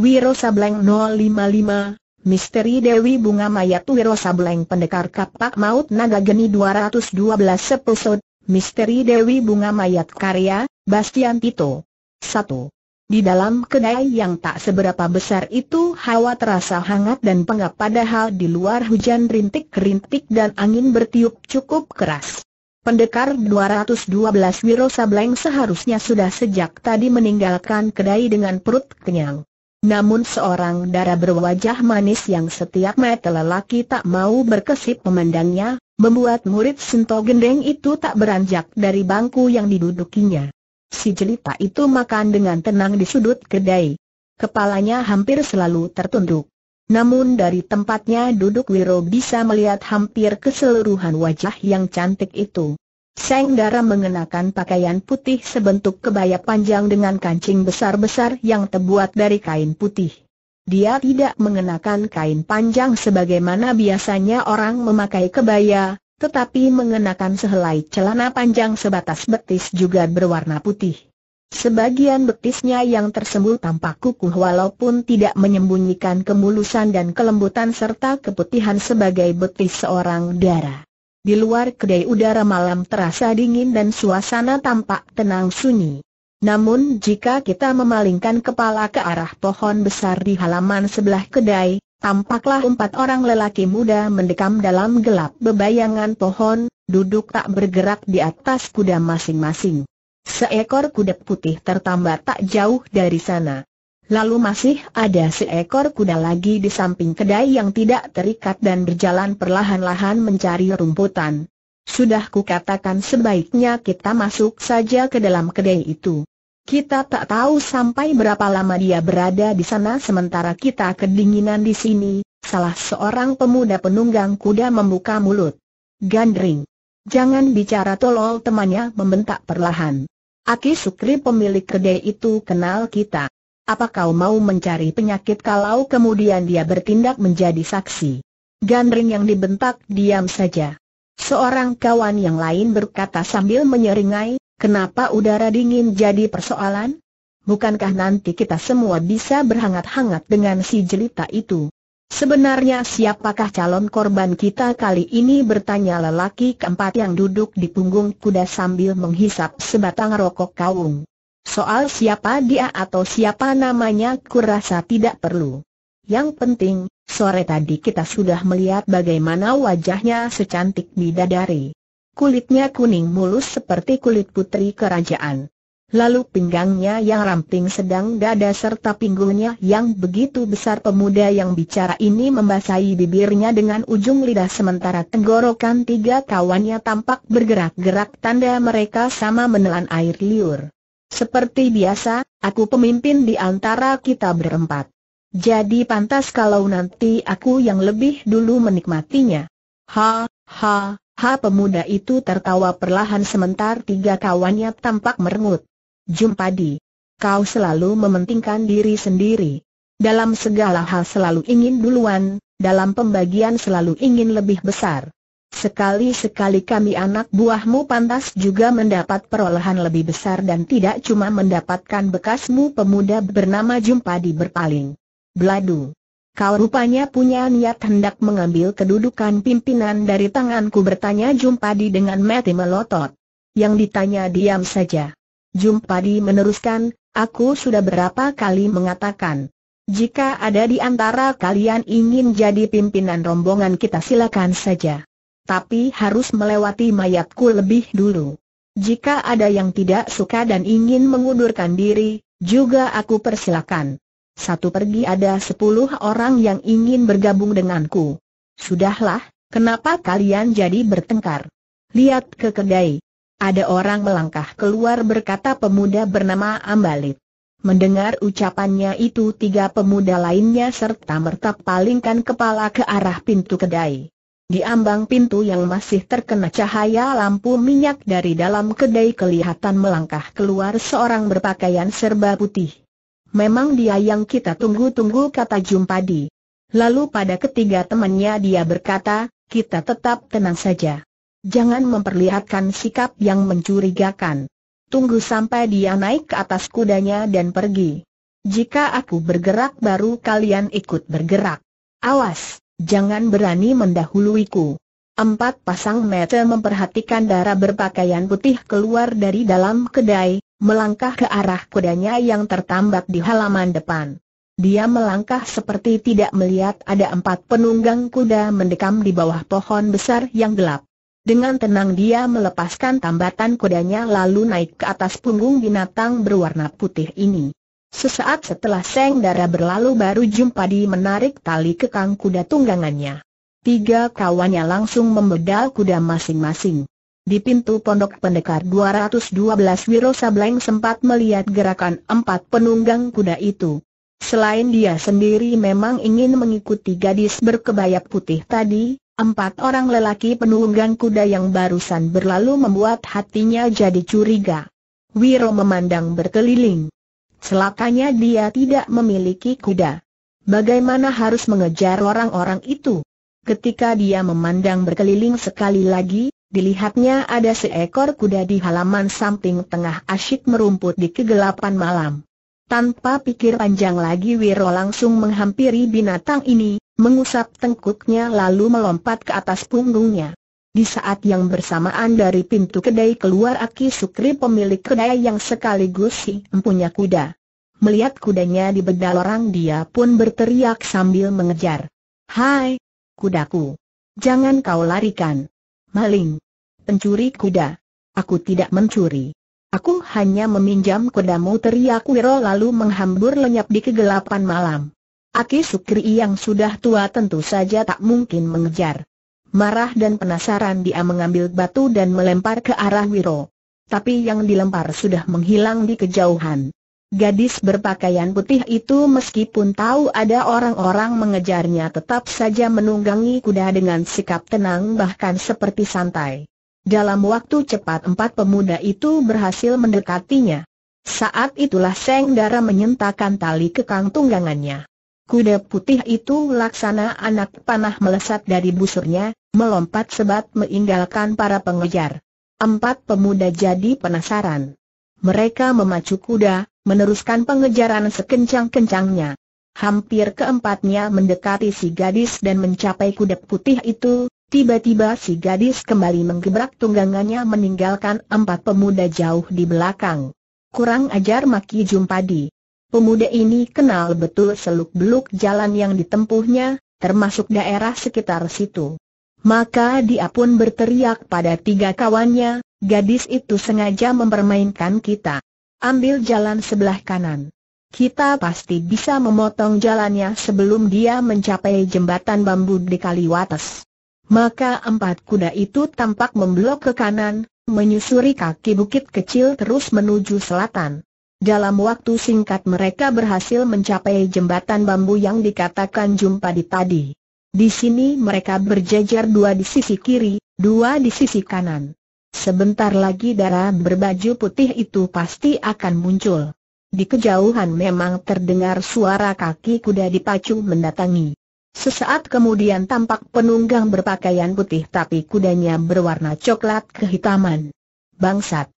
Wiro Sableng 055, Misteri Dewi Bunga Mayat Wiro Sableng Pendekar Kapak Maut Naga Geni 212 Episode, Misteri Dewi Bunga Mayat Karya, Bastian Tito. 1. Di dalam kedai yang tak seberapa besar itu hawa terasa hangat dan pengap padahal di luar hujan rintik-rintik dan angin bertiup cukup keras. Pendekar 212 Wiro Sableng seharusnya sudah sejak tadi meninggalkan kedai dengan perut kenyang. Namun seorang darah berwajah manis yang setiap mata lelaki tak mau berkesip memandangnya, membuat murid Sinto Gendeng itu tak beranjak dari bangku yang didudukinya. Si jelita itu makan dengan tenang di sudut kedai. Kepalanya hampir selalu tertunduk. Namun dari tempatnya duduk Wiro bisa melihat hampir keseluruhan wajah yang cantik itu. Seng Dara mengenakan pakaian putih sebentuk kebaya panjang dengan kancing besar-besar yang terbuat dari kain putih. Dia tidak mengenakan kain panjang sebagaimana biasanya orang memakai kebaya, tetapi mengenakan sehelai celana panjang sebatas betis juga berwarna putih. Sebagian betisnya yang tersembul tampak kukuh walaupun tidak menyembunyikan kemulusan dan kelembutan serta keputihan sebagai betis seorang darah. Di luar kedai udara malam terasa dingin dan suasana tampak tenang sunyi. Namun jika kita memalingkan kepala ke arah pohon besar di halaman sebelah kedai, tampaklah empat orang lelaki muda mendekam dalam gelap bebayangan pohon, duduk tak bergerak di atas kuda masing-masing. Seekor kuda putih tertambat tak jauh dari sana. Lalu masih ada seekor kuda lagi di samping kedai yang tidak terikat dan berjalan perlahan-lahan mencari rumputan. Sudah kukatakan sebaiknya kita masuk saja ke dalam kedai itu. Kita tak tahu sampai berapa lama dia berada di sana sementara kita kedinginan di sini. Salah seorang pemuda penunggang kuda membuka mulut. Gandring. Jangan bicara tolol temannya membentak perlahan. Aki Sukri pemilik kedai itu kenal kita. Apa kau mau mencari penyakit kalau kemudian dia bertindak menjadi saksi? Gandring yang dibentak diam saja. Seorang kawan yang lain berkata sambil menyeringai, kenapa udara dingin jadi persoalan? Bukankah nanti kita semua bisa berhangat-hangat dengan si jelita itu? Sebenarnya siapakah calon korban kita kali ini bertanya lelaki keempat yang duduk di punggung kuda sambil menghisap sebatang rokok kaung. Soal siapa dia atau siapa namanya kurasa tidak perlu. Yang penting, sore tadi kita sudah melihat bagaimana wajahnya secantik bidadari. Kulitnya kuning mulus seperti kulit putri kerajaan. Lalu pinggangnya yang ramping sedang dada serta pinggulnya yang begitu besar pemuda yang bicara ini membasahi bibirnya dengan ujung lidah sementara tenggorokan tiga kawannya tampak bergerak-gerak tanda mereka sama menelan air liur. Seperti biasa, aku pemimpin di antara kita berempat. Jadi pantas kalau nanti aku yang lebih dulu menikmatinya. Ha, ha, ha pemuda itu tertawa perlahan sementar tiga kawannya tampak merengut. Jumpadi. Kau selalu mementingkan diri sendiri. Dalam segala hal selalu ingin duluan, dalam pembagian selalu ingin lebih besar. Sekali-sekali kami anak buahmu pantas juga mendapat perolehan lebih besar dan tidak cuma mendapatkan bekasmu pemuda bernama Jumpadi berpaling. Beladu. Kau rupanya punya niat hendak mengambil kedudukan pimpinan dari tanganku bertanya Jumpadi dengan mati melotot. Yang ditanya diam saja. Jumpadi meneruskan, aku sudah berapa kali mengatakan. Jika ada di antara kalian ingin jadi pimpinan rombongan kita silakan saja tapi harus melewati mayatku lebih dulu. Jika ada yang tidak suka dan ingin mengundurkan diri, juga aku persilakan. Satu pergi ada sepuluh orang yang ingin bergabung denganku. Sudahlah, kenapa kalian jadi bertengkar? Lihat ke kedai. Ada orang melangkah keluar berkata pemuda bernama Ambalit. Mendengar ucapannya itu tiga pemuda lainnya serta merta palingkan kepala ke arah pintu kedai. Di ambang pintu yang masih terkena cahaya lampu minyak dari dalam kedai kelihatan melangkah keluar seorang berpakaian serba putih. Memang dia yang kita tunggu-tunggu kata Jumpadi. Lalu pada ketiga temannya dia berkata, kita tetap tenang saja. Jangan memperlihatkan sikap yang mencurigakan. Tunggu sampai dia naik ke atas kudanya dan pergi. Jika aku bergerak baru kalian ikut bergerak. Awas, jangan berani mendahuluiku. Empat pasang mata memperhatikan darah berpakaian putih keluar dari dalam kedai, melangkah ke arah kudanya yang tertambat di halaman depan. Dia melangkah seperti tidak melihat ada empat penunggang kuda mendekam di bawah pohon besar yang gelap. Dengan tenang dia melepaskan tambatan kudanya lalu naik ke atas punggung binatang berwarna putih ini. Sesaat setelah Seng Dara berlalu baru Jumpadi menarik tali kekang kuda tunggangannya. Tiga kawannya langsung membedal kuda masing-masing. Di pintu pondok pendekar 212 Wiro Sableng sempat melihat gerakan empat penunggang kuda itu. Selain dia sendiri memang ingin mengikuti gadis berkebaya putih tadi, empat orang lelaki penunggang kuda yang barusan berlalu membuat hatinya jadi curiga. Wiro memandang berkeliling. Celakanya dia tidak memiliki kuda. Bagaimana harus mengejar orang-orang itu? Ketika dia memandang berkeliling sekali lagi, dilihatnya ada seekor kuda di halaman samping tengah asyik merumput di kegelapan malam. Tanpa pikir panjang lagi Wiro langsung menghampiri binatang ini, mengusap tengkuknya lalu melompat ke atas punggungnya. Di saat yang bersamaan dari pintu kedai keluar Aki Sukri pemilik kedai yang sekaligus si empunya kuda. Melihat kudanya dibedal orang dia pun berteriak sambil mengejar. Hai, kudaku! Jangan kau larikan. Maling! Pencuri kuda! Aku tidak mencuri. Aku hanya meminjam kudamu teriak Wiro lalu menghambur lenyap di kegelapan malam. Aki Sukri yang sudah tua tentu saja tak mungkin mengejar. Marah dan penasaran dia mengambil batu dan melempar ke arah Wiro. Tapi yang dilempar sudah menghilang di kejauhan. Gadis berpakaian putih itu meskipun tahu ada orang-orang mengejarnya tetap saja menunggangi kuda dengan sikap tenang bahkan seperti santai. Dalam waktu cepat empat pemuda itu berhasil mendekatinya. Saat itulah Seng Dara menyentakkan tali kekang tunggangannya. Kuda putih itu laksana anak panah melesat dari busurnya, melompat sebat meninggalkan para pengejar. Empat pemuda jadi penasaran. Mereka memacu kuda, meneruskan pengejaran sekencang-kencangnya. Hampir keempatnya mendekati si gadis dan mencapai kuda putih itu, tiba-tiba si gadis kembali menggebrak tunggangannya meninggalkan empat pemuda jauh di belakang. Kurang ajar maki Jumpadi. Pemuda ini kenal betul seluk-beluk jalan yang ditempuhnya, termasuk daerah sekitar situ. Maka dia pun berteriak pada tiga kawannya, gadis itu sengaja mempermainkan kita. Ambil jalan sebelah kanan. Kita pasti bisa memotong jalannya sebelum dia mencapai jembatan bambu di Kaliwates. Maka empat kuda itu tampak memblok ke kanan, menyusuri kaki bukit kecil terus menuju selatan. Dalam waktu singkat mereka berhasil mencapai jembatan bambu yang dikatakan jumpa di tadi. Di sini mereka berjajar dua di sisi kiri, dua di sisi kanan. Sebentar lagi darah berbaju putih itu pasti akan muncul. Di kejauhan memang terdengar suara kaki kuda dipacu mendatangi. Sesaat kemudian tampak penunggang berpakaian putih tapi kudanya berwarna coklat kehitaman. Bangsat!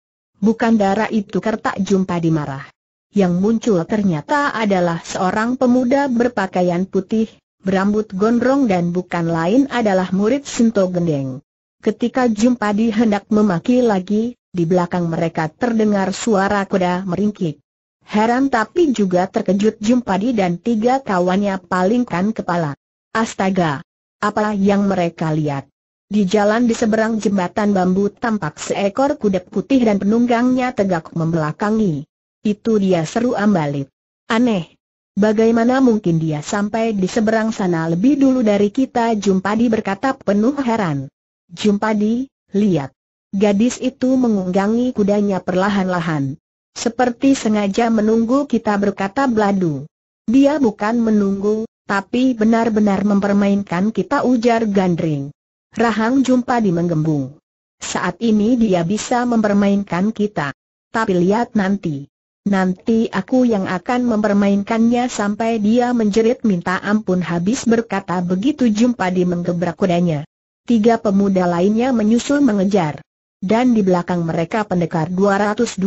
Bukan darah itu kertak jumpa di marah. Yang muncul ternyata adalah seorang pemuda berpakaian putih, berambut gondrong dan bukan lain adalah murid Sinto Gendeng. Ketika Jumpadi hendak memaki lagi, di belakang mereka terdengar suara kuda meringkik. Heran tapi juga terkejut Jumpadi dan tiga kawannya palingkan kepala. Astaga! Apa yang mereka lihat? Di jalan di seberang jembatan bambu tampak seekor kuda putih dan penunggangnya tegak membelakangi. Itu dia seru Ambalit. Aneh. Bagaimana mungkin dia sampai di seberang sana lebih dulu dari kita Jumpadi berkata penuh heran. Jumpadi, lihat. Gadis itu mengunggangi kudanya perlahan-lahan. Seperti sengaja menunggu kita berkata Bladu. Dia bukan menunggu, tapi benar-benar mempermainkan kita ujar Gandring. Rahang jumpa di menggembung. Saat ini dia bisa mempermainkan kita. Tapi lihat nanti. Nanti aku yang akan mempermainkannya sampai dia menjerit minta ampun habis berkata begitu jumpa di menggebrak kudanya. Tiga pemuda lainnya menyusul mengejar. Dan di belakang mereka pendekar 212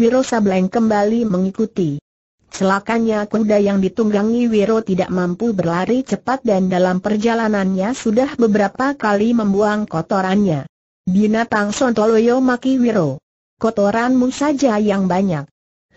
Wiro Sableng kembali mengikuti. Celakanya kuda yang ditunggangi Wiro tidak mampu berlari cepat dan dalam perjalanannya sudah beberapa kali membuang kotorannya. Binatang Sontoloyo maki Wiro. Kotoranmu saja yang banyak.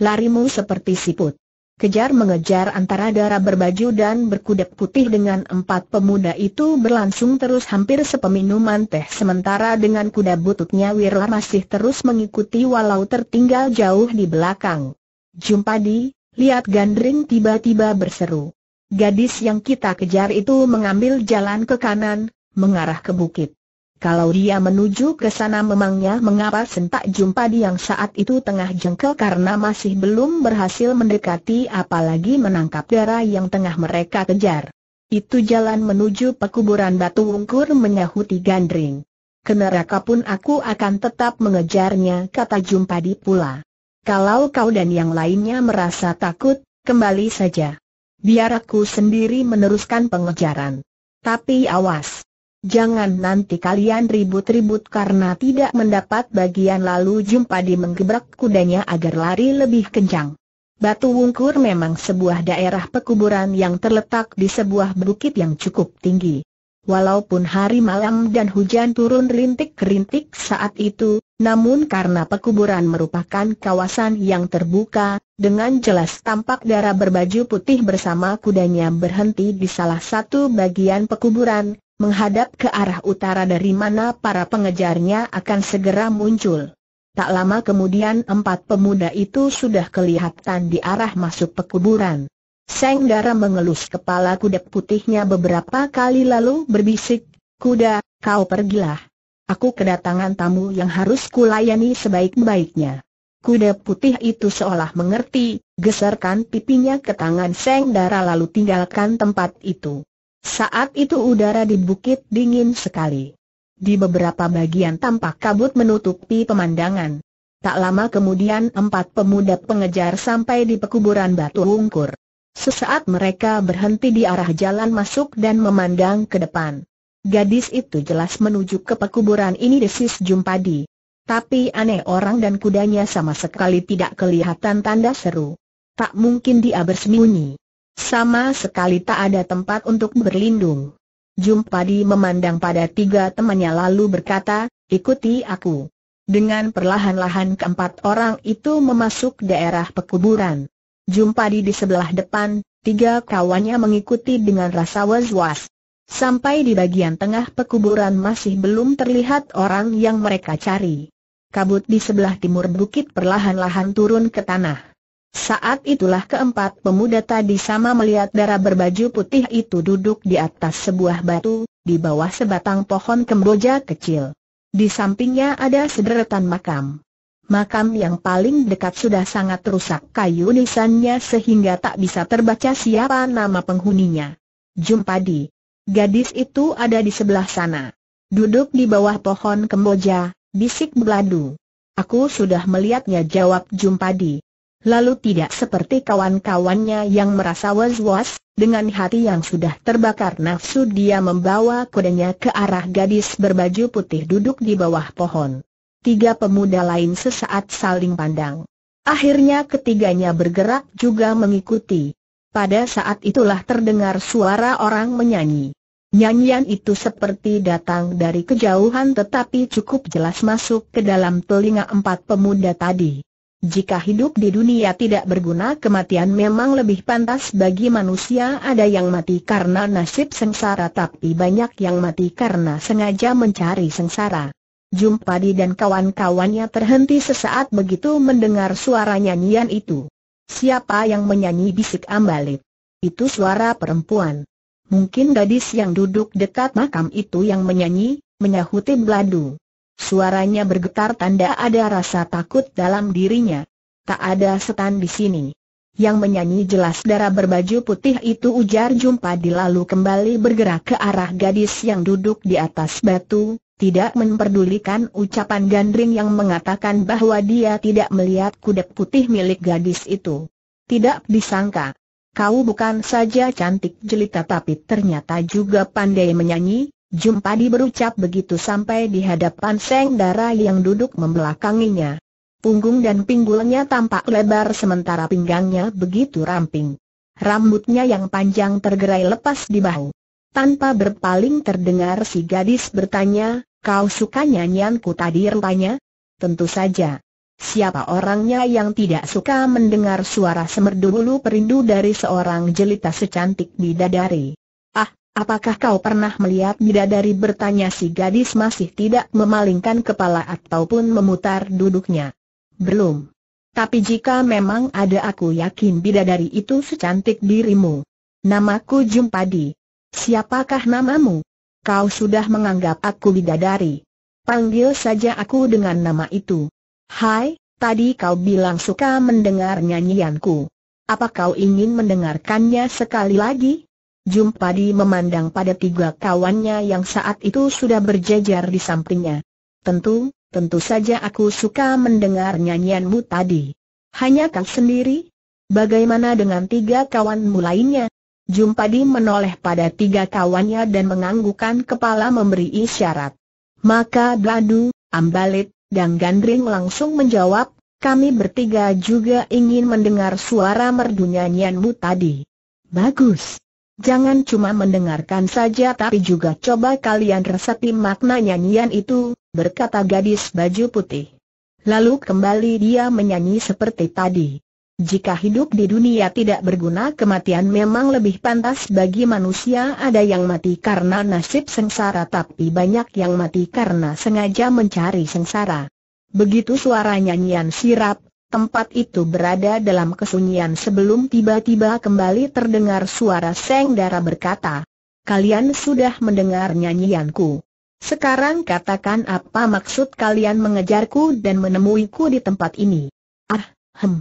Larimu seperti siput. Kejar mengejar antara darah berbaju dan berkuda putih dengan empat pemuda itu berlangsung terus hampir sepeminuman teh sementara dengan kuda bututnya Wiro masih terus mengikuti walau tertinggal jauh di belakang. Jumpa di Lihat Gandring tiba-tiba berseru. Gadis yang kita kejar itu mengambil jalan ke kanan, mengarah ke bukit. Kalau dia menuju ke sana memangnya mengapa sentak jumpa di yang saat itu tengah jengkel karena masih belum berhasil mendekati apalagi menangkap darah yang tengah mereka kejar. Itu jalan menuju pekuburan batu ungkur menyahuti Gandring. Keneraka pun aku akan tetap mengejarnya kata Jumpadi pula. Kalau kau dan yang lainnya merasa takut, kembali saja. Biar aku sendiri meneruskan pengejaran. Tapi awas. Jangan nanti kalian ribut-ribut karena tidak mendapat bagian lalu jumpa di menggebrak kudanya agar lari lebih kencang. Batu Wungkur memang sebuah daerah pekuburan yang terletak di sebuah bukit yang cukup tinggi. Walaupun hari malam dan hujan turun rintik-rintik saat itu, namun karena pekuburan merupakan kawasan yang terbuka, dengan jelas tampak darah berbaju putih bersama kudanya berhenti di salah satu bagian pekuburan, menghadap ke arah utara dari mana para pengejarnya akan segera muncul. Tak lama kemudian empat pemuda itu sudah kelihatan di arah masuk pekuburan. Seng Dara mengelus kepala kuda putihnya beberapa kali lalu berbisik, Kuda, kau pergilah. Aku kedatangan tamu yang harus kulayani sebaik-baiknya. Kuda putih itu seolah mengerti, geserkan pipinya ke tangan Seng Dara lalu tinggalkan tempat itu. Saat itu udara di bukit dingin sekali. Di beberapa bagian tampak kabut menutupi pemandangan. Tak lama kemudian empat pemuda pengejar sampai di pekuburan batu ungkur. Sesaat mereka berhenti di arah jalan masuk dan memandang ke depan. Gadis itu jelas menuju ke pekuburan ini desis Jumpadi. Tapi aneh orang dan kudanya sama sekali tidak kelihatan tanda seru. Tak mungkin dia bersembunyi. Sama sekali tak ada tempat untuk berlindung. Jumpadi memandang pada tiga temannya lalu berkata, ikuti aku. Dengan perlahan-lahan keempat orang itu memasuk daerah pekuburan. Jumpadi di sebelah depan, tiga kawannya mengikuti dengan rasa was-was. Sampai di bagian tengah pekuburan masih belum terlihat orang yang mereka cari. Kabut di sebelah timur bukit perlahan-lahan turun ke tanah. Saat itulah keempat pemuda tadi sama melihat darah berbaju putih itu duduk di atas sebuah batu, di bawah sebatang pohon kemboja kecil. Di sampingnya ada sederetan makam. Makam yang paling dekat sudah sangat rusak kayu nisannya sehingga tak bisa terbaca siapa nama penghuninya. Jumpadi. Gadis itu ada di sebelah sana. Duduk di bawah pohon kemboja, bisik beladu. Aku sudah melihatnya jawab Jumpadi. Lalu tidak seperti kawan-kawannya yang merasa was-was, dengan hati yang sudah terbakar nafsu dia membawa kudanya ke arah gadis berbaju putih duduk di bawah pohon. Tiga pemuda lain sesaat saling pandang. Akhirnya ketiganya bergerak juga mengikuti. Pada saat itulah terdengar suara orang menyanyi. Nyanyian itu seperti datang dari kejauhan tetapi cukup jelas masuk ke dalam telinga empat pemuda tadi. Jika hidup di dunia tidak berguna kematian memang lebih pantas bagi manusia ada yang mati karena nasib sengsara tapi banyak yang mati karena sengaja mencari sengsara. Jumpadi dan kawan-kawannya terhenti sesaat begitu mendengar suara nyanyian itu. Siapa yang menyanyi bisik Ambalit? Itu suara perempuan. Mungkin gadis yang duduk dekat makam itu yang menyanyi, menyahuti Beladu. Suaranya bergetar tanda ada rasa takut dalam dirinya. Tak ada setan di sini. Yang menyanyi jelas darah berbaju putih itu ujar Jumpadi lalu kembali bergerak ke arah gadis yang duduk di atas batu, tidak memperdulikan ucapan Gandring yang mengatakan bahwa dia tidak melihat kuda putih milik gadis itu. Tidak disangka. Kau bukan saja cantik jelita tapi ternyata juga pandai menyanyi, Jumpadi berucap begitu sampai di hadapan Seng Dara yang duduk membelakanginya. Punggung dan pinggulnya tampak lebar sementara pinggangnya begitu ramping. Rambutnya yang panjang tergerai lepas di bahu. Tanpa berpaling terdengar si gadis bertanya, kau suka nyanyianku tadi rupanya? Tentu saja. Siapa orangnya yang tidak suka mendengar suara semerdu bulu perindu dari seorang jelita secantik bidadari? Ah, apakah kau pernah melihat bidadari bertanya si gadis masih tidak memalingkan kepala ataupun memutar duduknya? Belum. Tapi jika memang ada aku yakin bidadari itu secantik dirimu. Namaku Jumpadi. Siapakah namamu? Kau sudah menganggap aku bidadari. Panggil saja aku dengan nama itu. Hai, tadi kau bilang suka mendengar nyanyianku. Apa kau ingin mendengarkannya sekali lagi? Jumpadi memandang pada tiga kawannya yang saat itu sudah berjejer di sampingnya. Tentu, Tentu saja aku suka mendengar nyanyianmu tadi. Hanya kau sendiri? Bagaimana dengan tiga kawanmu lainnya? Jumpadi menoleh pada tiga kawannya dan menganggukkan kepala memberi isyarat. Maka Bladu, Ambalit, dan Gandring langsung menjawab, kami bertiga juga ingin mendengar suara merdu nyanyianmu tadi. Bagus. Jangan cuma mendengarkan saja tapi juga coba kalian resapi makna nyanyian itu, berkata gadis baju putih. Lalu kembali dia menyanyi seperti tadi. Jika hidup di dunia tidak berguna kematian memang lebih pantas bagi manusia ada yang mati karena nasib sengsara tapi banyak yang mati karena sengaja mencari sengsara. Begitu suara nyanyian sirap, tempat itu berada dalam kesunyian sebelum tiba-tiba kembali terdengar suara Seng Dara berkata, Kalian sudah mendengar nyanyianku. Sekarang katakan apa maksud kalian mengejarku dan menemuiku di tempat ini. Ah, hem.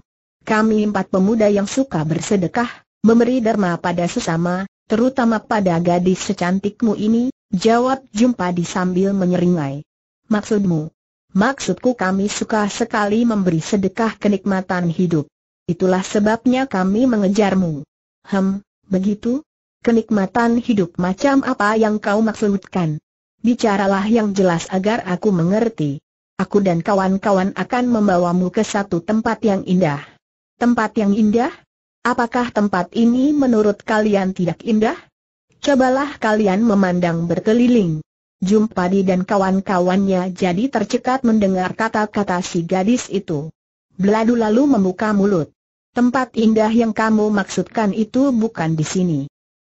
Kami empat pemuda yang suka bersedekah, memberi derma pada sesama, terutama pada gadis secantikmu ini, jawab Jumpadi sambil menyeringai. Maksudmu? Maksudku kami suka sekali memberi sedekah kenikmatan hidup. Itulah sebabnya kami mengejarmu. Hem, begitu? Kenikmatan hidup macam apa yang kau maksudkan? Bicaralah yang jelas agar aku mengerti. Aku dan kawan-kawan akan membawamu ke satu tempat yang indah. Tempat yang indah? Apakah tempat ini menurut kalian tidak indah? Cobalah kalian memandang berkeliling. Jumpadi dan kawan-kawannya jadi tercekat mendengar kata-kata si gadis itu. Beladu lalu membuka mulut. Tempat indah yang kamu maksudkan itu bukan di sini.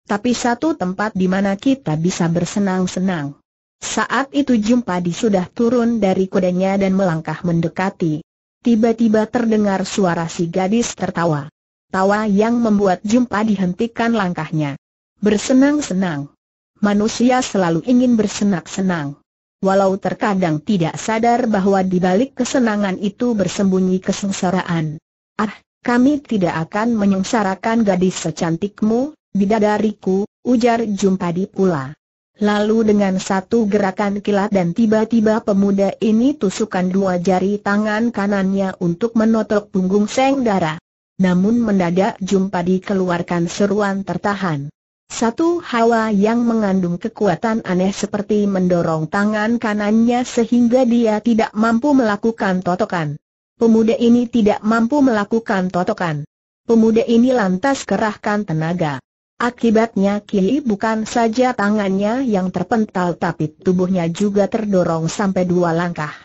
Tapi satu tempat di mana kita bisa bersenang-senang. Saat itu Jumpadi sudah turun dari kudanya dan melangkah mendekati. Tiba-tiba terdengar suara si gadis tertawa. Tawa yang membuat Jumpadi hentikan langkahnya. Bersenang-senang. Manusia selalu ingin bersenang-senang. Walau terkadang tidak sadar bahwa di balik kesenangan itu bersembunyi kesengsaraan. Ah, kami tidak akan menyengsarakan gadis secantikmu, bidadariku, ujar Jumpadi pula. Lalu dengan satu gerakan kilat dan tiba-tiba pemuda ini tusukkan dua jari tangan kanannya untuk menotok punggung Seng Dara. Namun mendadak jumpa dikeluarkan seruan tertahan. Satu hawa yang mengandung kekuatan aneh seperti mendorong tangan kanannya sehingga dia tidak mampu melakukan totokan. Pemuda ini tidak mampu melakukan totokan. Pemuda ini lantas kerahkan tenaga. Akibatnya Ki bukan saja tangannya yang terpental tapi tubuhnya juga terdorong sampai dua langkah.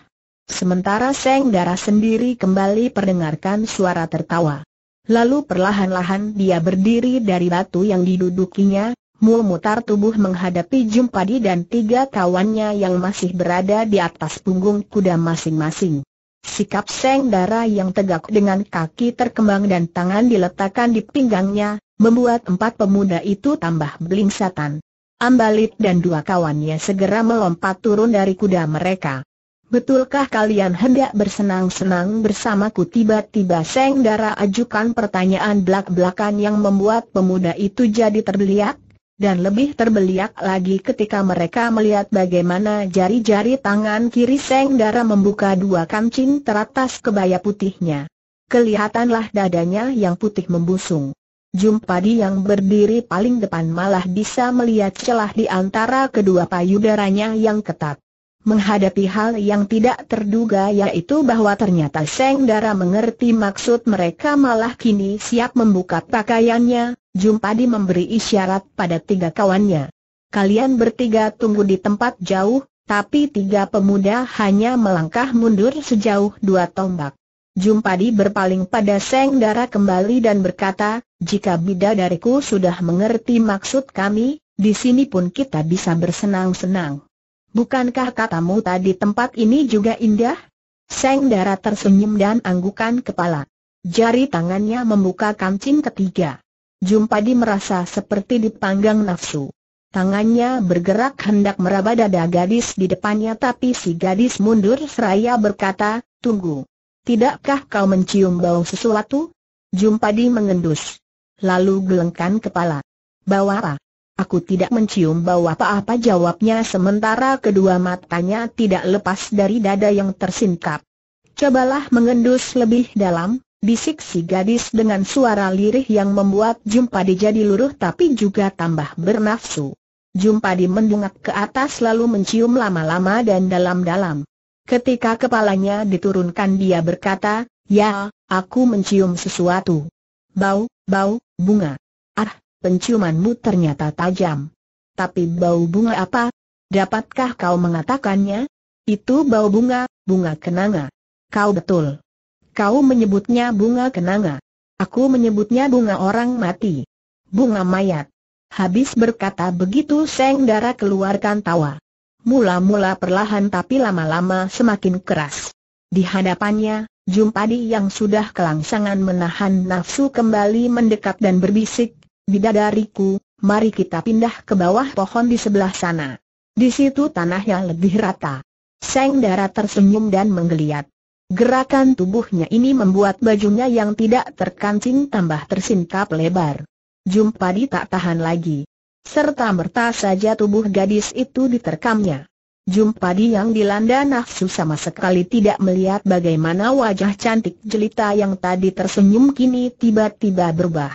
Sementara Seng Dara sendiri kembali perdengarkan suara tertawa. Lalu perlahan-lahan dia berdiri dari batu yang didudukinya, memutar tubuh menghadapi Jumpadi dan tiga kawannya yang masih berada di atas punggung kuda masing-masing. Sikap Seng Dara yang tegak dengan kaki terkembang dan tangan diletakkan di pinggangnya, membuat empat pemuda itu tambah belingsatan. Ambalit dan dua kawannya segera melompat turun dari kuda mereka. Betulkah kalian hendak bersenang-senang bersamaku tiba-tiba Seng Dara ajukan pertanyaan belak-belakan yang membuat pemuda itu jadi terbeliak, dan lebih terbeliak lagi ketika mereka melihat bagaimana jari-jari tangan kiri Seng Dara membuka dua kancing teratas kebaya putihnya. Kelihatanlah dadanya yang putih membusung. Jumpadi yang berdiri paling depan malah bisa melihat celah di antara kedua payudaranya yang ketat. menghadapi hal yang tidak terduga yaitu bahwa ternyata Seng Dara mengerti maksud mereka malah kini siap membuka pakaiannya, Jumpadi memberi isyarat pada tiga kawannya. Kalian bertiga tunggu di tempat jauh, tapi tiga pemuda hanya melangkah mundur sejauh dua tombak. Jumpadi berpaling pada Seng Dara kembali dan berkata, jika bidadariku sudah mengerti maksud kami, di sini pun kita bisa bersenang-senang. Bukankah katamu tadi tempat ini juga indah? Seng Dara tersenyum dan anggukan kepala. Jari tangannya membuka kancing ketiga. Jumpadi merasa seperti dipanggang nafsu. Tangannya bergerak hendak meraba dada gadis di depannya tapi si gadis mundur seraya berkata, tunggu. Tidakkah kau mencium bau sesuatu? Jumpadi mengendus. Lalu gelengkan kepala. Bau apa? Aku tidak mencium bau apa-apa jawabnya sementara kedua matanya tidak lepas dari dada yang tersingkap. Cobalah mengendus lebih dalam, bisik si gadis dengan suara lirih yang membuat Jumpadi jadi luruh tapi juga tambah bernafsu. Jumpadi mendungak ke atas lalu mencium lama-lama dan dalam-dalam. Ketika kepalanya diturunkan dia berkata, Ya, aku mencium sesuatu. Bau, bau, bunga. Ah, penciumanmu ternyata tajam. Tapi bau bunga apa? Dapatkah kau mengatakannya? Itu bau bunga, bunga kenanga. Kau betul. Kau menyebutnya bunga kenanga. Aku menyebutnya bunga orang mati. Bunga mayat. Habis berkata begitu Seng Dara keluarkan tawa. Mula-mula perlahan tapi lama-lama semakin keras. Di hadapannya, Jumpadi yang sudah kelangsangan menahan nafsu kembali mendekat dan berbisik, bidadariku, mari kita pindah ke bawah pohon di sebelah sana. Di situ tanah yang lebih rata. Seng Dara tersenyum dan menggeliat. Gerakan tubuhnya ini membuat bajunya yang tidak terkancing tambah tersingkap lebar. Jumpadi tak tahan lagi. Serta merta saja tubuh gadis itu diterkamnya. Jumpadi yang dilanda nafsu sama sekali tidak melihat bagaimana wajah cantik jelita yang tadi tersenyum kini tiba-tiba berubah.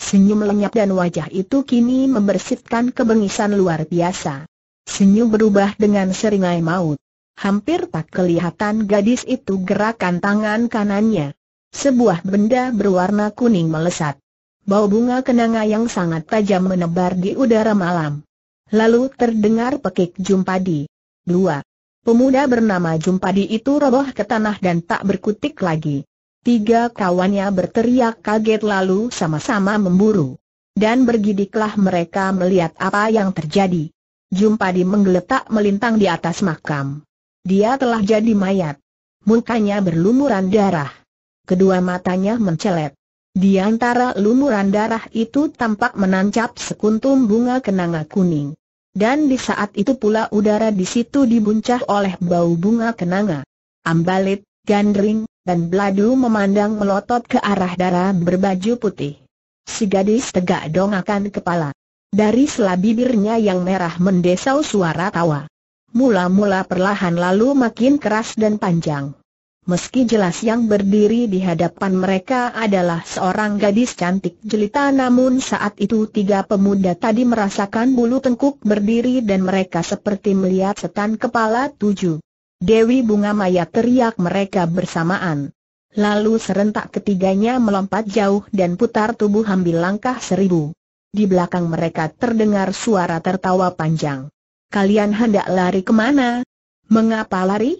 Senyum lenyap dan wajah itu kini membersihkan kebengisan luar biasa. Senyum berubah dengan seringai maut. Hampir tak kelihatan gadis itu gerakan tangan kanannya. Sebuah benda berwarna kuning melesat. Bau bunga kenanga yang sangat tajam menebar di udara malam. Lalu terdengar pekik Jumpadi. Dua. Pemuda bernama Jumpadi itu roboh ke tanah dan tak berkutik lagi. Tiga kawannya berteriak kaget lalu sama-sama memburu. Dan bergidiklah mereka melihat apa yang terjadi. Jumpadi menggeletak melintang di atas makam. Dia telah jadi mayat. Mukanya berlumuran darah. Kedua matanya mencelet. Di antara lumuran darah itu tampak menancap sekuntum bunga kenanga kuning. Dan di saat itu pula udara di situ dibuncah oleh bau bunga kenanga. Ambalit, gandring, dan Bladu memandang melotot ke arah darah berbaju putih. Si gadis tegak dongakan kepala. Dari sela bibirnya yang merah mendesau suara tawa. Mula-mula perlahan lalu makin keras dan panjang. Meski jelas yang berdiri di hadapan mereka adalah seorang gadis cantik jelita namun saat itu tiga pemuda tadi merasakan bulu tengkuk berdiri dan mereka seperti melihat setan kepala tujuh. Dewi Bunga Maya teriak mereka bersamaan. Lalu serentak ketiganya melompat jauh dan putar tubuh ambil langkah seribu. Di belakang mereka terdengar suara tertawa panjang. Kalian hendak lari ke mana? Mengapa lari?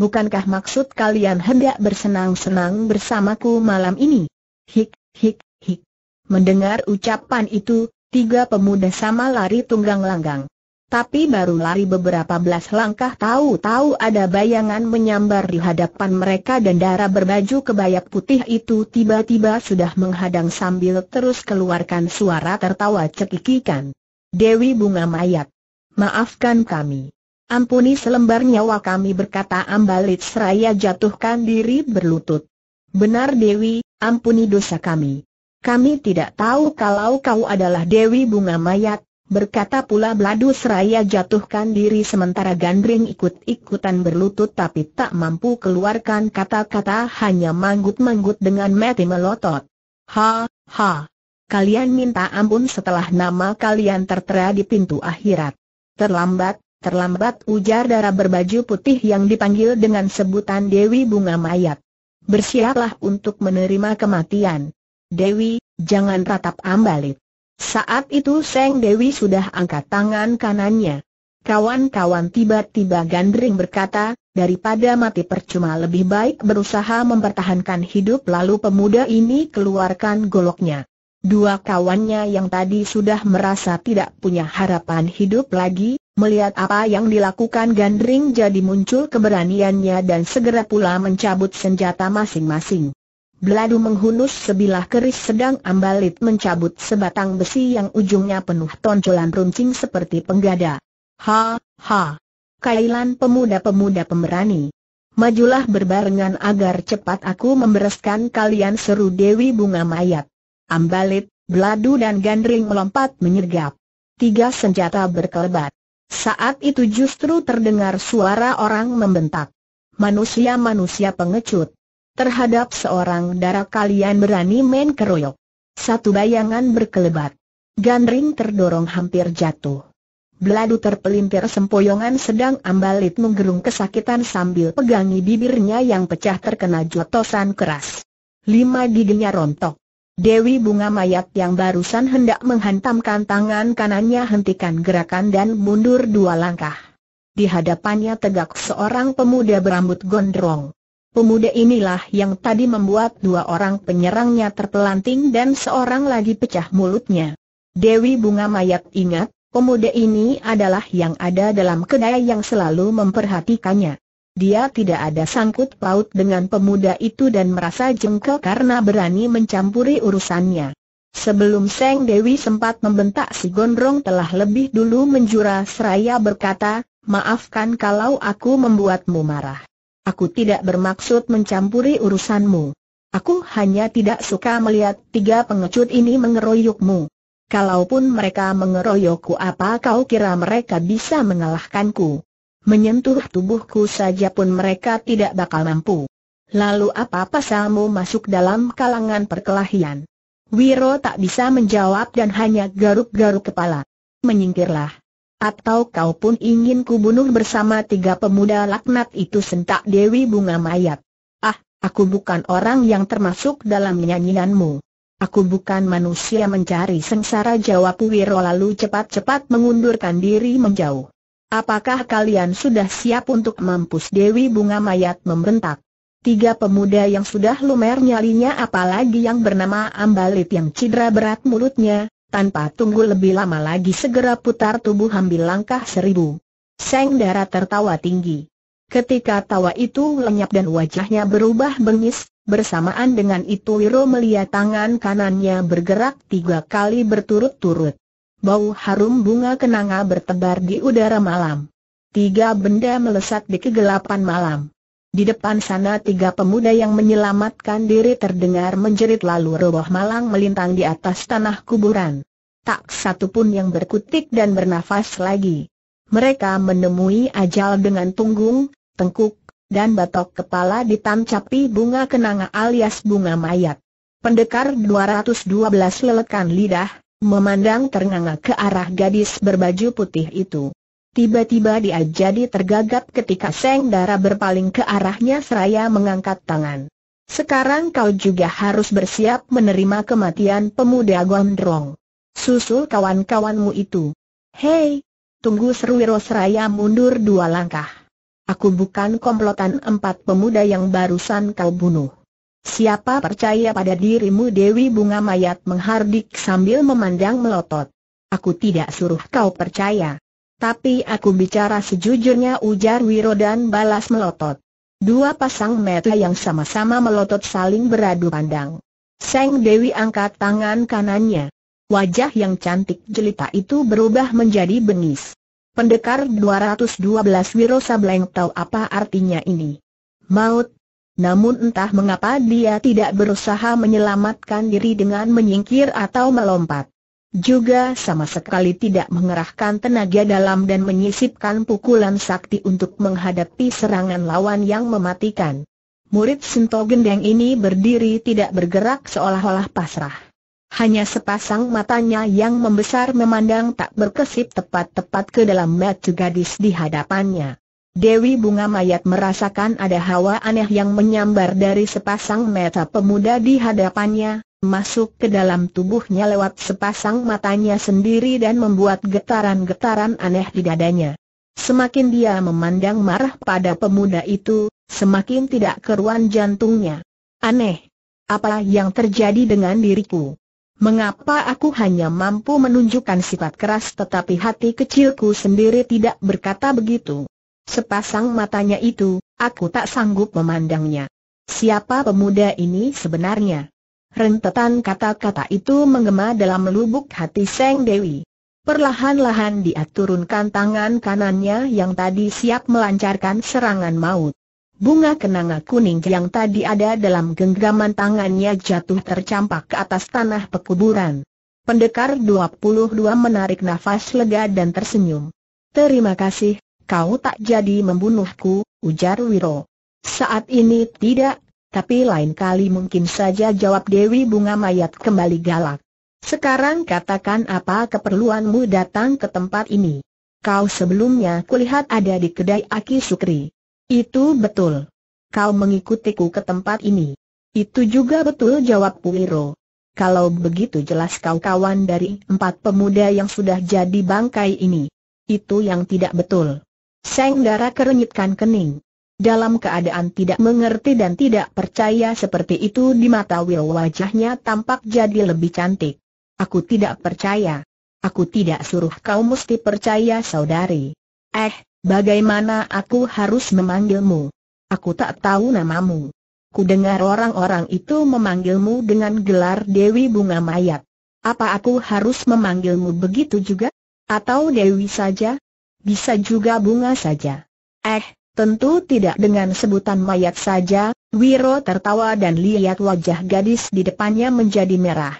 Bukankah maksud kalian hendak bersenang-senang bersamaku malam ini? Hik, hik, hik. Mendengar ucapan itu, tiga pemuda sama lari tunggang langgang. Tapi baru lari beberapa belas langkah tahu-tahu ada bayangan menyambar di hadapan mereka dan darah berbaju kebaya putih itu tiba-tiba sudah menghadang sambil terus keluarkan suara tertawa cekikikan. Dewi Bunga Mayat. Maafkan kami. Ampuni selembar nyawa kami berkata Ambalit seraya jatuhkan diri berlutut. Benar Dewi, ampuni dosa kami. Kami tidak tahu kalau kau adalah Dewi Bunga Mayat, Berkata pula Bladu seraya jatuhkan diri sementara Gandring ikut-ikutan berlutut tapi tak mampu keluarkan kata-kata hanya manggut-manggut dengan mati melotot. Ha, ha. Kalian minta ampun setelah nama kalian tertera di pintu akhirat. Terlambat, Terlambat ujar darah berbaju putih yang dipanggil dengan sebutan Dewi Bunga Mayat. Bersiaplah untuk menerima kematian. Dewi, jangan ratap ambalit. Saat itu Seng Dewi sudah angkat tangan kanannya. Kawan-kawan tiba-tiba Gandring berkata, daripada mati percuma lebih baik berusaha mempertahankan hidup lalu pemuda ini keluarkan goloknya. Dua kawannya yang tadi sudah merasa tidak punya harapan hidup lagi, melihat apa yang dilakukan Gandring jadi muncul keberaniannya dan segera pula mencabut senjata masing-masing. Beladu menghunus sebilah keris sedang Ambalit mencabut sebatang besi yang ujungnya penuh tonjolan runcing seperti penggada. Ha, ha. Kailan pemuda-pemuda pemberani. Majulah berbarengan agar cepat aku membereskan kalian seru Dewi Bunga Mayat. Ambalit, Beladu dan Gandring melompat menyergap. Tiga senjata berkelebat. Saat itu justru terdengar suara orang membentak. Manusia-manusia pengecut. Terhadap seorang darah kalian berani main keroyok. Satu bayangan berkelebat. Gandring terdorong hampir jatuh. Beladu terpelintir sempoyongan sedang Ambalit menggerung kesakitan sambil pegangi bibirnya yang pecah terkena jotosan keras. Lima giginya rontok. Dewi Bunga Mayat yang barusan hendak menghantamkan tangan kanannya hentikan gerakan dan mundur dua langkah. Di hadapannya tegak seorang pemuda berambut gondrong. Pemuda inilah yang tadi membuat dua orang penyerangnya terpelanting dan seorang lagi pecah mulutnya. Dewi Bunga Mayat ingat, pemuda ini adalah yang ada dalam kedai yang selalu memperhatikannya. Dia tidak ada sangkut paut dengan pemuda itu dan merasa jengkel karena berani mencampuri urusannya. Sebelum Seng Dewi sempat membentak si gondrong telah lebih dulu menjura seraya berkata, maafkan kalau aku membuatmu marah. Aku tidak bermaksud mencampuri urusanmu. Aku hanya tidak suka melihat tiga pengecut ini mengeroyokmu. Kalaupun mereka mengeroyokku apa kau kira mereka bisa mengalahkanku? Menyentuh tubuhku saja pun mereka tidak bakal mampu. Lalu apa pasalmu masuk dalam kalangan perkelahian? Wiro tak bisa menjawab dan hanya garuk-garuk kepala. Menyingkirlah. Atau kau pun ingin kubunuh bersama tiga pemuda laknat itu sentak Dewi Bunga Mayat. Ah, aku bukan orang yang termasuk dalam nyanyianmu. Aku bukan manusia mencari sengsara jawab Wiro lalu cepat-cepat mengundurkan diri menjauh. Apakah kalian sudah siap untuk mampus Dewi Bunga Mayat membentak? Tiga pemuda yang sudah lumer nyalinya apalagi yang bernama Ambalit yang cedera berat mulutnya, tanpa tunggu lebih lama lagi segera putar tubuh ambil langkah seribu. Seng Dara tertawa tinggi. Ketika tawa itu lenyap dan wajahnya berubah bengis, bersamaan dengan itu Wiro melihat tangan kanannya bergerak tiga kali berturut-turut. Bau harum bunga kenanga bertebar di udara malam. Tiga benda melesat di kegelapan malam. Di depan sana tiga pemuda yang menyelamatkan diri terdengar menjerit lalu roboh malang melintang di atas tanah kuburan. Tak satu pun yang berkutik dan bernafas lagi. Mereka menemui ajal dengan tunggung, tengkuk, dan batok kepala ditancapi bunga kenanga alias bunga mayat. Pendekar 212 lelekan lidah, memandang ternganga ke arah gadis berbaju putih itu. Tiba-tiba dia jadi tergagap ketika Seng Dara berpaling ke arahnya seraya mengangkat tangan. Sekarang kau juga harus bersiap menerima kematian pemuda gondrong. Susul kawan-kawanmu itu. Hei! Tunggu seruiro seraya mundur dua langkah. Aku bukan komplotan empat pemuda yang barusan kau bunuh. Siapa percaya pada dirimu Dewi Bunga Mayat menghardik sambil memandang melotot. Aku tidak suruh kau percaya. Tapi aku bicara sejujurnya ujar Wiro dan balas melotot. Dua pasang mata yang sama-sama melotot saling beradu pandang. Seng Dewi angkat tangan kanannya. Wajah yang cantik jelita itu berubah menjadi bengis. Pendekar 212 Wiro Sableng tahu apa artinya ini. Maut, namun entah mengapa dia tidak berusaha menyelamatkan diri dengan menyingkir atau melompat. Juga sama sekali tidak mengerahkan tenaga dalam dan menyisipkan pukulan sakti untuk menghadapi serangan lawan yang mematikan. Murid Sinto Gendeng ini berdiri tidak bergerak seolah-olah pasrah. Hanya sepasang matanya yang membesar memandang tak berkesip tepat-tepat ke dalam mata gadis di hadapannya. Dewi Bunga Mayat merasakan ada hawa aneh yang menyambar dari sepasang mata pemuda di hadapannya, masuk ke dalam tubuhnya lewat sepasang matanya sendiri dan membuat getaran-getaran aneh di dadanya. Semakin dia memandang marah pada pemuda itu, semakin tidak keruan jantungnya. Aneh. Apa yang terjadi dengan diriku? Mengapa aku hanya mampu menunjukkan sifat keras tetapi hati kecilku sendiri tidak berkata begitu? Sepasang matanya itu, aku tak sanggup memandangnya. Siapa pemuda ini sebenarnya? Rentetan kata-kata itu menggema dalam lubuk hati Seng Dewi. Perlahan-lahan dia turunkan tangan kanannya yang tadi siap melancarkan serangan maut. Bunga kenanga kuning yang tadi ada dalam genggaman tangannya jatuh tercampak ke atas tanah pekuburan. Pendekar 22 menarik nafas lega dan tersenyum. Terima kasih, kau tak jadi membunuhku, ujar Wiro. Saat ini tidak, tapi lain kali mungkin saja jawab Dewi Bunga Mayat kembali galak. Sekarang katakan apa keperluanmu datang ke tempat ini. Kau sebelumnya kulihat ada di kedai Aki Sukri. Itu betul. Kau mengikutiku ke tempat ini. Itu juga betul jawab Wiro. Kalau begitu jelas kau kawan dari empat pemuda yang sudah jadi bangkai ini. Itu yang tidak betul. Seng Dara kerenyitkan kening. Dalam keadaan tidak mengerti dan tidak percaya seperti itu di mata Will wajahnya tampak jadi lebih cantik. Aku tidak percaya. Aku tidak suruh kau mesti percaya saudari. Eh, bagaimana aku harus memanggilmu? Aku tak tahu namamu. Ku dengar orang-orang itu memanggilmu dengan gelar Dewi Bunga Mayat. Apa aku harus memanggilmu begitu juga? Atau Dewi saja? Bisa juga bunga saja. Eh, tentu tidak dengan sebutan mayat saja, Wiro tertawa dan lihat wajah gadis di depannya menjadi merah.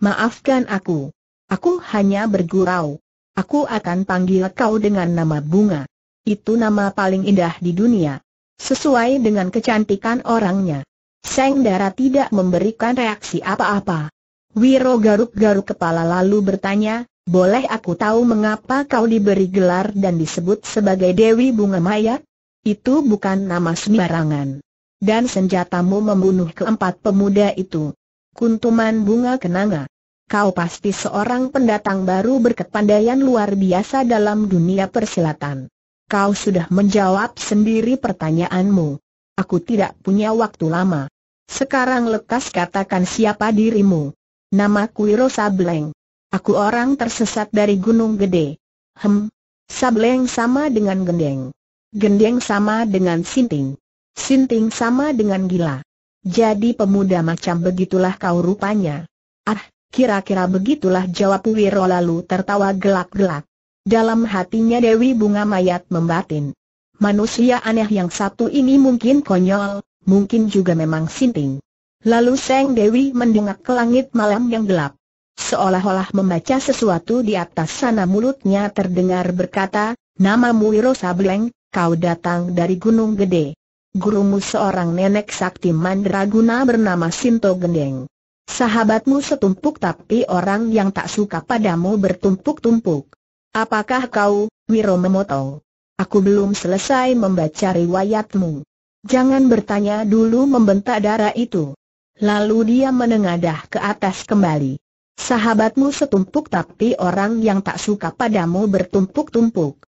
Maafkan aku. Aku hanya bergurau. Aku akan panggil kau dengan nama bunga. Itu nama paling indah di dunia. Sesuai dengan kecantikan orangnya. Seng Dara tidak memberikan reaksi apa-apa. Wiro garuk-garuk kepala lalu bertanya, boleh aku tahu mengapa kau diberi gelar dan disebut sebagai Dewi Bunga Maya? Itu bukan nama sembarangan. Dan senjatamu membunuh keempat pemuda itu. Kuntuman bunga kenanga. Kau pasti seorang pendatang baru berkepandaian luar biasa dalam dunia persilatan. Kau sudah menjawab sendiri pertanyaanmu. Aku tidak punya waktu lama. Sekarang lekas katakan siapa dirimu. Namaku Wiro Sableng. Aku orang tersesat dari Gunung Gede. Hem, Sableng sama dengan Gendeng. Gendeng sama dengan Sinting. Sinting sama dengan gila. Jadi pemuda macam begitulah kau rupanya. Ah, kira-kira begitulah jawab Wiro lalu tertawa gelak-gelak. Dalam hatinya Dewi Bunga Mayat membatin. Manusia aneh yang satu ini mungkin konyol, mungkin juga memang sinting. Lalu Seng Dewi mendengak ke langit malam yang gelap. Seolah-olah membaca sesuatu di atas sana mulutnya terdengar berkata, Namamu Wiro Sableng, kau datang dari Gunung Gede. Gurumu seorang nenek sakti mandraguna bernama Sinto Gendeng. Sahabatmu setumpuk tapi orang yang tak suka padamu bertumpuk-tumpuk. Apakah kau, Wiro memotong? Aku belum selesai membaca riwayatmu. Jangan bertanya dulu membentak darah itu. Lalu dia menengadah ke atas kembali. Sahabatmu setumpuk tapi orang yang tak suka padamu bertumpuk-tumpuk.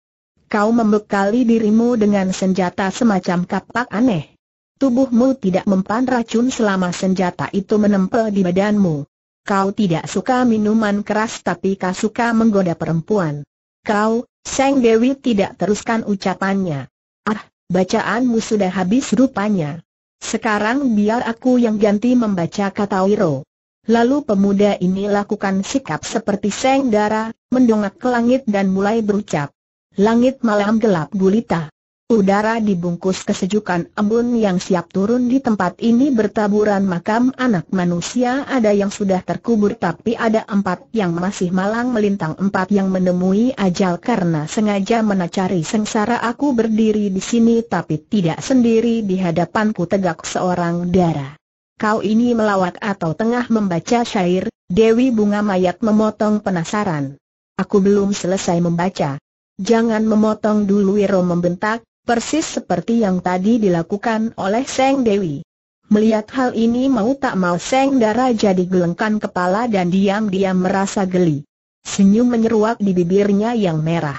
Kau membekali dirimu dengan senjata semacam kapak aneh. Tubuhmu tidak mempan racun selama senjata itu menempel di badanmu. Kau tidak suka minuman keras tapi kau suka menggoda perempuan. Kau, Seng Dewi tidak teruskan ucapannya. Ah, bacaanmu sudah habis rupanya. Sekarang biar aku yang ganti membaca kata Wiro. Lalu pemuda ini lakukan sikap seperti Seng Dara, mendongak ke langit dan mulai berucap. Langit malam gelap gulita. Udara dibungkus kesejukan embun yang siap turun di tempat ini bertaburan makam anak manusia ada yang sudah terkubur tapi ada empat yang masih malang melintang empat yang menemui ajal karena sengaja menacari sengsara aku berdiri di sini tapi tidak sendiri di hadapanku tegak seorang darah kau ini melawat atau tengah membaca syair, Dewi Bunga Mayat memotong penasaran. Aku belum selesai membaca. Jangan memotong dulu Wiro membentak, persis seperti yang tadi dilakukan oleh Seng Dewi. Melihat hal ini mau tak mau Seng Dara jadi gelengkan kepala dan diam-diam merasa geli. Senyum menyeruak di bibirnya yang merah.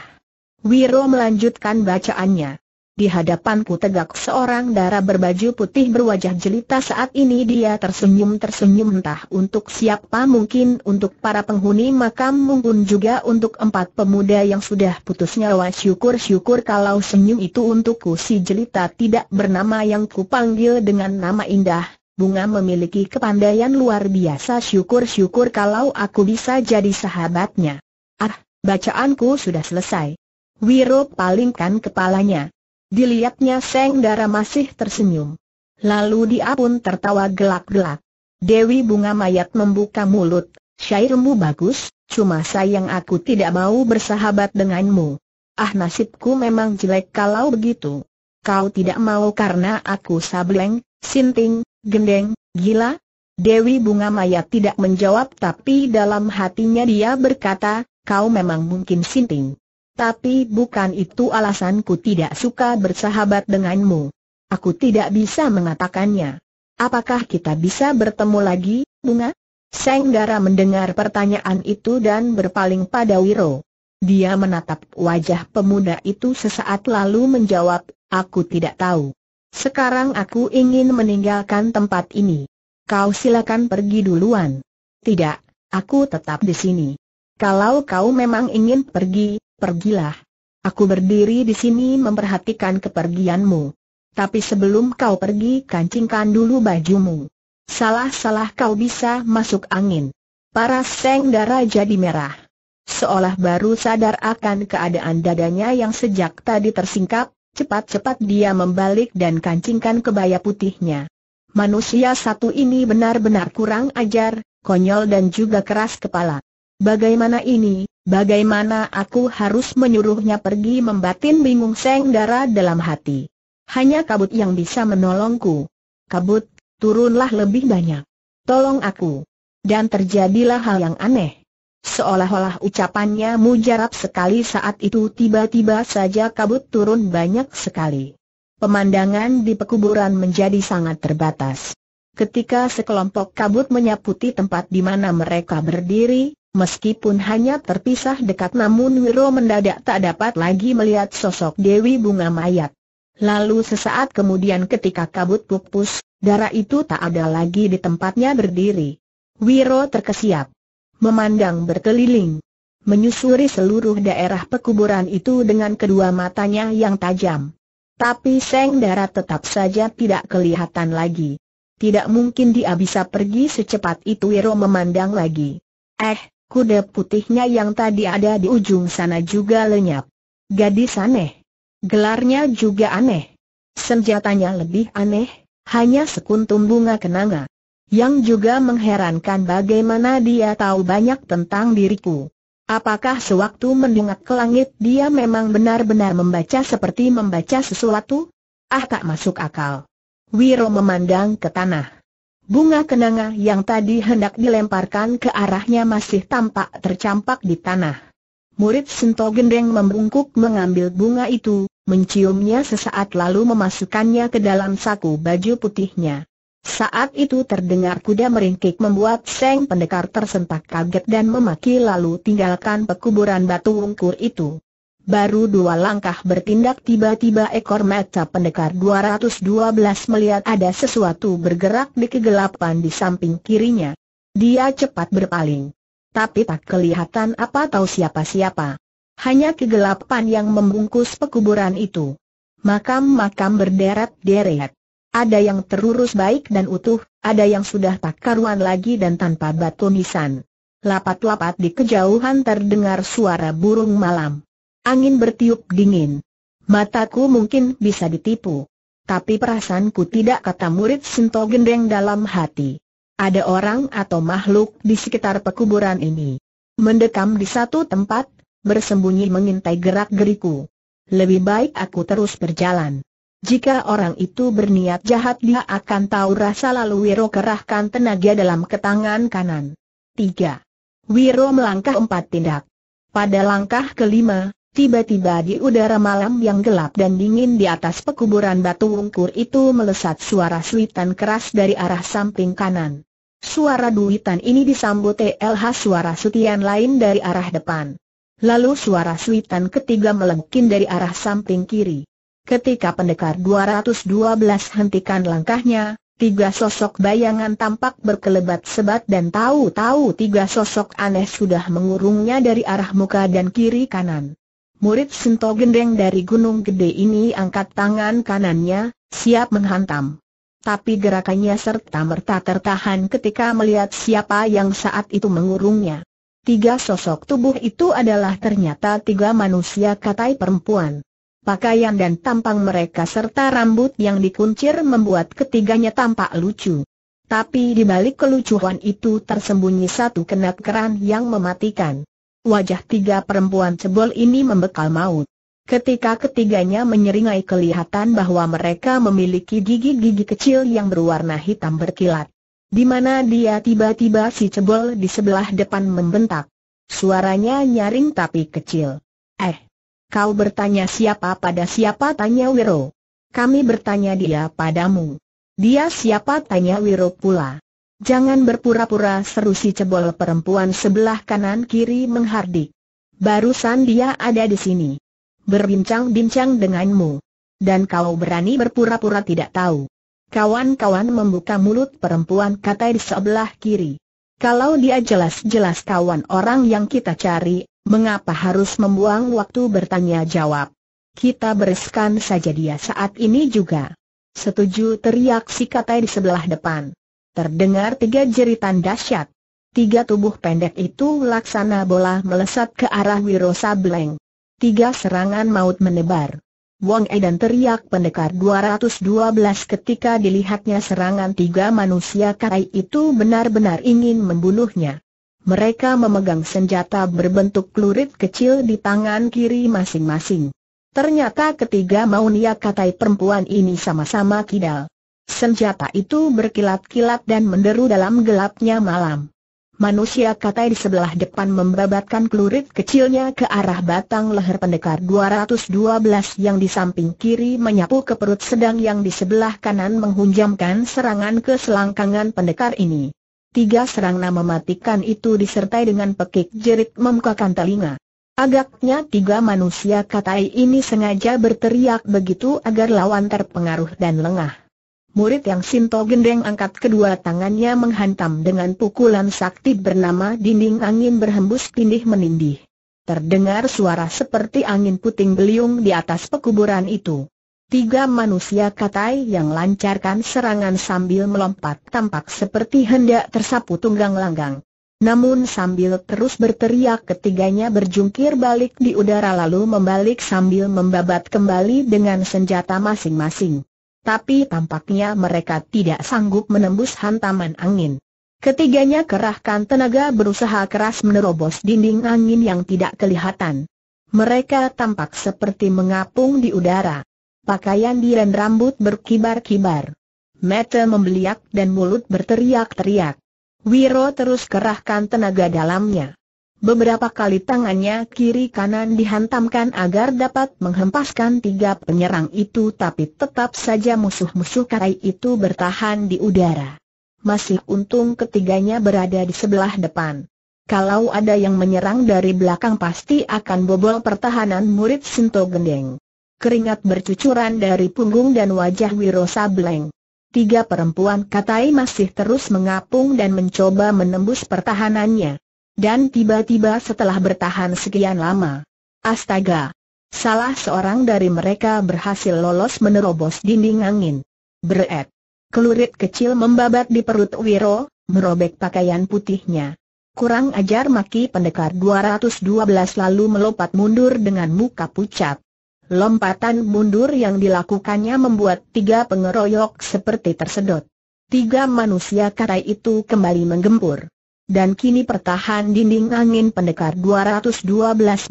Wiro melanjutkan bacaannya. Di hadapanku tegak seorang darah berbaju putih berwajah jelita saat ini dia tersenyum-tersenyum entah untuk siapa mungkin untuk para penghuni makam mungkin juga untuk empat pemuda yang sudah putus nyawa syukur-syukur kalau senyum itu untukku si jelita tidak bernama yang kupanggil dengan nama indah Bunga memiliki kepandaian luar biasa syukur-syukur kalau aku bisa jadi sahabatnya. Ah, bacaanku sudah selesai. Wiro palingkan kepalanya. Dilihatnya Seng Dara masih tersenyum. Lalu dia pun tertawa gelak-gelak. Dewi Bunga Mayat membuka mulut, syairmu bagus, cuma sayang aku tidak mau bersahabat denganmu. Ah nasibku memang jelek kalau begitu. Kau tidak mau karena aku sableng, sinting, gendeng, gila? Dewi Bunga Mayat tidak menjawab tapi dalam hatinya dia berkata, kau memang mungkin sinting. Tapi bukan itu alasanku tidak suka bersahabat denganmu. Aku tidak bisa mengatakannya. Apakah kita bisa bertemu lagi, Bunga? Senggara mendengar pertanyaan itu dan berpaling pada Wiro. Dia menatap wajah pemuda itu sesaat lalu menjawab, aku tidak tahu. Sekarang aku ingin meninggalkan tempat ini. Kau silakan pergi duluan. Tidak, aku tetap di sini. Kalau kau memang ingin pergi, pergilah. Aku berdiri di sini memperhatikan kepergianmu. Tapi sebelum kau pergi kancingkan dulu bajumu. Salah-salah kau bisa masuk angin. Para Seng darah jadi merah. Seolah baru sadar akan keadaan dadanya yang sejak tadi tersingkap, cepat-cepat dia membalik dan kancingkan kebaya putihnya. Manusia satu ini benar-benar kurang ajar, konyol dan juga keras kepala. Bagaimana ini, Bagaimana aku harus menyuruhnya pergi membatin bingung Seng Dara dalam hati. Hanya kabut yang bisa menolongku. Kabut, turunlah lebih banyak. Tolong aku. Dan terjadilah hal yang aneh. Seolah-olah ucapannya mujarab sekali saat itu tiba-tiba saja kabut turun banyak sekali. Pemandangan di pekuburan menjadi sangat terbatas. Ketika sekelompok kabut menyaputi tempat di mana mereka berdiri, Meskipun hanya terpisah dekat namun Wiro mendadak tak dapat lagi melihat sosok Dewi Bunga Mayat. Lalu sesaat kemudian ketika kabut pupus, darah itu tak ada lagi di tempatnya berdiri. Wiro terkesiap. Memandang berkeliling. Menyusuri seluruh daerah pekuburan itu dengan kedua matanya yang tajam. Tapi Seng Dara tetap saja tidak kelihatan lagi. Tidak mungkin dia bisa pergi secepat itu Wiro memandang lagi. Eh, Kuda putihnya yang tadi ada di ujung sana juga lenyap. Gadis aneh. Gelarnya juga aneh. Senjatanya lebih aneh, hanya sekuntum bunga kenanga. Yang juga mengherankan bagaimana dia tahu banyak tentang diriku. Apakah sewaktu mendongak ke langit dia memang benar-benar membaca seperti membaca sesuatu? Ah tak masuk akal. Wiro memandang ke tanah. Bunga kenanga yang tadi hendak dilemparkan ke arahnya masih tampak tercampak di tanah. Murid Sento Gendeng membungkuk mengambil bunga itu, menciumnya sesaat lalu memasukkannya ke dalam saku baju putihnya. Saat itu terdengar kuda meringkik membuat Seng pendekar tersentak kaget dan memaki lalu tinggalkan pekuburan batu ungkur itu. Baru dua langkah bertindak tiba-tiba ekor mata pendekar 212 melihat ada sesuatu bergerak di kegelapan di samping kirinya. Dia cepat berpaling. Tapi tak kelihatan apa tahu siapa-siapa. Hanya kegelapan yang membungkus pekuburan itu. Makam-makam berderet-deret. Ada yang terurus baik dan utuh, ada yang sudah tak karuan lagi dan tanpa batu nisan. Lapat-lapat di kejauhan terdengar suara burung malam. Angin bertiup dingin. Mataku mungkin bisa ditipu. Tapi perasaanku tidak kata murid Sinto Gendeng dalam hati. Ada orang atau makhluk di sekitar pekuburan ini. Mendekam di satu tempat, bersembunyi mengintai gerak-geriku. Lebih baik aku terus berjalan. Jika orang itu berniat jahat dia akan tahu rasa lalu Wiro kerahkan tenaga dalam ketangan kanan. tiga. Wiro melangkah empat tindak. Pada langkah kelima, tiba-tiba di udara malam yang gelap dan dingin di atas pekuburan batu ungkur itu melesat suara suitan keras dari arah samping kanan. Suara duitan ini disambut TLH suara sutian lain dari arah depan. Lalu suara suitan ketiga melengkin dari arah samping kiri. Ketika pendekar 212 hentikan langkahnya, Tiga sosok bayangan tampak berkelebat sebat dan tahu-tahu tiga sosok aneh sudah mengurungnya dari arah muka dan kiri kanan. Murid Sinto Gendeng dari Gunung Gede ini angkat tangan kanannya, siap menghantam. Tapi gerakannya serta merta tertahan ketika melihat siapa yang saat itu mengurungnya. Tiga sosok tubuh itu adalah ternyata tiga manusia katai perempuan. Pakaian dan tampang mereka serta rambut yang dikuncir membuat ketiganya tampak lucu. Tapi di balik kelucuan itu tersembunyi satu kenakaran yang mematikan. Wajah tiga perempuan cebol ini membekal maut. Ketika ketiganya menyeringai kelihatan bahwa mereka memiliki gigi-gigi kecil yang berwarna hitam berkilat. Di mana dia tiba-tiba si cebol di sebelah depan membentak. Suaranya nyaring tapi kecil. Eh, Kau bertanya siapa pada siapa tanya Wiro. Kami bertanya dia padamu. Dia siapa tanya Wiro pula. Jangan berpura-pura seru si cebol perempuan sebelah kanan kiri menghardik. Barusan dia ada di sini. Berbincang-bincang denganmu. Dan kau berani berpura-pura tidak tahu. Kawan-kawan membuka mulut perempuan kata di sebelah kiri. Kalau dia jelas-jelas kawan orang yang kita cari, Mengapa harus membuang waktu bertanya jawab? Kita bereskan saja dia saat ini juga. Setuju teriak si katai di sebelah depan. Terdengar tiga jeritan dahsyat. Tiga tubuh pendek itu laksana bola melesat ke arah Wiro Sableng. Tiga serangan maut menebar. Wong Edan teriak pendekar 212 ketika dilihatnya serangan tiga manusia karai itu benar-benar ingin membunuhnya. Mereka memegang senjata berbentuk klurit kecil di tangan kiri masing-masing. Ternyata ketiga maunia katai perempuan ini sama-sama kidal. Senjata itu berkilat-kilat dan menderu dalam gelapnya malam. Manusia katai di sebelah depan membabatkan klurit kecilnya ke arah batang leher pendekar 212 yang di samping kiri menyapu ke perut sedang yang di sebelah kanan menghunjamkan serangan ke selangkangan pendekar ini. Tiga serangna mematikan itu disertai dengan pekik jerit membukakan telinga. Agaknya tiga manusia katai ini sengaja berteriak begitu agar lawan terpengaruh dan lengah. Murid yang Sinto Gendeng angkat kedua tangannya menghantam dengan pukulan sakti bernama dinding angin berhembus tindih menindih. Terdengar suara seperti angin puting beliung di atas pekuburan itu. Tiga manusia katai yang lancarkan serangan sambil melompat tampak seperti hendak tersapu tunggang langgang. Namun sambil terus berteriak ketiganya berjungkir balik di udara lalu membalik sambil membabat kembali dengan senjata masing-masing. Tapi tampaknya mereka tidak sanggup menembus hantaman angin. Ketiganya kerahkan tenaga berusaha keras menerobos dinding angin yang tidak kelihatan. Mereka tampak seperti mengapung di udara. Pakaian dia dan rambut berkibar-kibar. Mata membeliak dan mulut berteriak-teriak. Wiro terus kerahkan tenaga dalamnya. Beberapa kali tangannya kiri kanan dihantamkan agar dapat menghempaskan tiga penyerang itu tapi tetap saja musuh-musuh karai itu bertahan di udara. Masih untung ketiganya berada di sebelah depan. Kalau ada yang menyerang dari belakang pasti akan bobol pertahanan murid Sinto Gendeng. Keringat bercucuran dari punggung dan wajah Wiro Sableng. Tiga perempuan katai masih terus mengapung dan mencoba menembus pertahanannya. Dan tiba-tiba setelah bertahan sekian lama. Astaga! Salah seorang dari mereka berhasil lolos menerobos dinding angin. Beret. Kelurit kecil membabat di perut Wiro, merobek pakaian putihnya. Kurang ajar maki pendekar 212 lalu melompat mundur dengan muka pucat. Lompatan mundur yang dilakukannya membuat tiga pengeroyok seperti tersedot. Tiga manusia karai itu kembali menggempur. Dan kini pertahan dinding angin pendekar 212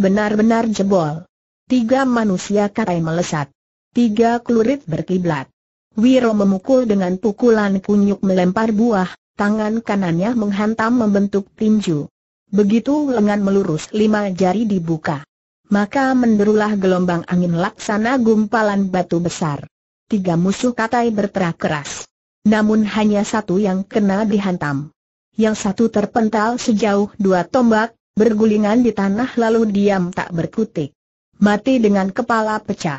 benar-benar jebol. Tiga manusia karai melesat. Tiga klurit berkiblat. Wiro memukul dengan pukulan kunyuk melempar buah, tangan kanannya menghantam membentuk tinju. Begitu lengan melurus lima jari dibuka. Maka menderulah gelombang angin laksana gumpalan batu besar. Tiga musuh katai berterak keras. Namun hanya satu yang kena dihantam. Yang satu terpental sejauh dua tombak, bergulingan di tanah lalu diam tak berkutik. Mati dengan kepala pecah.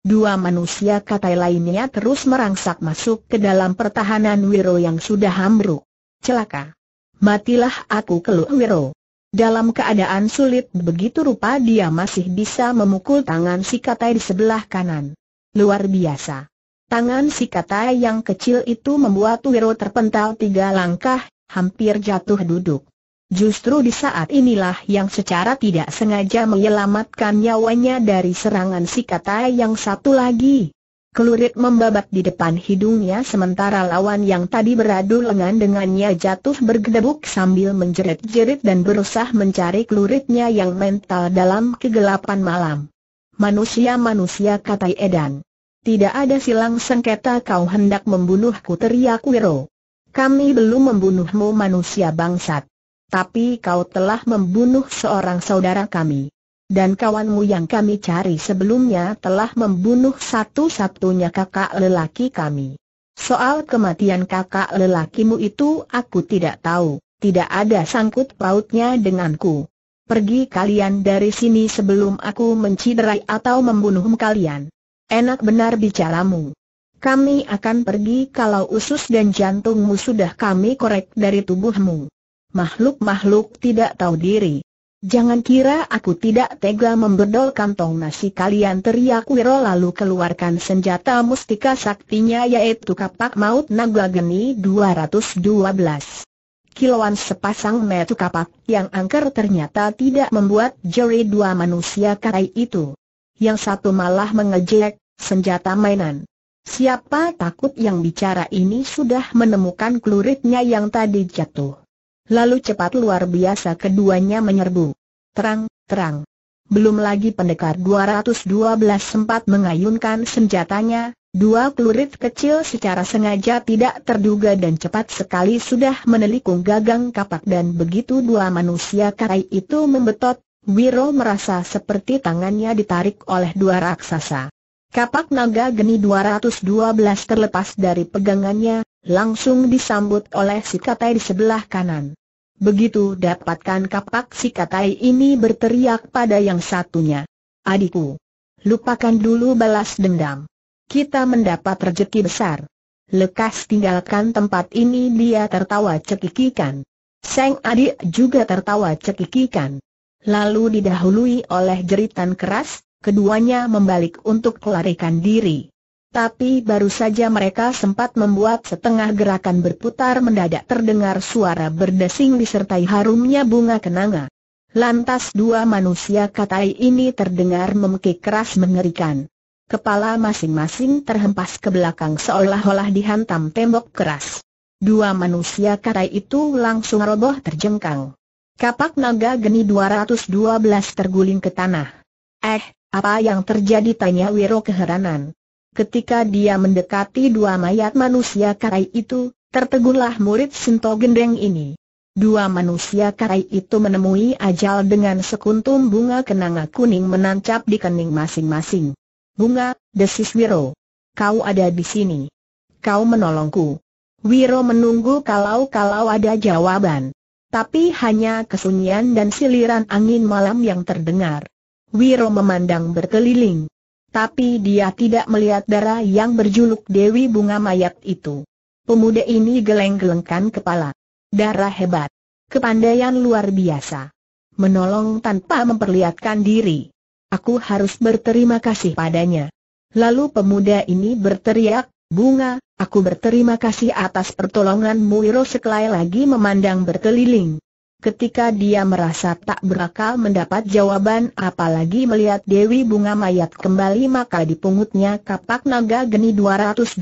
Dua manusia katai lainnya terus merangsak masuk ke dalam pertahanan Wiro yang sudah ambruk. Celaka. Matilah aku keluh Wiro. Dalam keadaan sulit begitu rupa dia masih bisa memukul tangan si katai di sebelah kanan. Luar biasa. Tangan si katai yang kecil itu membuat Wiro terpental tiga langkah, hampir jatuh duduk. Justru di saat inilah yang secara tidak sengaja menyelamatkan nyawanya dari serangan si kata yang satu lagi. Kelurit membabat di depan hidungnya sementara lawan yang tadi beradu lengan dengannya jatuh bergedebuk sambil menjerit-jerit dan berusaha mencari keluritnya yang mental dalam kegelapan malam. Manusia-manusia kata Edan. Tidak ada silang sengketa kau hendak membunuhku teriak Wiro. Kami belum membunuhmu manusia bangsat. Tapi kau telah membunuh seorang saudara kami. Dan kawanmu yang kami cari sebelumnya telah membunuh satu-satunya kakak lelaki kami. Soal kematian kakak lelakimu itu aku tidak tahu, tidak ada sangkut pautnya denganku. Pergi kalian dari sini sebelum aku menciderai atau membunuh kalian. Enak benar bicaramu. Kami akan pergi kalau usus dan jantungmu sudah kami korek dari tubuhmu makhluk-makhluk tidak tahu diri. Jangan kira aku tidak tega membedol kantong nasi kalian teriak Wiro lalu keluarkan senjata mustika saktinya yaitu kapak maut naga geni 212. Kilauan sepasang metu kapak yang angker ternyata tidak membuat jeri dua manusia karai itu. Yang satu malah mengejek, senjata mainan. Siapa takut yang bicara ini sudah menemukan kluritnya yang tadi jatuh. Lalu cepat luar biasa keduanya menyerbu. Terang, terang. Belum lagi pendekar 212 sempat mengayunkan senjatanya, dua pelurit kecil secara sengaja tidak terduga dan cepat sekali sudah menelikung gagang kapak dan begitu dua manusia karai itu membetot, Wiro merasa seperti tangannya ditarik oleh dua raksasa. Kapak naga geni 212 terlepas dari pegangannya, langsung disambut oleh si katai di sebelah kanan. Begitu dapatkan kapak si katai ini berteriak pada yang satunya. Adikku, lupakan dulu balas dendam. Kita mendapat rejeki besar. Lekas tinggalkan tempat ini dia tertawa cekikikan. Seng adik juga tertawa cekikikan. Lalu didahului oleh jeritan keras, keduanya membalik untuk melarikan diri. Tapi baru saja mereka sempat membuat setengah gerakan berputar mendadak terdengar suara berdesing disertai harumnya bunga kenanga. Lantas dua manusia katai ini terdengar memekik keras mengerikan. Kepala masing-masing terhempas ke belakang seolah-olah dihantam tembok keras. Dua manusia katai itu langsung roboh terjengkang. Kapak naga geni 212 terguling ke tanah. Eh, apa yang terjadi tanya Wiro keheranan. Ketika dia mendekati dua mayat manusia karai itu, tertegunlah murid Sinto Gendeng ini. Dua manusia karai itu menemui ajal dengan sekuntum bunga kenanga kuning menancap di kening masing-masing. Bunga, desis Wiro. Kau ada di sini. Kau menolongku. Wiro menunggu kalau-kalau ada jawaban. Tapi hanya kesunyian dan siliran angin malam yang terdengar. Wiro memandang berkeliling tapi dia tidak melihat darah yang berjuluk Dewi Bunga Mayat itu. Pemuda ini geleng-gelengkan kepala. Darah hebat. Kepandaian luar biasa. Menolong tanpa memperlihatkan diri. Aku harus berterima kasih padanya. Lalu pemuda ini berteriak, Bunga, aku berterima kasih atas pertolonganmu Wiro sekali lagi memandang berkeliling. Ketika dia merasa tak berakal mendapat jawaban apalagi melihat Dewi Bunga Mayat kembali maka dipungutnya kapak naga geni 212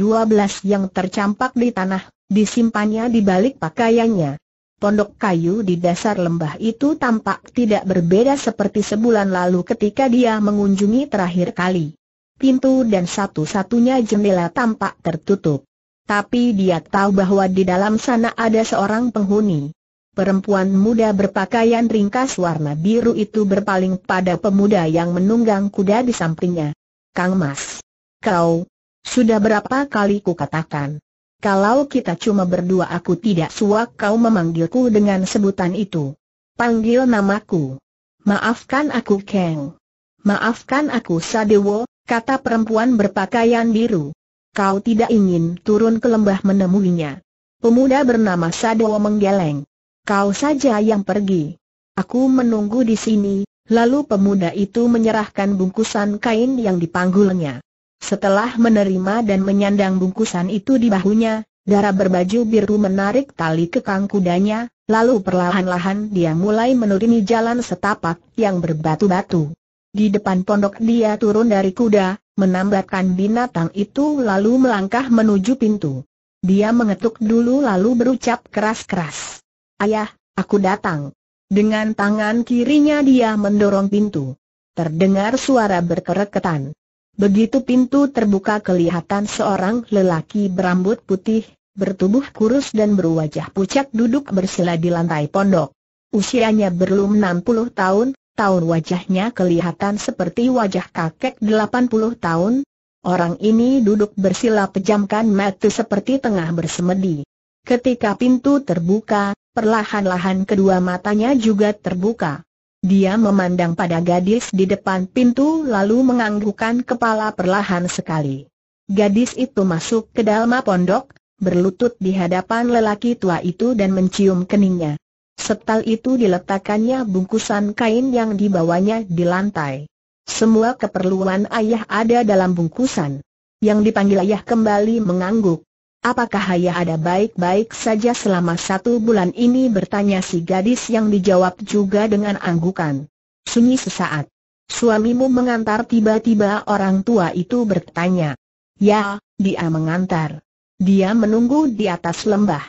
yang tercampak di tanah, disimpannya di balik pakaiannya. Pondok kayu di dasar lembah itu tampak tidak berbeda seperti sebulan lalu ketika dia mengunjungi terakhir kali. Pintu dan satu-satunya jendela tampak tertutup. Tapi dia tahu bahwa di dalam sana ada seorang penghuni. Perempuan muda berpakaian ringkas warna biru itu berpaling pada pemuda yang menunggang kuda di sampingnya. Kang Mas. Kau. Sudah berapa kali ku katakan. Kalau kita cuma berdua aku tidak suak kau memanggilku dengan sebutan itu. Panggil namaku. Maafkan aku Kang. Maafkan aku Sadewo, kata perempuan berpakaian biru. Kau tidak ingin turun ke lembah menemuinya. Pemuda bernama Sadewo menggeleng. Kau saja yang pergi. Aku menunggu di sini, lalu pemuda itu menyerahkan bungkusan kain yang dipanggulnya. Setelah menerima dan menyandang bungkusan itu di bahunya, Dara berbaju biru menarik tali kekang kudanya, lalu perlahan-lahan dia mulai menuruni jalan setapak yang berbatu-batu. Di depan pondok dia turun dari kuda, menambatkan binatang itu lalu melangkah menuju pintu. Dia mengetuk dulu lalu berucap keras-keras. Ayah, aku datang. Dengan tangan kirinya dia mendorong pintu. Terdengar suara berkereketan. Begitu pintu terbuka kelihatan seorang lelaki berambut putih, bertubuh kurus dan berwajah pucat duduk bersila di lantai pondok. Usianya belum 60 tahun, tahun wajahnya kelihatan seperti wajah kakek 80 tahun. Orang ini duduk bersila pejamkan mata seperti tengah bersemedi. Ketika pintu terbuka, perlahan-lahan kedua matanya juga terbuka. Dia memandang pada gadis di depan pintu lalu menganggukkan kepala perlahan sekali. Gadis itu masuk ke dalam pondok, berlutut di hadapan lelaki tua itu dan mencium keningnya. Setel itu diletakkannya bungkusan kain yang dibawanya di lantai. Semua keperluan ayah ada dalam bungkusan. Yang dipanggil ayah kembali mengangguk. Apakah ayah ada baik-baik saja selama satu bulan ini bertanya si gadis yang dijawab juga dengan anggukan. Sunyi sesaat. Suamimu mengantar tiba-tiba orang tua itu bertanya. Ya, dia mengantar. Dia menunggu di atas lembah.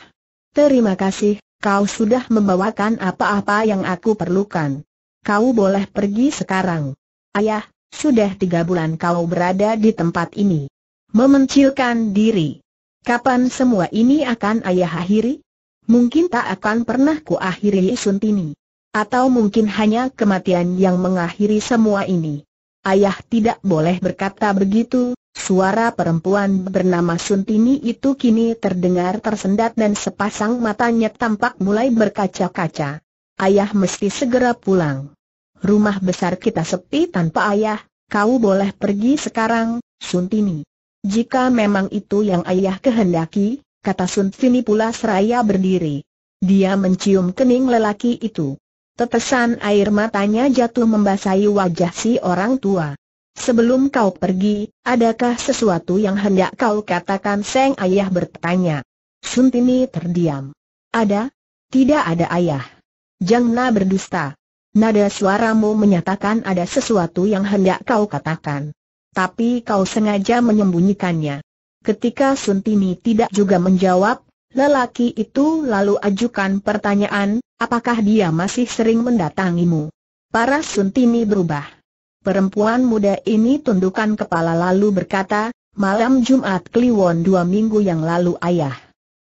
Terima kasih, kau sudah membawakan apa-apa yang aku perlukan. Kau boleh pergi sekarang. Ayah, sudah tiga bulan kau berada di tempat ini. Memencilkan diri. Kapan semua ini akan ayah akhiri? Mungkin tak akan pernah ku akhiri Suntini. Atau mungkin hanya kematian yang mengakhiri semua ini. Ayah tidak boleh berkata begitu, suara perempuan bernama Suntini itu kini terdengar tersendat dan sepasang matanya tampak mulai berkaca-kaca. Ayah mesti segera pulang. Rumah besar kita sepi tanpa ayah, kau boleh pergi sekarang, Suntini. Jika memang itu yang ayah kehendaki, kata Sun Sini pula seraya berdiri. Dia mencium kening lelaki itu. Tetesan air matanya jatuh membasahi wajah si orang tua. Sebelum kau pergi, adakah sesuatu yang hendak kau katakan Seng ayah bertanya. Sun Tini terdiam. Ada? Tidak ada ayah. Jangan berdusta. Nada suaramu menyatakan ada sesuatu yang hendak kau katakan tapi kau sengaja menyembunyikannya. Ketika Suntini tidak juga menjawab, lelaki itu lalu ajukan pertanyaan, apakah dia masih sering mendatangimu? Para Suntini berubah. Perempuan muda ini tundukkan kepala lalu berkata, malam Jumat Kliwon dua minggu yang lalu ayah.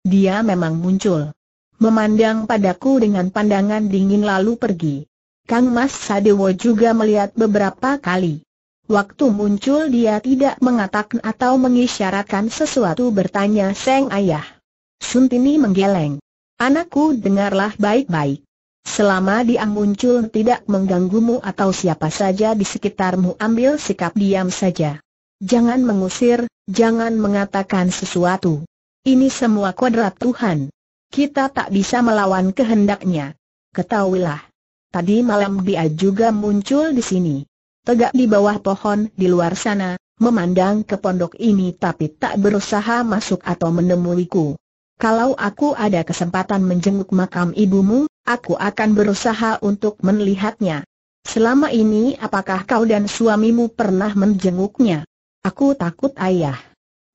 Dia memang muncul. Memandang padaku dengan pandangan dingin lalu pergi. Kang Mas Sadewo juga melihat beberapa kali. Waktu muncul dia tidak mengatakan atau mengisyaratkan sesuatu bertanya Seng Ayah. Suntini menggeleng. Anakku dengarlah baik-baik. Selama dia muncul tidak mengganggumu atau siapa saja di sekitarmu ambil sikap diam saja. Jangan mengusir, jangan mengatakan sesuatu. Ini semua kodrat Tuhan. Kita tak bisa melawan kehendaknya. Ketahuilah. Tadi malam dia juga muncul di sini tegak di bawah pohon di luar sana, memandang ke pondok ini tapi tak berusaha masuk atau menemuiku. Kalau aku ada kesempatan menjenguk makam ibumu, aku akan berusaha untuk melihatnya. Selama ini apakah kau dan suamimu pernah menjenguknya? Aku takut ayah.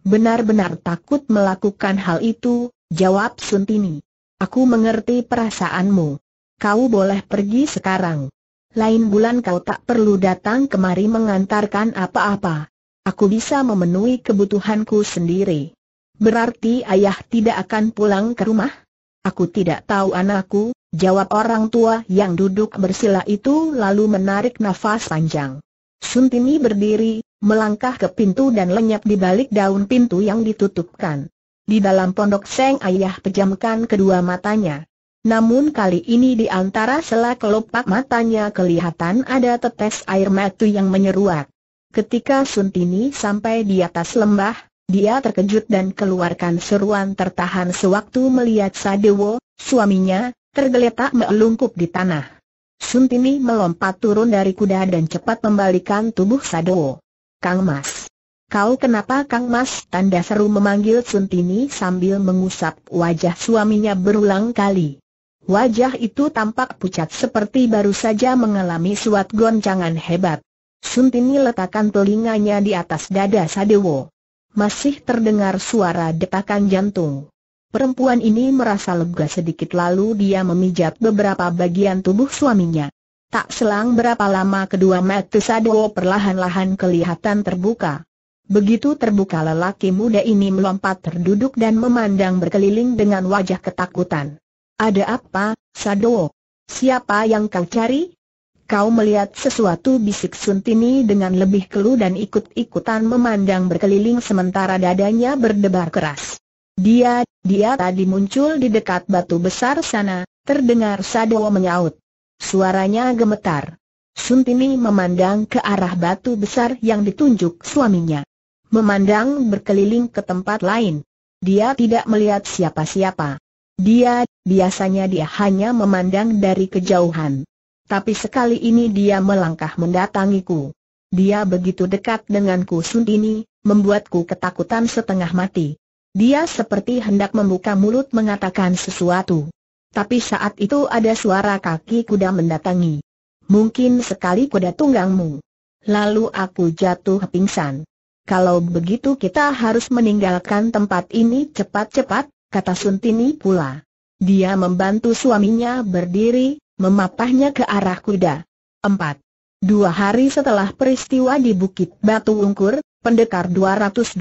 Benar-benar takut melakukan hal itu, jawab Suntini. Aku mengerti perasaanmu. Kau boleh pergi sekarang. Lain bulan kau tak perlu datang kemari mengantarkan apa-apa. Aku bisa memenuhi kebutuhanku sendiri. Berarti ayah tidak akan pulang ke rumah? Aku tidak tahu anakku, jawab orang tua yang duduk bersila itu lalu menarik nafas panjang. Suntini berdiri, melangkah ke pintu dan lenyap di balik daun pintu yang ditutupkan. Di dalam pondok Seng ayah pejamkan kedua matanya. Namun kali ini di antara sela kelopak matanya kelihatan ada tetes air mata yang menyeruak. Ketika Suntini sampai di atas lembah, dia terkejut dan keluarkan seruan tertahan sewaktu melihat Sadewo, suaminya, tergeletak melungkup di tanah. Suntini melompat turun dari kuda dan cepat membalikan tubuh Sadewo. Kang Mas. Kau kenapa Kang Mas? Tanda seru memanggil Suntini sambil mengusap wajah suaminya berulang kali. Wajah itu tampak pucat seperti baru saja mengalami suatu goncangan hebat. Suntini letakkan telinganya di atas dada Sadewo. Masih terdengar suara detakan jantung. Perempuan ini merasa lega sedikit lalu dia memijat beberapa bagian tubuh suaminya. Tak selang berapa lama kedua mata Sadewo perlahan-lahan kelihatan terbuka. Begitu terbuka lelaki muda ini melompat terduduk dan memandang berkeliling dengan wajah ketakutan. Ada apa, Sadewo? Siapa yang kau cari? kau melihat sesuatu bisik Suntini dengan lebih keluh dan ikut-ikutan memandang berkeliling sementara dadanya berdebar keras. Dia, dia tadi muncul di dekat batu besar sana, terdengar Sadewa menyaut. Suaranya gemetar. Suntini memandang ke arah batu besar yang ditunjuk suaminya. Memandang berkeliling ke tempat lain. Dia tidak melihat siapa-siapa. Dia, biasanya dia hanya memandang dari kejauhan. Tapi sekali ini dia melangkah mendatangiku. Dia begitu dekat denganku Sundini, membuatku ketakutan setengah mati. Dia seperti hendak membuka mulut mengatakan sesuatu. Tapi saat itu ada suara kaki kuda mendatangi. Mungkin sekali kuda tunggangmu. Lalu aku jatuh pingsan. Kalau begitu kita harus meninggalkan tempat ini cepat-cepat, kata Suntini pula. Dia membantu suaminya berdiri, memapahnya ke arah kuda. 4. Dua hari setelah peristiwa di Bukit Batu Ungkur, pendekar 212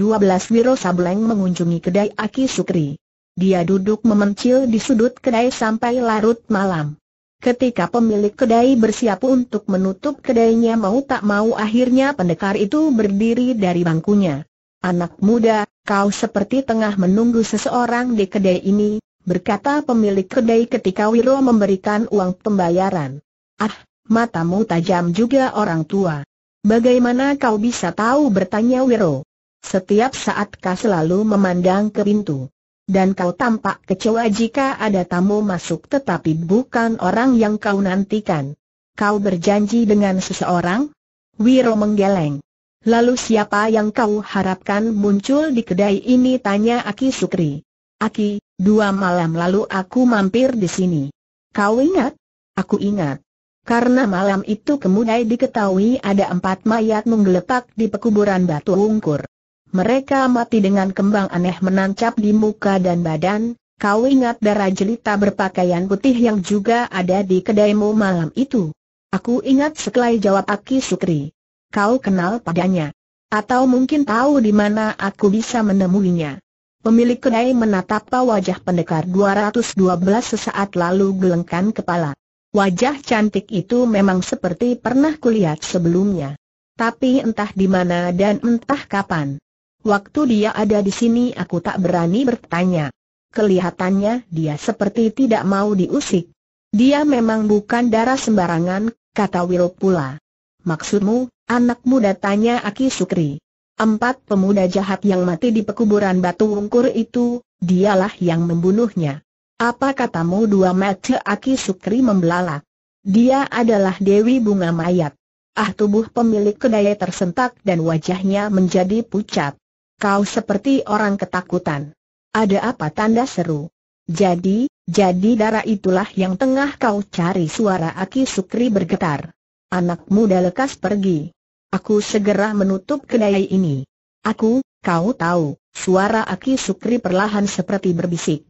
Wiro Sableng mengunjungi kedai Aki Sukri. Dia duduk memencil di sudut kedai sampai larut malam. Ketika pemilik kedai bersiap untuk menutup kedainya mau tak mau akhirnya pendekar itu berdiri dari bangkunya. Anak muda, kau seperti tengah menunggu seseorang di kedai ini, berkata pemilik kedai ketika Wiro memberikan uang pembayaran. Ah, matamu tajam juga orang tua. Bagaimana kau bisa tahu bertanya Wiro? Setiap saat kau selalu memandang ke pintu. Dan kau tampak kecewa jika ada tamu masuk tetapi bukan orang yang kau nantikan. Kau berjanji dengan seseorang? Wiro menggeleng. Lalu siapa yang kau harapkan muncul di kedai ini? Tanya Aki Sukri. Aki, Dua malam lalu aku mampir di sini. Kau ingat? Aku ingat. Karena malam itu kemudian diketahui ada empat mayat menggeletak di pekuburan batu ungkur. Mereka mati dengan kembang aneh menancap di muka dan badan. Kau ingat darah jelita berpakaian putih yang juga ada di kedaimu malam itu? Aku ingat sekali jawab Aki Sukri. Kau kenal padanya? Atau mungkin tahu di mana aku bisa menemuinya? Pemilik kedai menatap wajah pendekar 212 sesaat lalu gelengkan kepala. Wajah cantik itu memang seperti pernah kulihat sebelumnya. Tapi entah di mana dan entah kapan. Waktu dia ada di sini aku tak berani bertanya. Kelihatannya dia seperti tidak mau diusik. Dia memang bukan darah sembarangan, kata Will pula. Maksudmu, anak muda tanya Aki Sukri. Empat pemuda jahat yang mati di pekuburan batu ungkur itu, dialah yang membunuhnya. Apa katamu dua mata Aki Sukri membelalak? Dia adalah Dewi Bunga Mayat. Ah tubuh pemilik kedai tersentak dan wajahnya menjadi pucat. Kau seperti orang ketakutan. Ada apa tanda seru? Jadi, jadi darah itulah yang tengah kau cari suara Aki Sukri bergetar. Anak muda lekas pergi. Aku segera menutup kedai ini. Aku, kau tahu, suara Aki Sukri perlahan seperti berbisik.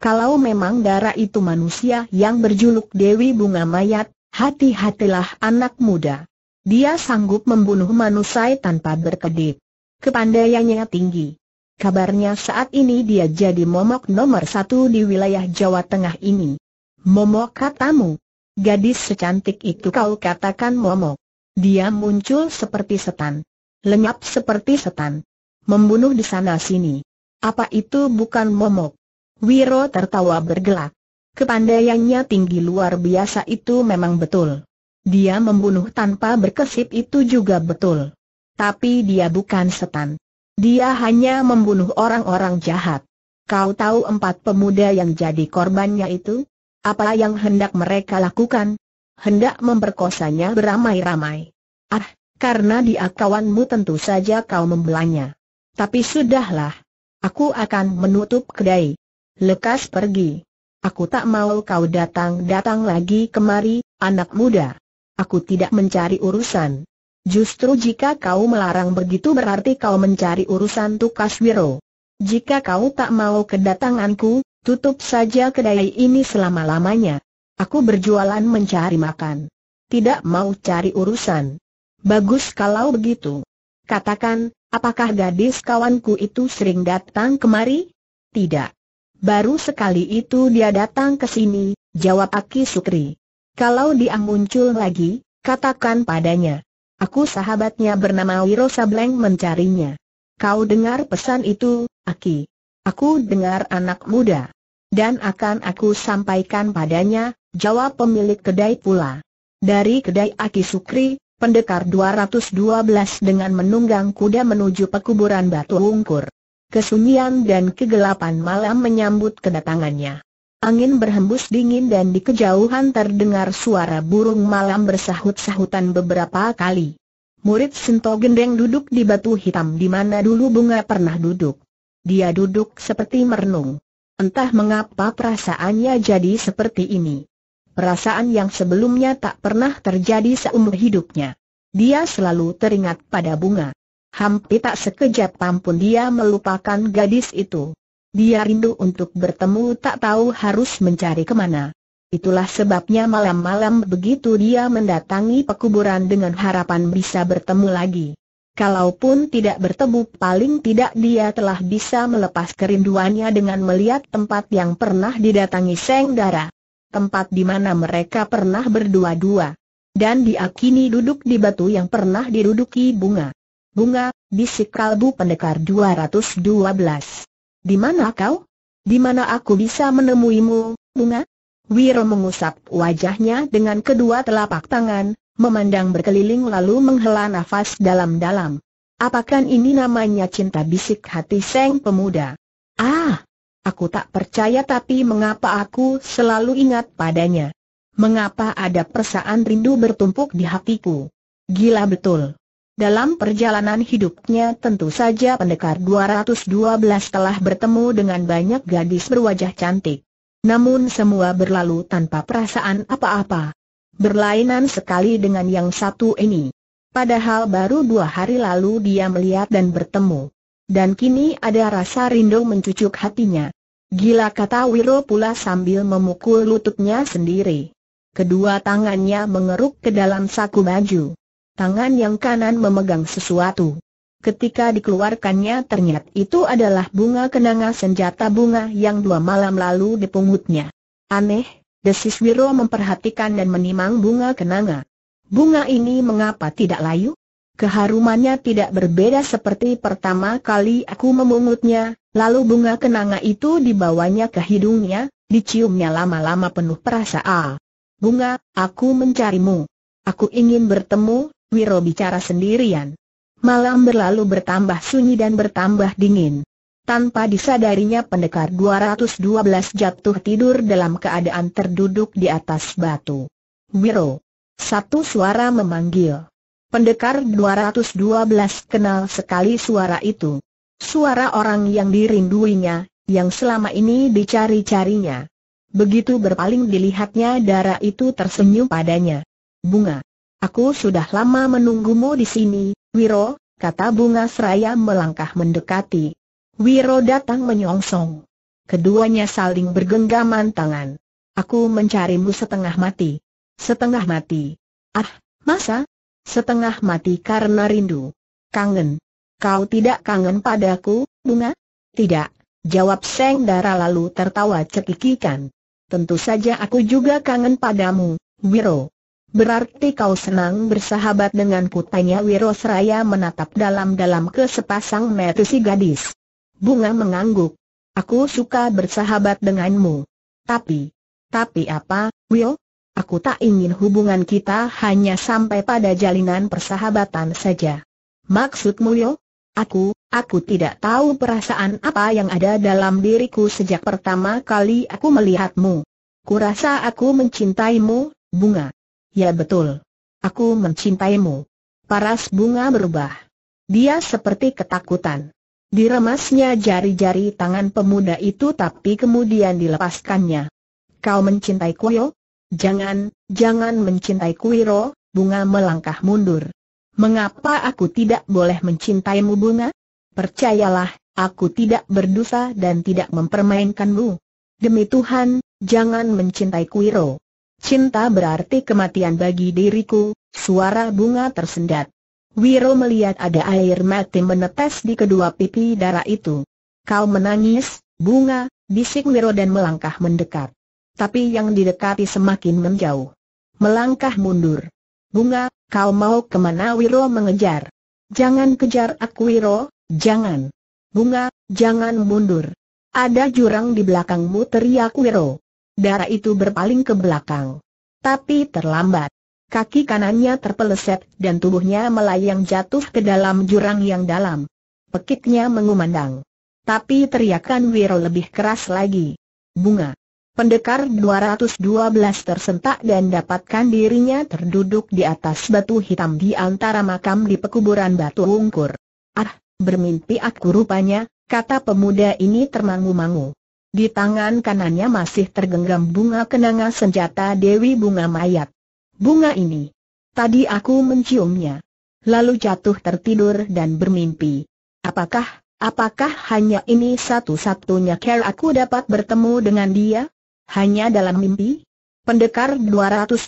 Kalau memang darah itu manusia yang berjuluk Dewi Bunga Mayat, hati-hatilah anak muda. Dia sanggup membunuh manusia tanpa berkedip. Kepandaiannya tinggi. Kabarnya saat ini dia jadi momok nomor satu di wilayah Jawa Tengah ini. Momok katamu. Gadis secantik itu kau katakan momok. Dia muncul seperti setan. Lenyap seperti setan. Membunuh di sana sini. Apa itu bukan momok? Wiro tertawa bergelak. Kepandaiannya tinggi luar biasa itu memang betul. Dia membunuh tanpa berkesip itu juga betul. Tapi dia bukan setan. Dia hanya membunuh orang-orang jahat. Kau tahu empat pemuda yang jadi korbannya itu? Apa yang hendak mereka lakukan? Hendak memperkosanya beramai-ramai. Ah, karena dia kawanmu tentu saja kau membelanya. Tapi sudahlah. Aku akan menutup kedai. Lekas pergi. Aku tak mau kau datang-datang lagi kemari, anak muda. Aku tidak mencari urusan. Justru jika kau melarang begitu berarti kau mencari urusan Tukas Wiro. Jika kau tak mau kedatanganku, tutup saja kedai ini selama-lamanya. Aku berjualan mencari makan. Tidak mau cari urusan. Bagus kalau begitu. Katakan, apakah gadis kawanku itu sering datang kemari? Tidak. Baru sekali itu dia datang ke sini, jawab Aki Sukri. Kalau dia muncul lagi, katakan padanya. Aku sahabatnya bernama Wiro Sableng mencarinya. Kau dengar pesan itu, Aki. Aku dengar anak muda. Dan akan aku sampaikan padanya, jawab pemilik kedai pula. Dari kedai Aki Sukri, pendekar 212 dengan menunggang kuda menuju pekuburan batu ungkur. Kesunyian dan kegelapan malam menyambut kedatangannya. Angin berhembus dingin dan di kejauhan terdengar suara burung malam bersahut-sahutan beberapa kali. Murid Sento Gendeng duduk di batu hitam di mana dulu bunga pernah duduk. Dia duduk seperti merenung. Entah mengapa perasaannya jadi seperti ini. Perasaan yang sebelumnya tak pernah terjadi seumur hidupnya. Dia selalu teringat pada bunga. Hampir tak sekejap pun dia melupakan gadis itu. Dia rindu untuk bertemu tak tahu harus mencari ke mana. Itulah sebabnya malam-malam begitu dia mendatangi pekuburan dengan harapan bisa bertemu lagi. Kalaupun tidak bertemu paling tidak dia telah bisa melepas kerinduannya dengan melihat tempat yang pernah didatangi Seng Dara. Tempat di mana mereka pernah berdua-dua. Dan diakini duduk di batu yang pernah diduduki bunga. Bunga, bisik kalbu pendekar 212. Di mana kau? Di mana aku bisa menemuimu, Bunga? Wiro mengusap wajahnya dengan kedua telapak tangan, memandang berkeliling lalu menghela nafas dalam-dalam. Apakah ini namanya cinta bisik hati Seng pemuda? Ah, aku tak percaya tapi mengapa aku selalu ingat padanya? Mengapa ada perasaan rindu bertumpuk di hatiku? Gila betul. Dalam perjalanan hidupnya tentu saja pendekar 212 telah bertemu dengan banyak gadis berwajah cantik. Namun semua berlalu tanpa perasaan apa-apa. Berlainan sekali dengan yang satu ini. Padahal baru dua hari lalu dia melihat dan bertemu. Dan kini ada rasa rindu mencucuk hatinya. Gila kata Wiro pula sambil memukul lututnya sendiri. Kedua tangannya mengeruk ke dalam saku baju. Tangan yang kanan memegang sesuatu. Ketika dikeluarkannya ternyata itu adalah bunga kenanga senjata bunga yang dua malam lalu dipungutnya. Aneh, desis Wiro memperhatikan dan menimang bunga kenanga. Bunga ini mengapa tidak layu? Keharumannya tidak berbeda seperti pertama kali aku memungutnya, lalu bunga kenanga itu dibawanya ke hidungnya, diciumnya lama-lama penuh perasaan. Bunga, aku mencarimu. Aku ingin bertemu, Wiro bicara sendirian. Malam berlalu bertambah sunyi dan bertambah dingin. Tanpa disadarinya pendekar 212 jatuh tidur dalam keadaan terduduk di atas batu. Wiro. Satu suara memanggil. Pendekar 212 kenal sekali suara itu. Suara orang yang dirinduinya, yang selama ini dicari-carinya. Begitu berpaling dilihatnya darah itu tersenyum padanya. Bunga. Aku sudah lama menunggumu di sini, Wiro, kata Bunga Seraya melangkah mendekati. Wiro datang menyongsong. Keduanya saling bergenggaman tangan. Aku mencarimu setengah mati. Setengah mati. Ah, masa? Setengah mati karena rindu. Kangen. Kau tidak kangen padaku, Bunga? Tidak, jawab Seng Dara lalu tertawa cekikikan. Tentu saja aku juga kangen padamu, Wiro. Berarti kau senang bersahabat denganku tanya Wiro seraya menatap dalam-dalam ke sepasang mata si gadis. Bunga mengangguk. Aku suka bersahabat denganmu. Tapi, tapi apa, Will? Aku tak ingin hubungan kita hanya sampai pada jalinan persahabatan saja. Maksudmu yo? Aku, aku tidak tahu perasaan apa yang ada dalam diriku sejak pertama kali aku melihatmu. Kurasa aku mencintaimu, bunga. Ya betul. Aku mencintaimu. Paras bunga berubah. Dia seperti ketakutan. Diremasnya jari-jari tangan pemuda itu tapi kemudian dilepaskannya. Kau mencintai Koyo? Jangan, jangan mencintai Kuiro, bunga melangkah mundur. Mengapa aku tidak boleh mencintaimu bunga? Percayalah, aku tidak berdosa dan tidak mempermainkanmu. Demi Tuhan, jangan mencintai Kuiro. Cinta berarti kematian bagi diriku, suara bunga tersendat. Wiro melihat ada air mati menetes di kedua pipi darah itu. Kau menangis, bunga, bisik Wiro dan melangkah mendekat tapi yang didekati semakin menjauh. Melangkah mundur. Bunga, kau mau ke mana Wiro mengejar? Jangan kejar aku Wiro, jangan. Bunga, jangan mundur. Ada jurang di belakangmu teriak Wiro. Darah itu berpaling ke belakang. Tapi terlambat. Kaki kanannya terpeleset dan tubuhnya melayang jatuh ke dalam jurang yang dalam. Pekiknya mengumandang. Tapi teriakan Wiro lebih keras lagi. Bunga. Pendekar 212 tersentak dan dapatkan dirinya terduduk di atas batu hitam di antara makam di pekuburan batu ungkur. Ah, bermimpi aku rupanya, kata pemuda ini termangu-mangu. Di tangan kanannya masih tergenggam bunga kenanga senjata Dewi Bunga Mayat. Bunga ini. Tadi aku menciumnya. Lalu jatuh tertidur dan bermimpi. Apakah, apakah hanya ini satu-satunya care aku dapat bertemu dengan dia? Hanya dalam mimpi? Pendekar 212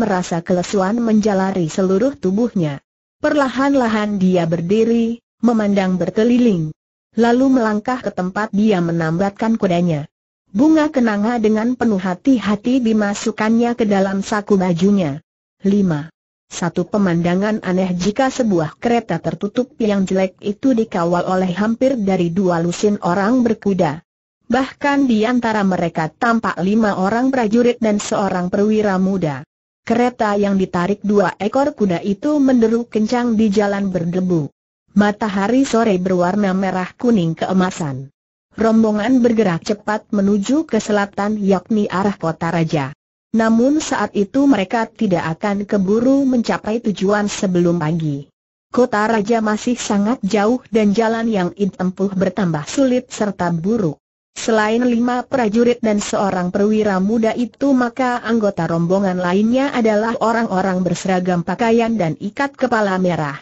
merasa kelesuan menjalari seluruh tubuhnya. Perlahan-lahan dia berdiri, memandang berkeliling. Lalu melangkah ke tempat dia menambatkan kudanya. Bunga kenanga dengan penuh hati-hati dimasukkannya ke dalam saku bajunya. 5. Satu pemandangan aneh jika sebuah kereta tertutup yang jelek itu dikawal oleh hampir dari dua lusin orang berkuda. Bahkan di antara mereka tampak lima orang prajurit dan seorang perwira muda. Kereta yang ditarik dua ekor kuda itu menderu kencang di jalan berdebu. Matahari sore berwarna merah kuning keemasan. Rombongan bergerak cepat menuju ke selatan yakni arah kota raja. Namun saat itu mereka tidak akan keburu mencapai tujuan sebelum pagi. Kota raja masih sangat jauh dan jalan yang ditempuh bertambah sulit serta buruk. Selain lima prajurit dan seorang perwira muda itu maka anggota rombongan lainnya adalah orang-orang berseragam pakaian dan ikat kepala merah.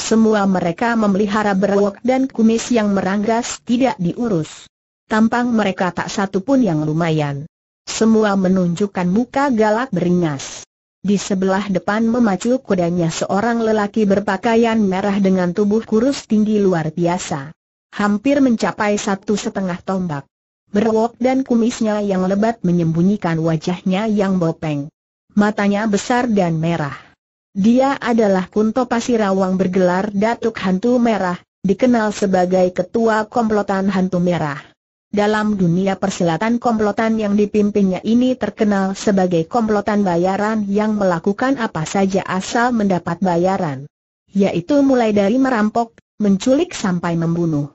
Semua mereka memelihara berwok dan kumis yang meranggas tidak diurus. Tampang mereka tak satu pun yang lumayan. Semua menunjukkan muka galak beringas. Di sebelah depan memacu kudanya seorang lelaki berpakaian merah dengan tubuh kurus tinggi luar biasa. Hampir mencapai satu setengah tombak. Berwok dan kumisnya yang lebat menyembunyikan wajahnya yang bopeng. Matanya besar dan merah. Dia adalah Kunto Pasirawang bergelar Datuk Hantu Merah, dikenal sebagai ketua komplotan Hantu Merah. Dalam dunia persilatan komplotan yang dipimpinnya ini terkenal sebagai komplotan bayaran yang melakukan apa saja asal mendapat bayaran. Yaitu mulai dari merampok, menculik sampai membunuh.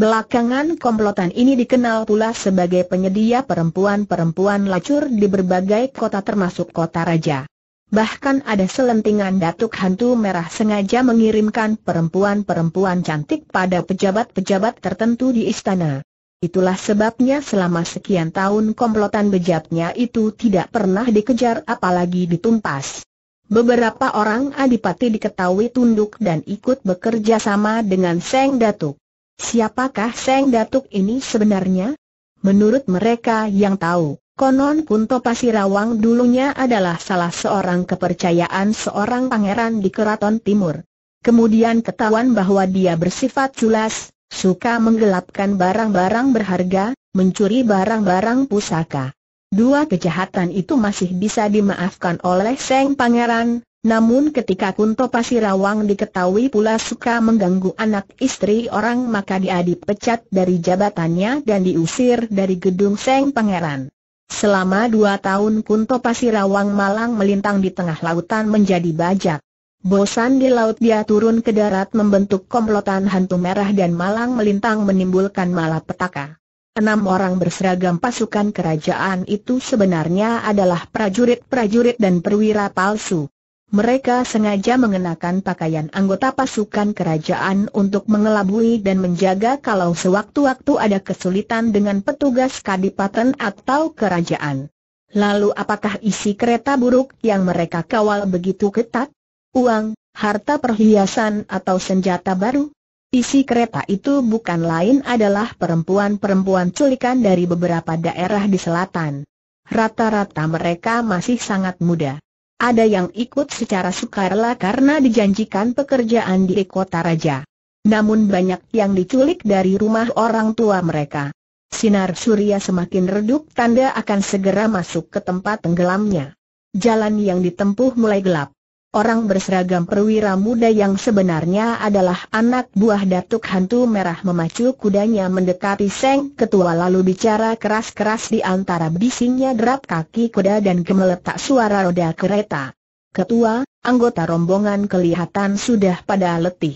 Belakangan komplotan ini dikenal pula sebagai penyedia perempuan-perempuan lacur di berbagai kota termasuk kota raja. Bahkan ada selentingan datuk hantu merah sengaja mengirimkan perempuan-perempuan cantik pada pejabat-pejabat tertentu di istana. Itulah sebabnya selama sekian tahun komplotan bejatnya itu tidak pernah dikejar apalagi ditumpas. Beberapa orang adipati diketahui tunduk dan ikut bekerja sama dengan Seng Datuk. Siapakah Seng Datuk ini sebenarnya? Menurut mereka yang tahu, konon Kunto Pasirawang dulunya adalah salah seorang kepercayaan seorang pangeran di Keraton Timur. Kemudian ketahuan bahwa dia bersifat culas, suka menggelapkan barang-barang berharga, mencuri barang-barang pusaka. Dua kejahatan itu masih bisa dimaafkan oleh Seng Pangeran, namun ketika Kunto Pasirawang diketahui pula suka mengganggu anak istri orang maka dia dipecat dari jabatannya dan diusir dari gedung Seng Pangeran. Selama dua tahun Kunto Pasirawang malang melintang di tengah lautan menjadi bajak. Bosan di laut dia turun ke darat membentuk komplotan hantu merah dan malang melintang menimbulkan malapetaka. Enam orang berseragam pasukan kerajaan itu sebenarnya adalah prajurit-prajurit dan perwira palsu. Mereka sengaja mengenakan pakaian anggota pasukan kerajaan untuk mengelabui dan menjaga kalau sewaktu-waktu ada kesulitan dengan petugas kadipaten atau kerajaan. Lalu apakah isi kereta buruk yang mereka kawal begitu ketat? Uang, harta perhiasan atau senjata baru? Isi kereta itu bukan lain adalah perempuan-perempuan culikan dari beberapa daerah di selatan. Rata-rata mereka masih sangat muda. Ada yang ikut secara sukarela karena dijanjikan pekerjaan di kota raja. Namun banyak yang diculik dari rumah orang tua mereka. Sinar surya semakin redup tanda akan segera masuk ke tempat tenggelamnya. Jalan yang ditempuh mulai gelap. Orang berseragam perwira muda yang sebenarnya adalah anak buah Datuk Hantu Merah memacu kudanya mendekati Seng Ketua lalu bicara keras-keras di antara bisingnya derap kaki kuda dan gemeletak suara roda kereta. Ketua, anggota rombongan kelihatan sudah pada letih.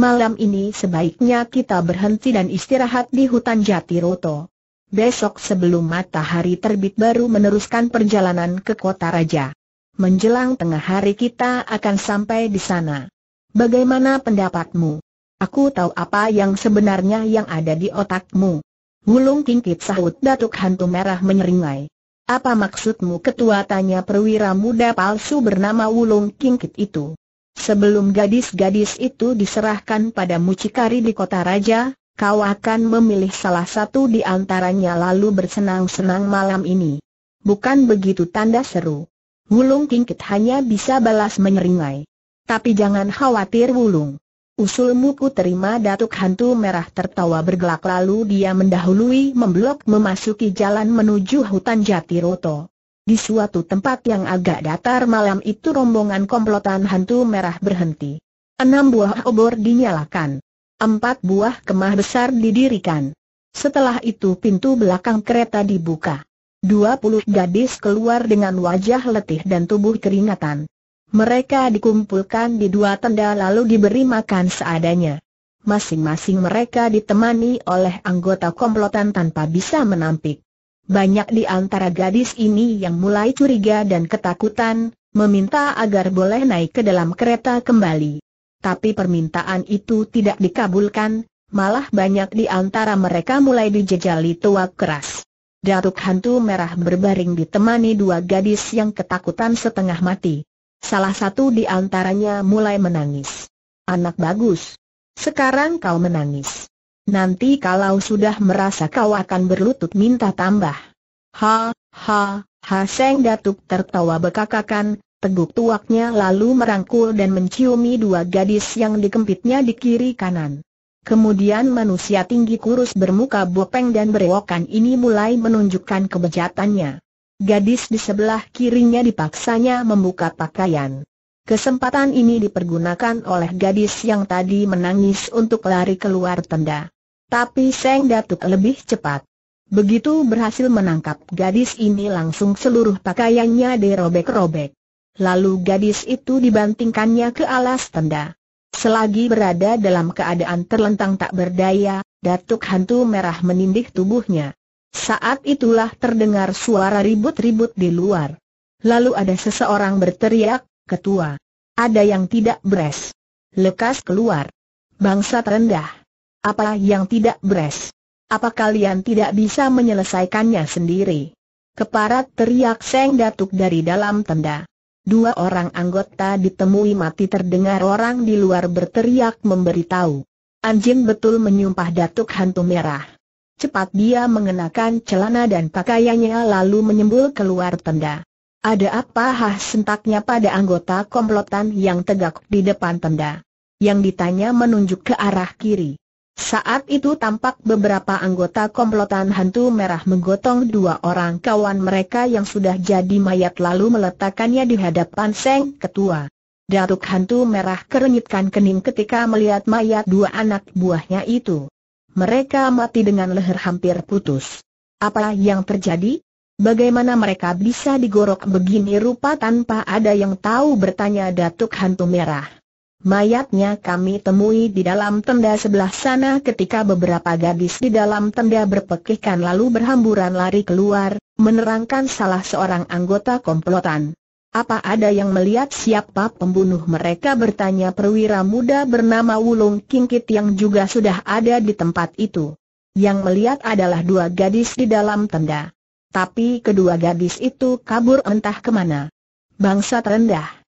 Malam ini sebaiknya kita berhenti dan istirahat di hutan Jatiroto. Besok sebelum matahari terbit baru meneruskan perjalanan ke kota raja. Menjelang tengah hari kita akan sampai di sana. Bagaimana pendapatmu? Aku tahu apa yang sebenarnya yang ada di otakmu. Wulung Kingkit sahut Datuk Hantu Merah menyeringai. Apa maksudmu ketua tanya perwira muda palsu bernama Wulung Kingkit itu? Sebelum gadis-gadis itu diserahkan pada mucikari di kota raja, kau akan memilih salah satu di antaranya lalu bersenang-senang malam ini. Bukan begitu tanda seru. Wulung Kingkit hanya bisa balas menyeringai. Tapi jangan khawatir Wulung. Usulmu ku terima Datuk Hantu Merah tertawa bergelak lalu dia mendahului memblok memasuki jalan menuju hutan Jatiroto. Di suatu tempat yang agak datar malam itu rombongan komplotan Hantu Merah berhenti. Enam buah obor dinyalakan. Empat buah kemah besar didirikan. Setelah itu pintu belakang kereta dibuka. Dua puluh gadis keluar dengan wajah letih dan tubuh keringatan. Mereka dikumpulkan di dua tenda lalu diberi makan seadanya. Masing-masing mereka ditemani oleh anggota komplotan tanpa bisa menampik. Banyak di antara gadis ini yang mulai curiga dan ketakutan, meminta agar boleh naik ke dalam kereta kembali. Tapi permintaan itu tidak dikabulkan, malah banyak di antara mereka mulai dijejali tua keras. Datuk Hantu Merah berbaring ditemani dua gadis yang ketakutan setengah mati. Salah satu di antaranya mulai menangis. Anak bagus. Sekarang kau menangis. Nanti kalau sudah merasa kau akan berlutut minta tambah. Ha, ha, ha Seng Datuk tertawa bekakakan, teguk tuaknya lalu merangkul dan menciumi dua gadis yang dikempitnya di kiri kanan. Kemudian manusia tinggi kurus bermuka bopeng dan berewokan ini mulai menunjukkan kebejatannya. Gadis di sebelah kirinya dipaksanya membuka pakaian. Kesempatan ini dipergunakan oleh gadis yang tadi menangis untuk lari keluar tenda. Tapi Seng Datuk lebih cepat. Begitu berhasil menangkap gadis ini langsung seluruh pakaiannya dirobek-robek. Lalu gadis itu dibantingkannya ke alas tenda. Selagi berada dalam keadaan terlentang tak berdaya, Datuk Hantu Merah menindih tubuhnya. Saat itulah terdengar suara ribut-ribut di luar. Lalu ada seseorang berteriak, Ketua. Ada yang tidak beres. Lekas keluar. Bangsa terendah. Apa yang tidak beres? Apa kalian tidak bisa menyelesaikannya sendiri? Keparat teriak Seng Datuk dari dalam tenda. Dua orang anggota ditemui mati terdengar orang di luar berteriak memberitahu. Anjing betul menyumpah Datuk Hantu Merah. Cepat dia mengenakan celana dan pakaiannya lalu menyembul keluar tenda. Ada apa hah sentaknya pada anggota komplotan yang tegak di depan tenda. Yang ditanya menunjuk ke arah kiri. Saat itu tampak beberapa anggota komplotan hantu merah menggotong dua orang kawan mereka yang sudah jadi mayat lalu meletakkannya di hadapan Seng Ketua. Datuk hantu merah kerenyitkan kening ketika melihat mayat dua anak buahnya itu. Mereka mati dengan leher hampir putus. Apa yang terjadi? Bagaimana mereka bisa digorok begini rupa tanpa ada yang tahu bertanya Datuk hantu merah. Mayatnya kami temui di dalam tenda sebelah sana ketika beberapa gadis di dalam tenda berpekihkan lalu berhamburan lari keluar, menerangkan salah seorang anggota komplotan. Apa ada yang melihat siapa pembunuh mereka bertanya perwira muda bernama Wulung Kingkit yang juga sudah ada di tempat itu. Yang melihat adalah dua gadis di dalam tenda. Tapi kedua gadis itu kabur entah ke mana. Bangsa terendah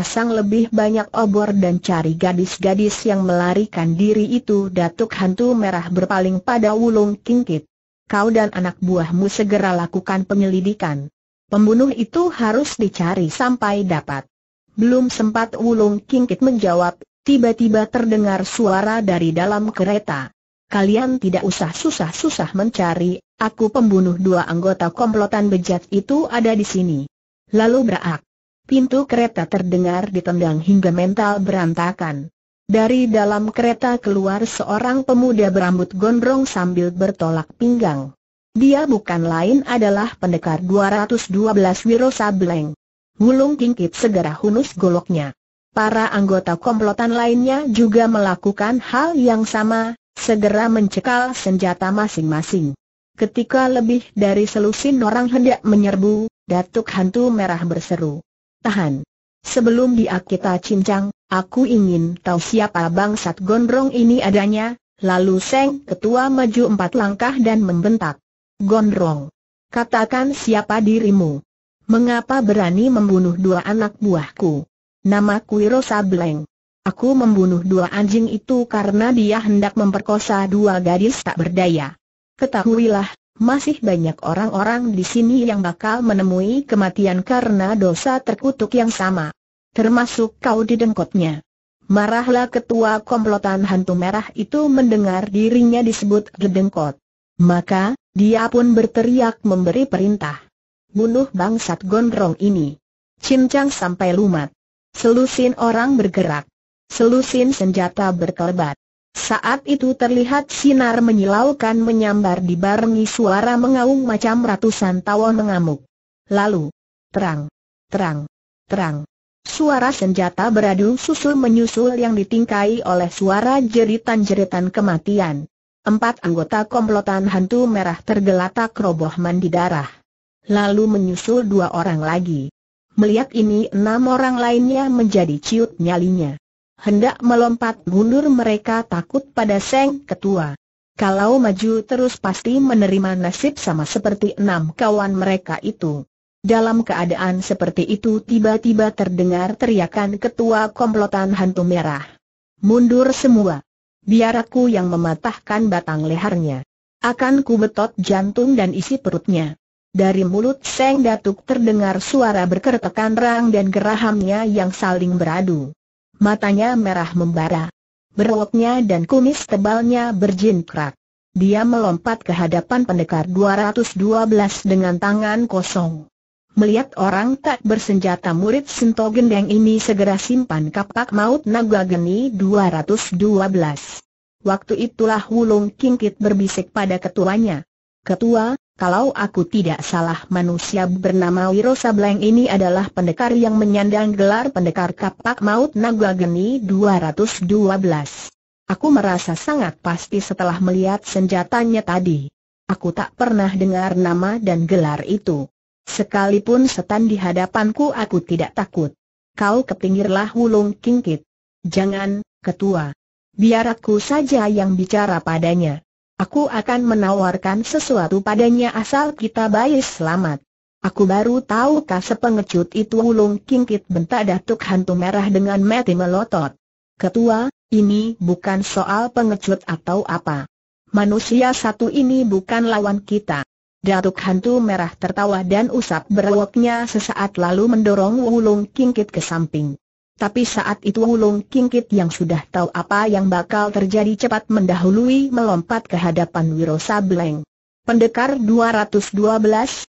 pasang lebih banyak obor dan cari gadis-gadis yang melarikan diri itu Datuk Hantu Merah berpaling pada Wulung Kingkit. Kau dan anak buahmu segera lakukan penyelidikan. Pembunuh itu harus dicari sampai dapat. Belum sempat Wulung Kingkit menjawab, tiba-tiba terdengar suara dari dalam kereta. Kalian tidak usah susah-susah mencari, aku pembunuh dua anggota komplotan bejat itu ada di sini. Lalu berak. Pintu kereta terdengar ditendang hingga mental berantakan. Dari dalam kereta keluar seorang pemuda berambut gondrong sambil bertolak pinggang. Dia bukan lain adalah pendekar 212 Wiro Sableng. Wulung Kingkit segera hunus goloknya. Para anggota komplotan lainnya juga melakukan hal yang sama, segera mencekal senjata masing-masing. Ketika lebih dari selusin orang hendak menyerbu, Datuk Hantu Merah berseru. Tahan. Sebelum dia kita cincang, aku ingin tahu siapa bangsat gondrong ini adanya, lalu Seng Ketua maju empat langkah dan membentak. Gondrong. Katakan siapa dirimu. Mengapa berani membunuh dua anak buahku? Nama Kuiro Sableng. Aku membunuh dua anjing itu karena dia hendak memperkosa dua gadis tak berdaya. Ketahuilah, masih banyak orang-orang di sini yang bakal menemui kematian karena dosa terkutuk yang sama. Termasuk kau di dengkotnya. Marahlah ketua komplotan hantu merah itu mendengar dirinya disebut gedengkot. Maka, dia pun berteriak memberi perintah. Bunuh bangsat gondrong ini. Cincang sampai lumat. Selusin orang bergerak. Selusin senjata berkelebat. Saat itu terlihat sinar menyilaukan menyambar dibarengi suara mengaung macam ratusan tawon mengamuk. Lalu, terang, terang, terang. Suara senjata beradu susul menyusul yang ditingkai oleh suara jeritan-jeritan kematian. Empat anggota komplotan hantu merah tergelatak roboh mandi darah. Lalu menyusul dua orang lagi. Melihat ini enam orang lainnya menjadi ciut nyalinya hendak melompat mundur mereka takut pada Seng Ketua. Kalau maju terus pasti menerima nasib sama seperti enam kawan mereka itu. Dalam keadaan seperti itu tiba-tiba terdengar teriakan ketua komplotan hantu merah. Mundur semua. Biar aku yang mematahkan batang lehernya. Akan ku betot jantung dan isi perutnya. Dari mulut Seng Datuk terdengar suara berkertekan rang dan gerahamnya yang saling beradu matanya merah membara. Berwoknya dan kumis tebalnya berjinkrak. Dia melompat ke hadapan pendekar 212 dengan tangan kosong. Melihat orang tak bersenjata murid Sinto Gendeng ini segera simpan kapak maut naga geni 212. Waktu itulah Wulung Kingkit berbisik pada ketuanya. Ketua, kalau aku tidak salah manusia bernama Wiro Sableng ini adalah pendekar yang menyandang gelar pendekar kapak maut naga geni 212. Aku merasa sangat pasti setelah melihat senjatanya tadi. Aku tak pernah dengar nama dan gelar itu. Sekalipun setan di hadapanku aku tidak takut. Kau kepinggirlah wulung kingkit. Jangan, ketua. Biar aku saja yang bicara padanya. Aku akan menawarkan sesuatu padanya asal kita baik selamat. Aku baru tahu kah sepengecut itu ulung kingkit bentak datuk hantu merah dengan mati melotot. Ketua, ini bukan soal pengecut atau apa. Manusia satu ini bukan lawan kita. Datuk hantu merah tertawa dan usap berwoknya sesaat lalu mendorong ulung kingkit ke samping. Tapi saat itu Wulung Kingkit yang sudah tahu apa yang bakal terjadi cepat mendahului melompat ke hadapan Wiro Sableng. Pendekar 212,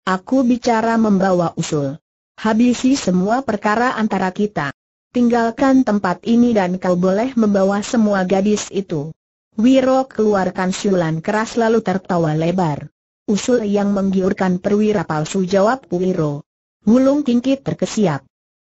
aku bicara membawa usul. Habisi semua perkara antara kita. Tinggalkan tempat ini dan kau boleh membawa semua gadis itu. Wiro keluarkan siulan keras lalu tertawa lebar. Usul yang menggiurkan perwira palsu jawab Wiro. Wulung Kingkit terkesiap.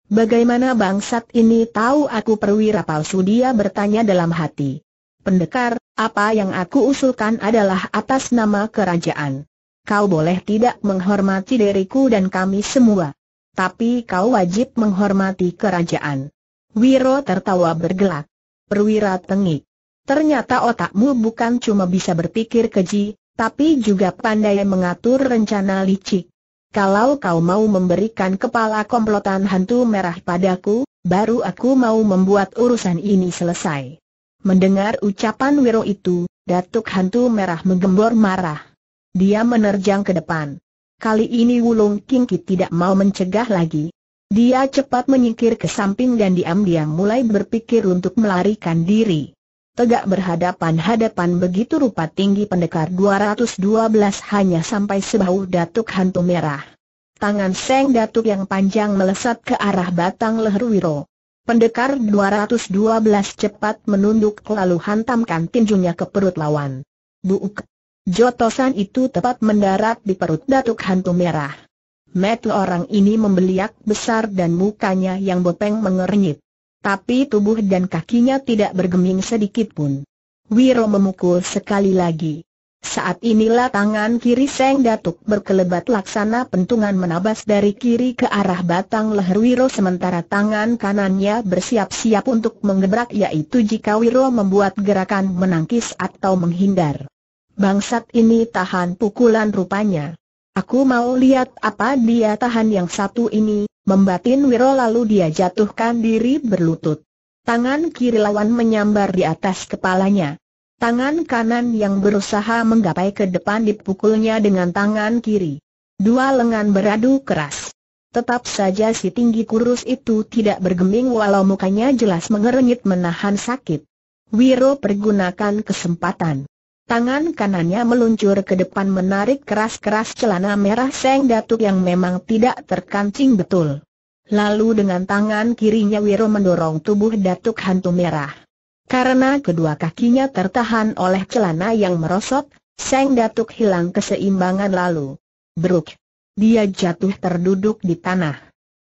Bagaimana bangsat ini tahu aku perwira palsu dia bertanya dalam hati. Pendekar, apa yang aku usulkan adalah atas nama kerajaan. Kau boleh tidak menghormati diriku dan kami semua. Tapi kau wajib menghormati kerajaan. Wiro tertawa bergelak. Perwira tengik. Ternyata otakmu bukan cuma bisa berpikir keji, tapi juga pandai mengatur rencana licik. Kalau kau mau memberikan kepala komplotan hantu merah padaku, baru aku mau membuat urusan ini selesai. Mendengar ucapan Wiro itu, Datuk Hantu Merah menggembor marah. Dia menerjang ke depan. Kali ini Wulung Kingki tidak mau mencegah lagi. Dia cepat menyingkir ke samping dan diam-diam mulai berpikir untuk melarikan diri tegak berhadapan-hadapan begitu rupa tinggi pendekar 212 hanya sampai sebahu datuk hantu merah. Tangan Seng Datuk yang panjang melesat ke arah batang leher Wiro. Pendekar 212 cepat menunduk lalu hantamkan tinjunya ke perut lawan. Buuk! Jotosan itu tepat mendarat di perut Datuk Hantu Merah. Metu orang ini membeliak besar dan mukanya yang bopeng mengernyit. Tapi tubuh dan kakinya tidak bergeming sedikit pun. Wiro memukul sekali lagi. Saat inilah tangan kiri Seng Datuk berkelebat laksana pentungan menabas dari kiri ke arah batang leher Wiro sementara tangan kanannya bersiap-siap untuk mengebrak yaitu jika Wiro membuat gerakan menangkis atau menghindar. Bangsat ini tahan pukulan rupanya. Aku mau lihat apa dia tahan yang satu ini, Membatin Wiro lalu dia jatuhkan diri berlutut. Tangan kiri lawan menyambar di atas kepalanya. Tangan kanan yang berusaha menggapai ke depan dipukulnya dengan tangan kiri. Dua lengan beradu keras. Tetap saja si tinggi kurus itu tidak bergeming walau mukanya jelas mengernyit menahan sakit. Wiro pergunakan kesempatan. Tangan kanannya meluncur ke depan menarik keras-keras celana merah Seng Datuk yang memang tidak terkancing betul. Lalu dengan tangan kirinya Wiro mendorong tubuh Datuk Hantu Merah. Karena kedua kakinya tertahan oleh celana yang merosot, Seng Datuk hilang keseimbangan lalu. Bruk! Dia jatuh terduduk di tanah.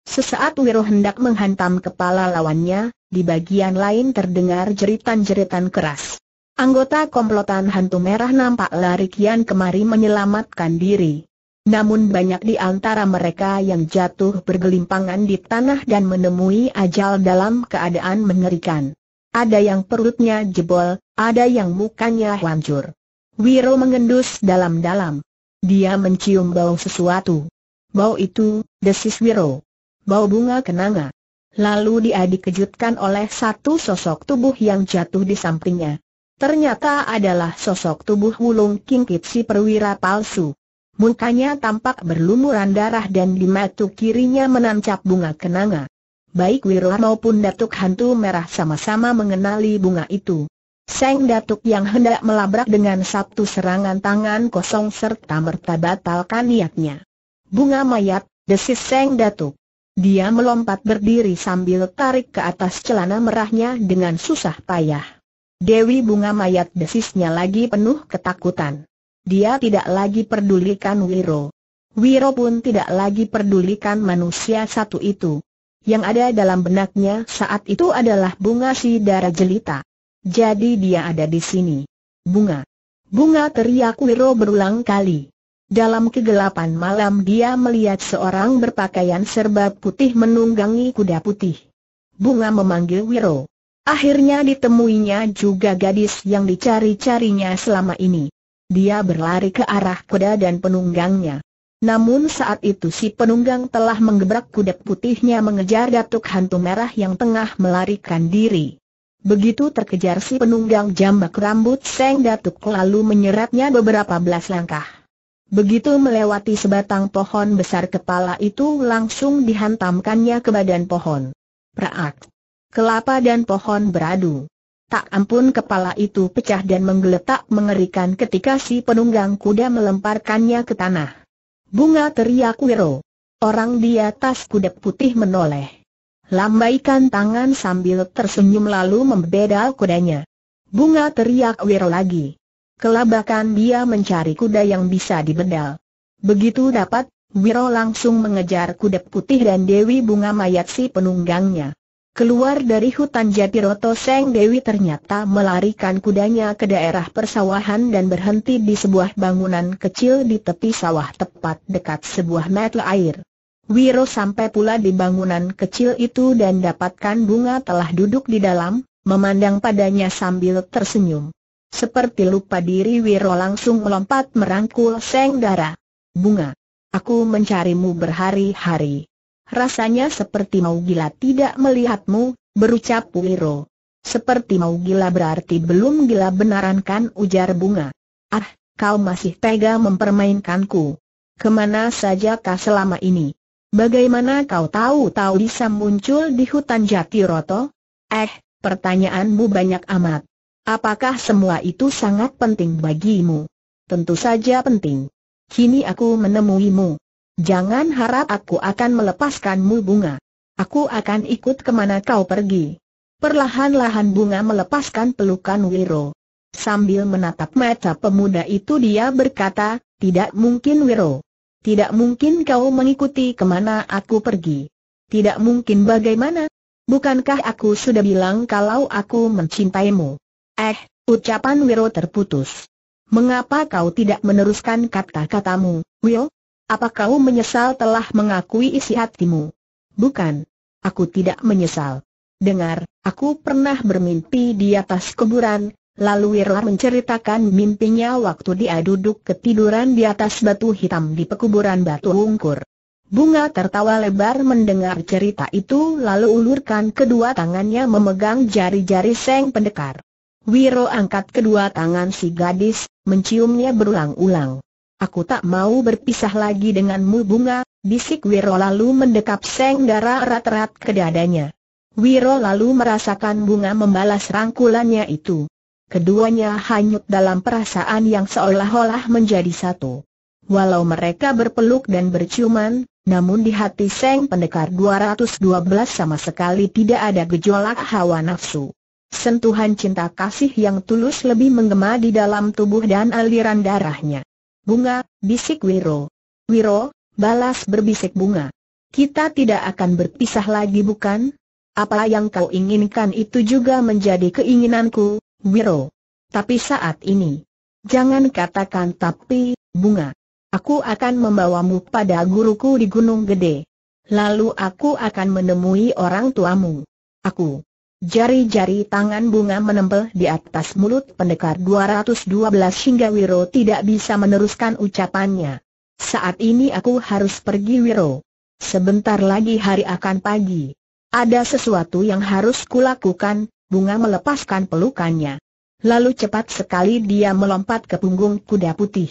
Sesaat Wiro hendak menghantam kepala lawannya, di bagian lain terdengar jeritan-jeritan keras. Anggota komplotan hantu merah nampak lari kian kemari menyelamatkan diri. Namun banyak di antara mereka yang jatuh bergelimpangan di tanah dan menemui ajal dalam keadaan mengerikan. Ada yang perutnya jebol, ada yang mukanya hancur. Wiro mengendus dalam-dalam. Dia mencium bau sesuatu. Bau itu, desis Wiro. Bau bunga kenanga. Lalu dia dikejutkan oleh satu sosok tubuh yang jatuh di sampingnya. Ternyata adalah sosok tubuh Wulung Kingkit si perwira palsu. Mukanya tampak berlumuran darah dan di mata kirinya menancap bunga kenanga. Baik Wiro maupun Datuk Hantu Merah sama-sama mengenali bunga itu. Seng Datuk yang hendak melabrak dengan satu serangan tangan kosong serta merta batalkan niatnya. Bunga mayat, desis Seng Datuk. Dia melompat berdiri sambil tarik ke atas celana merahnya dengan susah payah. Dewi bunga mayat desisnya lagi penuh ketakutan. Dia tidak lagi perdulikan Wiro. Wiro pun tidak lagi perdulikan manusia satu itu. Yang ada dalam benaknya saat itu adalah bunga si darah jelita. Jadi dia ada di sini. Bunga. Bunga teriak Wiro berulang kali. Dalam kegelapan malam dia melihat seorang berpakaian serba putih menunggangi kuda putih. Bunga memanggil Wiro. Akhirnya ditemuinya juga gadis yang dicari-carinya selama ini. Dia berlari ke arah kuda dan penunggangnya. Namun saat itu si penunggang telah menggebrak kuda putihnya mengejar Datuk Hantu Merah yang tengah melarikan diri. Begitu terkejar si penunggang jambak rambut Seng Datuk lalu menyeretnya beberapa belas langkah. Begitu melewati sebatang pohon besar kepala itu langsung dihantamkannya ke badan pohon. Praak! Kelapa dan pohon beradu. Tak ampun kepala itu pecah dan menggeletak mengerikan ketika si penunggang kuda melemparkannya ke tanah. Bunga teriak Wiro. Orang di atas kuda putih menoleh. Lambaikan tangan sambil tersenyum lalu membedal kudanya. Bunga teriak Wiro lagi. Kelabakan dia mencari kuda yang bisa dibedal. Begitu dapat, Wiro langsung mengejar kuda putih dan Dewi Bunga mayat si penunggangnya. Keluar dari hutan Jatiroto Seng Dewi ternyata melarikan kudanya ke daerah persawahan dan berhenti di sebuah bangunan kecil di tepi sawah tepat dekat sebuah mata air. Wiro sampai pula di bangunan kecil itu dan dapatkan bunga telah duduk di dalam, memandang padanya sambil tersenyum. Seperti lupa diri Wiro langsung melompat merangkul Seng Dara. Bunga, aku mencarimu berhari-hari. Rasanya seperti mau gila tidak melihatmu, berucap Wiro. Seperti mau gila berarti belum gila benaran kan ujar bunga. Ah, kau masih tega mempermainkanku. Ke mana saja kau selama ini? Bagaimana kau tahu-tahu bisa muncul di hutan Jatiroto? Eh, pertanyaanmu banyak amat. Apakah semua itu sangat penting bagimu? Tentu saja penting. Kini aku menemuimu. Jangan harap aku akan melepaskanmu bunga. Aku akan ikut ke mana kau pergi. Perlahan-lahan bunga melepaskan pelukan Wiro. Sambil menatap mata pemuda itu dia berkata, tidak mungkin Wiro. Tidak mungkin kau mengikuti ke mana aku pergi. Tidak mungkin bagaimana? Bukankah aku sudah bilang kalau aku mencintaimu? Eh, ucapan Wiro terputus. Mengapa kau tidak meneruskan kata-katamu, Will? Apa kau menyesal telah mengakui isi hatimu? Bukan. Aku tidak menyesal. Dengar, aku pernah bermimpi di atas kuburan, lalu Wira menceritakan mimpinya waktu dia duduk ketiduran di atas batu hitam di pekuburan batu ungkur. Bunga tertawa lebar mendengar cerita itu lalu ulurkan kedua tangannya memegang jari-jari Seng Pendekar. Wiro angkat kedua tangan si gadis, menciumnya berulang-ulang. Aku tak mau berpisah lagi denganmu bunga, bisik Wiro lalu mendekap Seng Dara erat-erat ke dadanya. Wiro lalu merasakan bunga membalas rangkulannya itu. Keduanya hanyut dalam perasaan yang seolah-olah menjadi satu. Walau mereka berpeluk dan berciuman, namun di hati Seng Pendekar 212 sama sekali tidak ada gejolak hawa nafsu. Sentuhan cinta kasih yang tulus lebih menggema di dalam tubuh dan aliran darahnya. Bunga, bisik Wiro. Wiro, balas berbisik bunga. Kita tidak akan berpisah lagi bukan? Apa yang kau inginkan itu juga menjadi keinginanku, Wiro. Tapi saat ini, jangan katakan tapi, bunga. Aku akan membawamu pada guruku di Gunung Gede. Lalu aku akan menemui orang tuamu. Aku Jari-jari tangan bunga menempel di atas mulut pendekar 212 hingga Wiro tidak bisa meneruskan ucapannya. Saat ini aku harus pergi Wiro. Sebentar lagi hari akan pagi. Ada sesuatu yang harus kulakukan, bunga melepaskan pelukannya. Lalu cepat sekali dia melompat ke punggung kuda putih.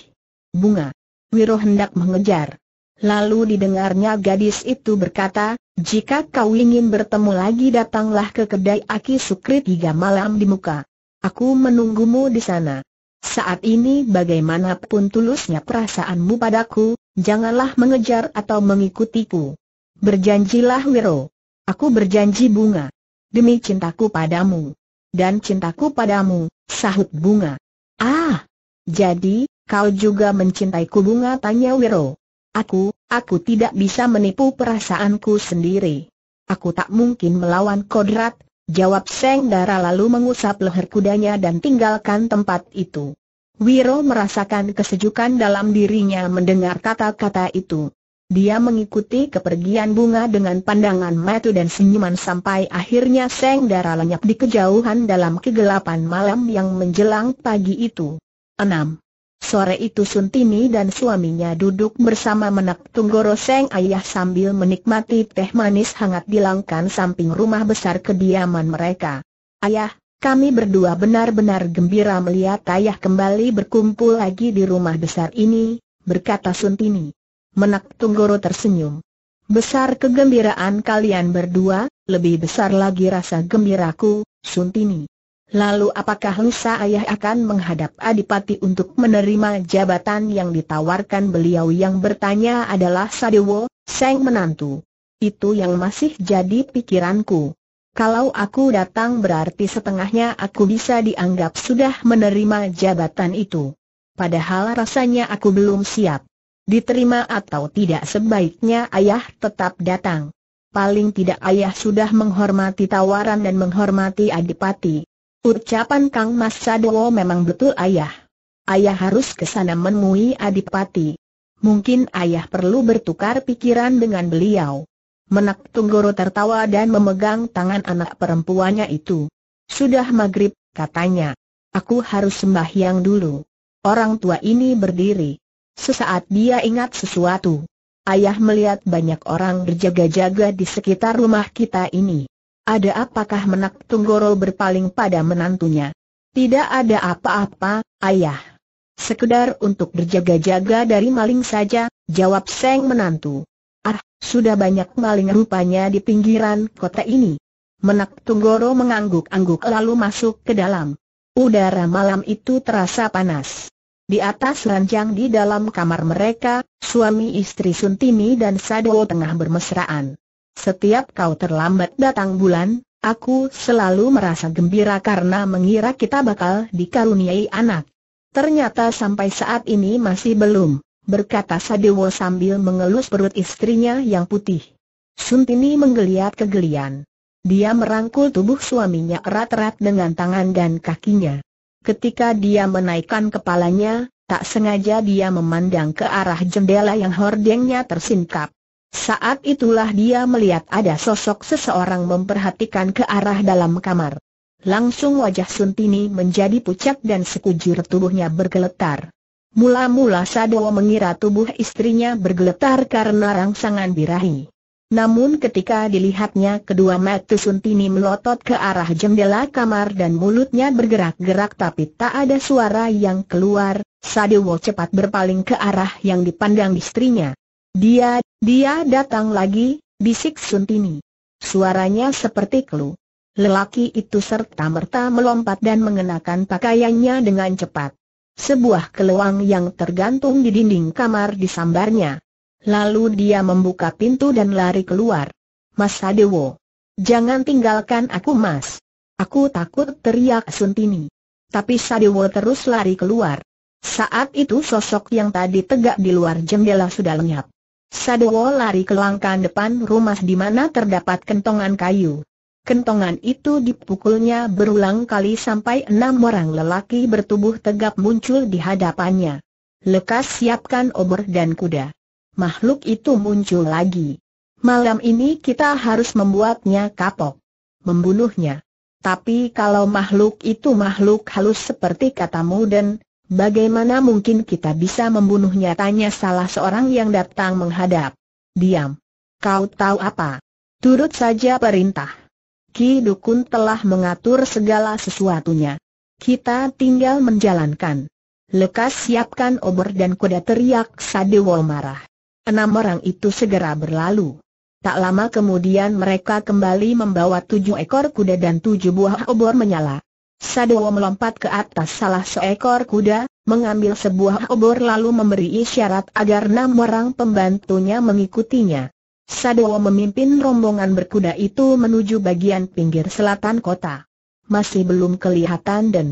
Bunga. Wiro hendak mengejar. Lalu didengarnya gadis itu berkata, jika kau ingin bertemu lagi datanglah ke kedai Aki Sukri tiga malam di muka. Aku menunggumu di sana. Saat ini bagaimanapun tulusnya perasaanmu padaku, janganlah mengejar atau mengikutiku. Berjanjilah Wiro. Aku berjanji bunga. Demi cintaku padamu. Dan cintaku padamu, sahut bunga. Ah! Jadi, kau juga mencintaiku bunga tanya Wiro. Aku, aku tidak bisa menipu perasaanku sendiri. Aku tak mungkin melawan kodrat, jawab Seng Dara lalu mengusap leher kudanya dan tinggalkan tempat itu. Wiro merasakan kesejukan dalam dirinya mendengar kata-kata itu. Dia mengikuti kepergian bunga dengan pandangan mata dan senyuman sampai akhirnya Seng Dara lenyap di kejauhan dalam kegelapan malam yang menjelang pagi itu. 6. Sore itu Suntini dan suaminya duduk bersama menak Tunggoro Seng Ayah sambil menikmati teh manis hangat di langkan samping rumah besar kediaman mereka. Ayah, kami berdua benar-benar gembira melihat ayah kembali berkumpul lagi di rumah besar ini, berkata Suntini. Menak Tunggoro tersenyum. Besar kegembiraan kalian berdua, lebih besar lagi rasa gembiraku, Suntini. Lalu apakah lusa ayah akan menghadap Adipati untuk menerima jabatan yang ditawarkan beliau yang bertanya adalah Sadewo, Seng menantu. Itu yang masih jadi pikiranku. Kalau aku datang berarti setengahnya aku bisa dianggap sudah menerima jabatan itu. Padahal rasanya aku belum siap. Diterima atau tidak sebaiknya ayah tetap datang. Paling tidak ayah sudah menghormati tawaran dan menghormati adipati. Ucapan Kang Mas Sadowo memang betul ayah. Ayah harus ke sana menemui adipati. Mungkin ayah perlu bertukar pikiran dengan beliau. Menak Tunggoro tertawa dan memegang tangan anak perempuannya itu. Sudah maghrib, katanya. Aku harus sembahyang dulu. Orang tua ini berdiri. Sesaat dia ingat sesuatu. Ayah melihat banyak orang berjaga-jaga di sekitar rumah kita ini. Ada apakah menak Tunggoro berpaling pada menantunya? Tidak ada apa-apa, ayah. Sekedar untuk berjaga-jaga dari maling saja, jawab Seng menantu. Ah, sudah banyak maling rupanya di pinggiran kota ini. Menak Tunggoro mengangguk-angguk lalu masuk ke dalam. Udara malam itu terasa panas. Di atas ranjang di dalam kamar mereka, suami istri Suntini dan Sadwo tengah bermesraan. Setiap kau terlambat datang bulan, aku selalu merasa gembira karena mengira kita bakal dikaruniai anak. Ternyata sampai saat ini masih belum, berkata Sadewo sambil mengelus perut istrinya yang putih. Suntini menggeliat kegelian. Dia merangkul tubuh suaminya erat-erat dengan tangan dan kakinya. Ketika dia menaikkan kepalanya, tak sengaja dia memandang ke arah jendela yang hordengnya tersingkap. Saat itulah dia melihat ada sosok seseorang memperhatikan ke arah dalam kamar. Langsung wajah Suntini menjadi pucat dan sekujur tubuhnya bergeletar. Mula-mula Sadewa mengira tubuh istrinya bergeletar karena rangsangan birahi. Namun ketika dilihatnya kedua mata Suntini melotot ke arah jendela kamar dan mulutnya bergerak-gerak tapi tak ada suara yang keluar, Sadewo cepat berpaling ke arah yang dipandang istrinya. Dia, dia datang lagi, bisik Suntini. Suaranya seperti kelu. Lelaki itu serta-merta melompat dan mengenakan pakaiannya dengan cepat. Sebuah keluang yang tergantung di dinding kamar disambarnya. Lalu dia membuka pintu dan lari keluar. Mas Sadewo. Jangan tinggalkan aku mas. Aku takut teriak Suntini. Tapi Sadewo terus lari keluar. Saat itu sosok yang tadi tegak di luar jendela sudah lenyap. Sadewo lari ke langkah depan rumah di mana terdapat kentongan kayu. Kentongan itu dipukulnya berulang kali sampai enam orang lelaki bertubuh tegap muncul di hadapannya. Lekas siapkan obor dan kuda makhluk itu muncul lagi. Malam ini kita harus membuatnya kapok. Membunuhnya. Tapi kalau makhluk itu makhluk halus seperti katamu dan bagaimana mungkin kita bisa membunuhnya? Tanya salah seorang yang datang menghadap. Diam. Kau tahu apa? Turut saja perintah. Ki Dukun telah mengatur segala sesuatunya. Kita tinggal menjalankan. Lekas siapkan obor dan kuda teriak Sadewo marah. Enam orang itu segera berlalu. Tak lama kemudian mereka kembali membawa tujuh ekor kuda dan tujuh buah obor menyala. Sadewa melompat ke atas salah seekor kuda, mengambil sebuah obor lalu memberi isyarat agar enam orang pembantunya mengikutinya. Sadewa memimpin rombongan berkuda itu menuju bagian pinggir selatan kota. Masih belum kelihatan dan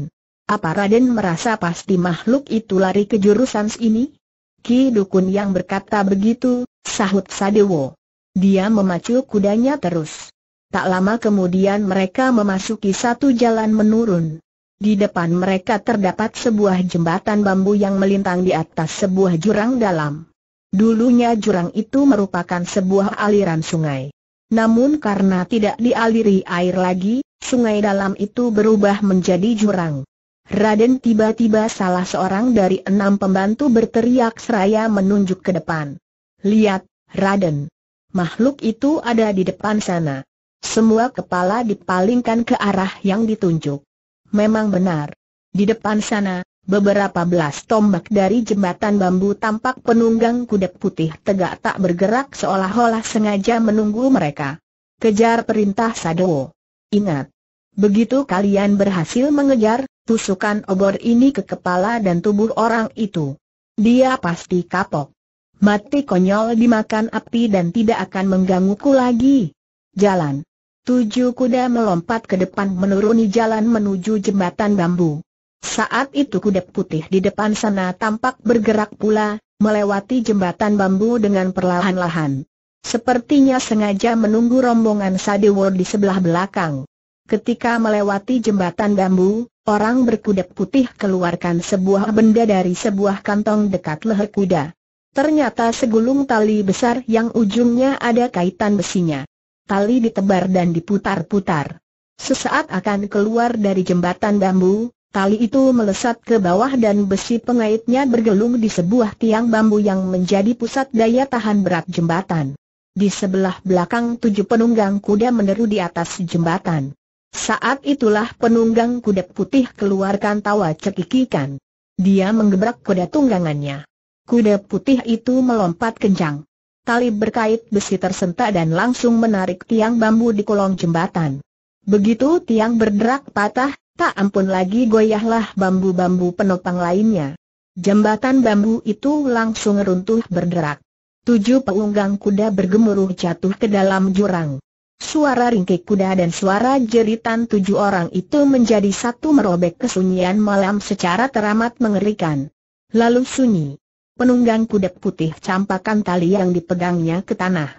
apa Raden merasa pasti makhluk itu lari ke jurusan ini? Ki Dukun yang berkata begitu, sahut Sadewo. Dia memacu kudanya terus. Tak lama kemudian mereka memasuki satu jalan menurun. Di depan mereka terdapat sebuah jembatan bambu yang melintang di atas sebuah jurang dalam. Dulunya jurang itu merupakan sebuah aliran sungai. Namun karena tidak dialiri air lagi, sungai dalam itu berubah menjadi jurang. Raden tiba-tiba salah seorang dari enam pembantu berteriak seraya menunjuk ke depan. Lihat, Raden. Makhluk itu ada di depan sana. Semua kepala dipalingkan ke arah yang ditunjuk. Memang benar. Di depan sana, beberapa belas tombak dari jembatan bambu tampak penunggang kuda putih tegak tak bergerak seolah-olah sengaja menunggu mereka. Kejar perintah Sadewo. Ingat. Begitu kalian berhasil mengejar, tusukan obor ini ke kepala dan tubuh orang itu. Dia pasti kapok. Mati konyol dimakan api dan tidak akan menggangguku lagi. Jalan. Tujuh kuda melompat ke depan menuruni jalan menuju jembatan bambu. Saat itu kuda putih di depan sana tampak bergerak pula, melewati jembatan bambu dengan perlahan-lahan. Sepertinya sengaja menunggu rombongan Sadewo di sebelah belakang. Ketika melewati jembatan bambu, orang berkuda putih keluarkan sebuah benda dari sebuah kantong dekat leher kuda. Ternyata segulung tali besar yang ujungnya ada kaitan besinya. Tali ditebar dan diputar-putar. Sesaat akan keluar dari jembatan bambu, Tali itu melesat ke bawah dan besi pengaitnya bergelung di sebuah tiang bambu yang menjadi pusat daya tahan berat jembatan. Di sebelah belakang tujuh penunggang kuda meneru di atas jembatan. Saat itulah penunggang kuda putih keluarkan tawa cekikikan. Dia menggebrak kuda tunggangannya. Kuda putih itu melompat kencang. Tali berkait besi tersentak dan langsung menarik tiang bambu di kolong jembatan. Begitu tiang berderak patah, Tak ampun lagi goyahlah bambu-bambu penopang lainnya. Jembatan bambu itu langsung runtuh berderak. Tujuh pengunggang kuda bergemuruh jatuh ke dalam jurang. Suara ringkik kuda dan suara jeritan tujuh orang itu menjadi satu merobek kesunyian malam secara teramat mengerikan. Lalu sunyi. Penunggang kuda putih campakan tali yang dipegangnya ke tanah.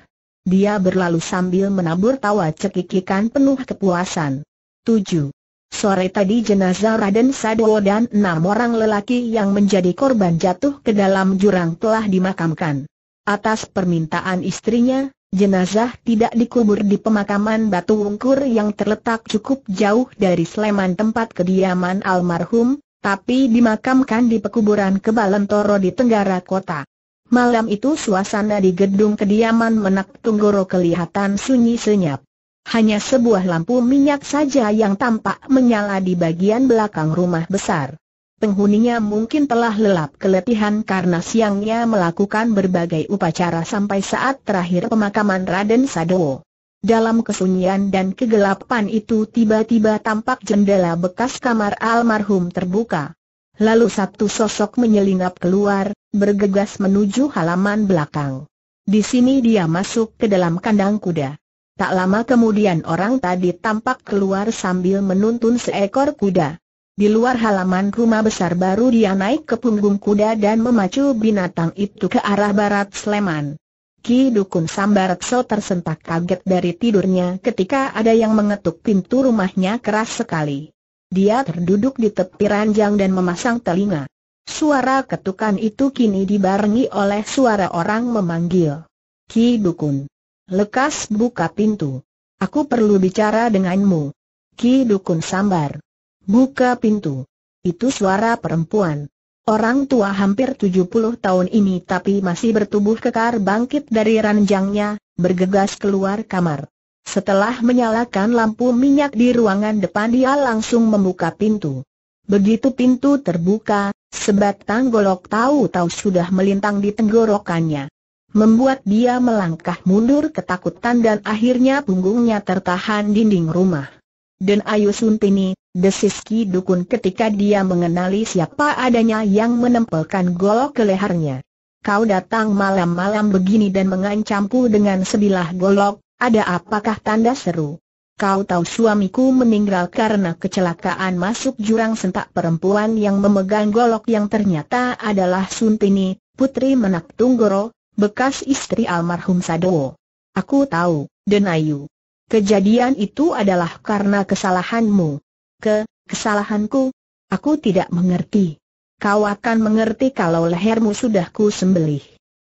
Dia berlalu sambil menabur tawa cekikikan penuh kepuasan. Tujuh. Sore tadi jenazah Raden Sadewo dan enam orang lelaki yang menjadi korban jatuh ke dalam jurang telah dimakamkan. Atas permintaan istrinya, jenazah tidak dikubur di pemakaman Batu Ungkur yang terletak cukup jauh dari Sleman tempat kediaman almarhum, tapi dimakamkan di pekuburan Kebalentoro di Tenggara Kota. Malam itu suasana di gedung kediaman Menak Tunggoro kelihatan sunyi senyap. Hanya sebuah lampu minyak saja yang tampak menyala di bagian belakang rumah besar. Penghuninya mungkin telah lelap keletihan karena siangnya melakukan berbagai upacara sampai saat terakhir pemakaman Raden Sadowo. Dalam kesunyian dan kegelapan itu tiba-tiba tampak jendela bekas kamar almarhum terbuka. Lalu satu sosok menyelinap keluar, bergegas menuju halaman belakang. Di sini dia masuk ke dalam kandang kuda. Tak lama kemudian orang tadi tampak keluar sambil menuntun seekor kuda. Di luar halaman rumah besar baru dia naik ke punggung kuda dan memacu binatang itu ke arah barat Sleman. Ki Dukun Sambarekso tersentak kaget dari tidurnya ketika ada yang mengetuk pintu rumahnya keras sekali. Dia terduduk di tepi ranjang dan memasang telinga. Suara ketukan itu kini dibarengi oleh suara orang memanggil. Ki Dukun. Lekas buka pintu. Aku perlu bicara denganmu. Ki Dukun sambar. Buka pintu. Itu suara perempuan. Orang tua hampir 70 tahun ini tapi masih bertubuh kekar bangkit dari ranjangnya, bergegas keluar kamar. Setelah menyalakan lampu minyak di ruangan depan dia langsung membuka pintu. Begitu pintu terbuka, sebatang golok tahu-tahu sudah melintang di tenggorokannya membuat dia melangkah mundur ketakutan dan akhirnya punggungnya tertahan dinding rumah. Dan Ayu Suntini, desis Ki Dukun ketika dia mengenali siapa adanya yang menempelkan golok ke lehernya. Kau datang malam-malam begini dan mengancamku dengan sebilah golok, ada apakah tanda seru? Kau tahu suamiku meninggal karena kecelakaan masuk jurang sentak perempuan yang memegang golok yang ternyata adalah Suntini, putri Menak Tunggoro, bekas istri almarhum Sadowo. Aku tahu, Denayu. Kejadian itu adalah karena kesalahanmu. Ke, kesalahanku? Aku tidak mengerti. Kau akan mengerti kalau lehermu sudah ku sembelih.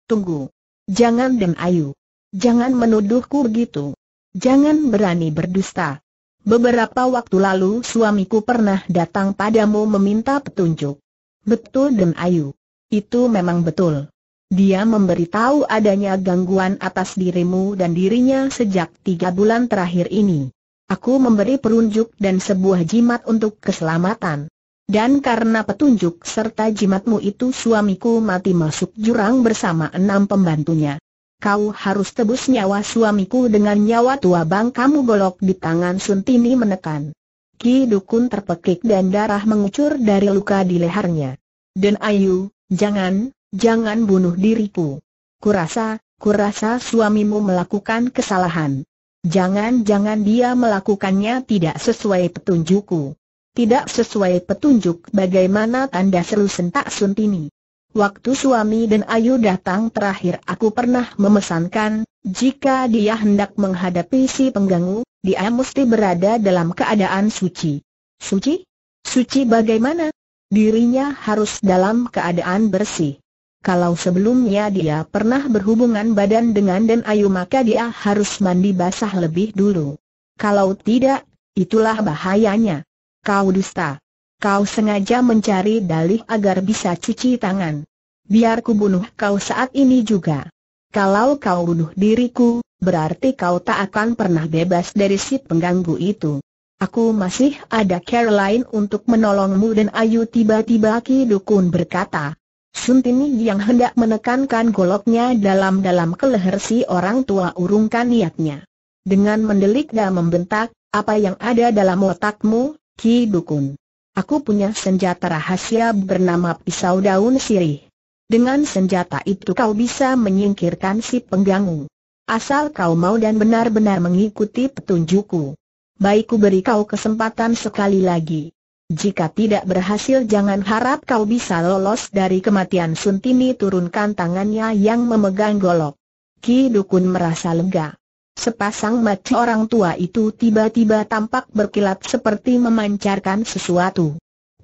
Tunggu. Jangan Denayu. Jangan menuduhku begitu. Jangan berani berdusta. Beberapa waktu lalu suamiku pernah datang padamu meminta petunjuk. Betul Den Ayu. Itu memang betul. Dia memberitahu adanya gangguan atas dirimu dan dirinya sejak tiga bulan terakhir ini. Aku memberi perunjuk dan sebuah jimat untuk keselamatan. Dan karena petunjuk serta jimatmu itu suamiku mati masuk jurang bersama enam pembantunya. kau harus tebus nyawa suamiku dengan nyawa tua bang kamu golok di tangan Suntini menekan. Ki Dukun terpekik dan darah mengucur dari luka di lehernya. Dan Ayu, jangan, jangan bunuh diriku. Kurasa, kurasa suamimu melakukan kesalahan. Jangan-jangan dia melakukannya tidak sesuai petunjukku. Tidak sesuai petunjuk bagaimana tanda seru sentak Suntini. Waktu suami dan Ayu datang terakhir aku pernah memesankan, jika dia hendak menghadapi si pengganggu, dia mesti berada dalam keadaan suci. Suci? Suci bagaimana? Dirinya harus dalam keadaan bersih. Kalau sebelumnya dia pernah berhubungan badan dengan Dan Ayu maka dia harus mandi basah lebih dulu. Kalau tidak, itulah bahayanya. Kau dusta. Kau sengaja mencari dalih agar bisa cuci tangan. Biar ku bunuh kau saat ini juga. Kalau kau bunuh diriku, berarti kau tak akan pernah bebas dari si pengganggu itu. Aku masih ada Caroline untuk menolongmu dan Ayu tiba-tiba Ki Dukun berkata. Suntini yang hendak menekankan goloknya dalam-dalam ke leher si orang tua urungkan niatnya. Dengan mendelik dan membentak, apa yang ada dalam otakmu, Ki Dukun? Aku punya senjata rahasia bernama pisau daun sirih. Dengan senjata itu kau bisa menyingkirkan si pengganggu. Asal kau mau dan benar-benar mengikuti petunjukku. Baik ku beri kau kesempatan sekali lagi. Jika tidak berhasil jangan harap kau bisa lolos dari kematian Suntini turunkan tangannya yang memegang golok. Ki Dukun merasa lega. Sepasang mata orang tua itu tiba-tiba tampak berkilat seperti memancarkan sesuatu.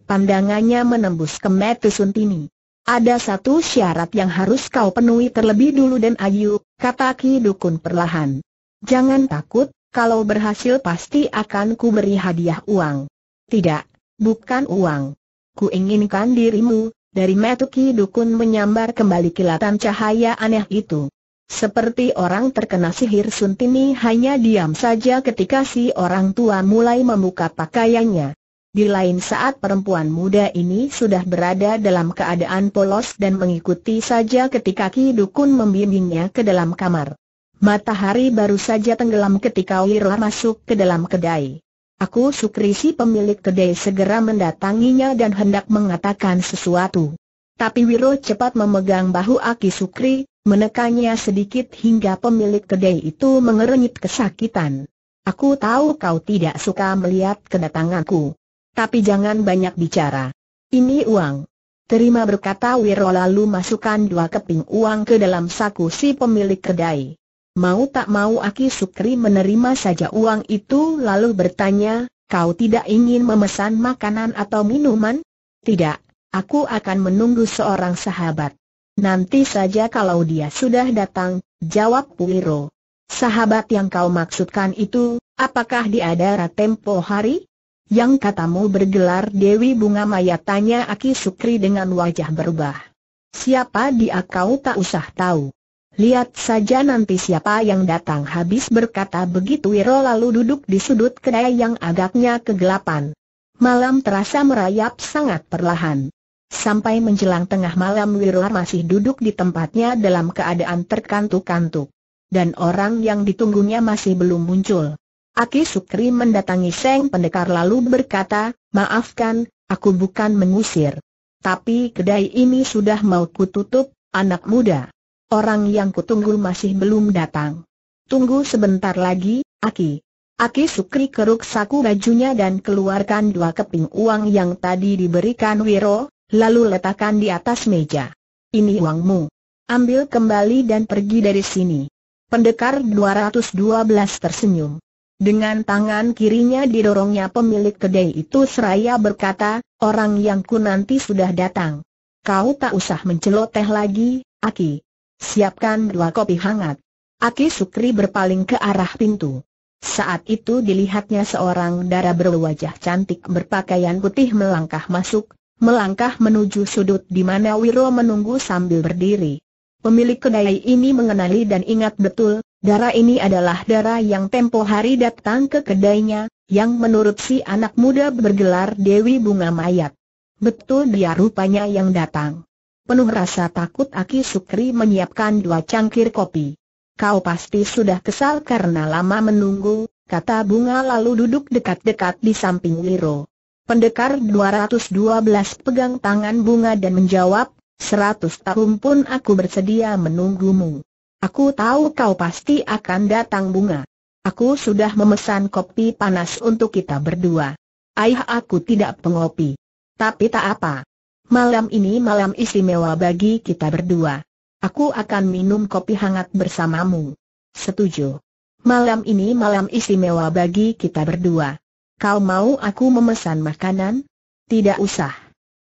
Pandangannya menembus ke mata Suntini. Ada satu syarat yang harus kau penuhi terlebih dulu dan ayu, kata Ki Dukun perlahan. Jangan takut, kalau berhasil pasti akan ku beri hadiah uang. Tidak, bukan uang. Ku inginkan dirimu, dari mata Ki Dukun menyambar kembali kilatan cahaya aneh itu. Seperti orang terkena sihir Suntini hanya diam saja ketika si orang tua mulai membuka pakaiannya. Di lain saat perempuan muda ini sudah berada dalam keadaan polos dan mengikuti saja ketika Ki Dukun membimbingnya ke dalam kamar. Matahari baru saja tenggelam ketika Wiro masuk ke dalam kedai. Aku Sukri si pemilik kedai segera mendatanginya dan hendak mengatakan sesuatu. Tapi Wiro cepat memegang bahu Aki Sukri, menekannya sedikit hingga pemilik kedai itu mengerenyit kesakitan. Aku tahu kau tidak suka melihat kedatanganku. Tapi jangan banyak bicara. Ini uang. Terima berkata Wiro lalu masukkan dua keping uang ke dalam saku si pemilik kedai. Mau tak mau Aki Sukri menerima saja uang itu lalu bertanya, kau tidak ingin memesan makanan atau minuman? Tidak, aku akan menunggu seorang sahabat. Nanti saja kalau dia sudah datang, jawab Puiro. Sahabat yang kau maksudkan itu, apakah dia ada tempo hari? Yang katamu bergelar Dewi Bunga Maya tanya Aki Sukri dengan wajah berubah. Siapa dia kau tak usah tahu. Lihat saja nanti siapa yang datang habis berkata begitu Wiro lalu duduk di sudut kedai yang agaknya kegelapan. Malam terasa merayap sangat perlahan. Sampai menjelang tengah malam Wirla masih duduk di tempatnya dalam keadaan terkantuk-kantuk. Dan orang yang ditunggunya masih belum muncul. Aki Sukri mendatangi Seng Pendekar lalu berkata, maafkan, aku bukan mengusir. Tapi kedai ini sudah mau kututup, anak muda. Orang yang kutunggu masih belum datang. Tunggu sebentar lagi, Aki. Aki Sukri keruk saku bajunya dan keluarkan dua keping uang yang tadi diberikan Wiro, lalu letakkan di atas meja. Ini uangmu. Ambil kembali dan pergi dari sini. Pendekar 212 tersenyum. Dengan tangan kirinya didorongnya pemilik kedai itu seraya berkata, orang yang ku nanti sudah datang. Kau tak usah menceloteh lagi, Aki. Siapkan dua kopi hangat. Aki Sukri berpaling ke arah pintu. Saat itu dilihatnya seorang darah berwajah cantik berpakaian putih melangkah masuk, melangkah menuju sudut di mana Wiro menunggu sambil berdiri. Pemilik kedai ini mengenali dan ingat betul, darah ini adalah darah yang tempo hari datang ke kedainya, yang menurut si anak muda bergelar Dewi Bunga Mayat. Betul dia rupanya yang datang. Penuh rasa takut Aki Sukri menyiapkan dua cangkir kopi. Kau pasti sudah kesal karena lama menunggu, kata bunga lalu duduk dekat-dekat di samping Wiro. Pendekar 212 pegang tangan bunga dan menjawab, seratus tahun pun aku bersedia menunggumu. Aku tahu kau pasti akan datang bunga. Aku sudah memesan kopi panas untuk kita berdua. Ayah aku tidak pengopi. Tapi tak apa. Malam ini malam istimewa bagi kita berdua. Aku akan minum kopi hangat bersamamu. Setuju. Malam ini malam istimewa bagi kita berdua. Kau mau aku memesan makanan? Tidak usah.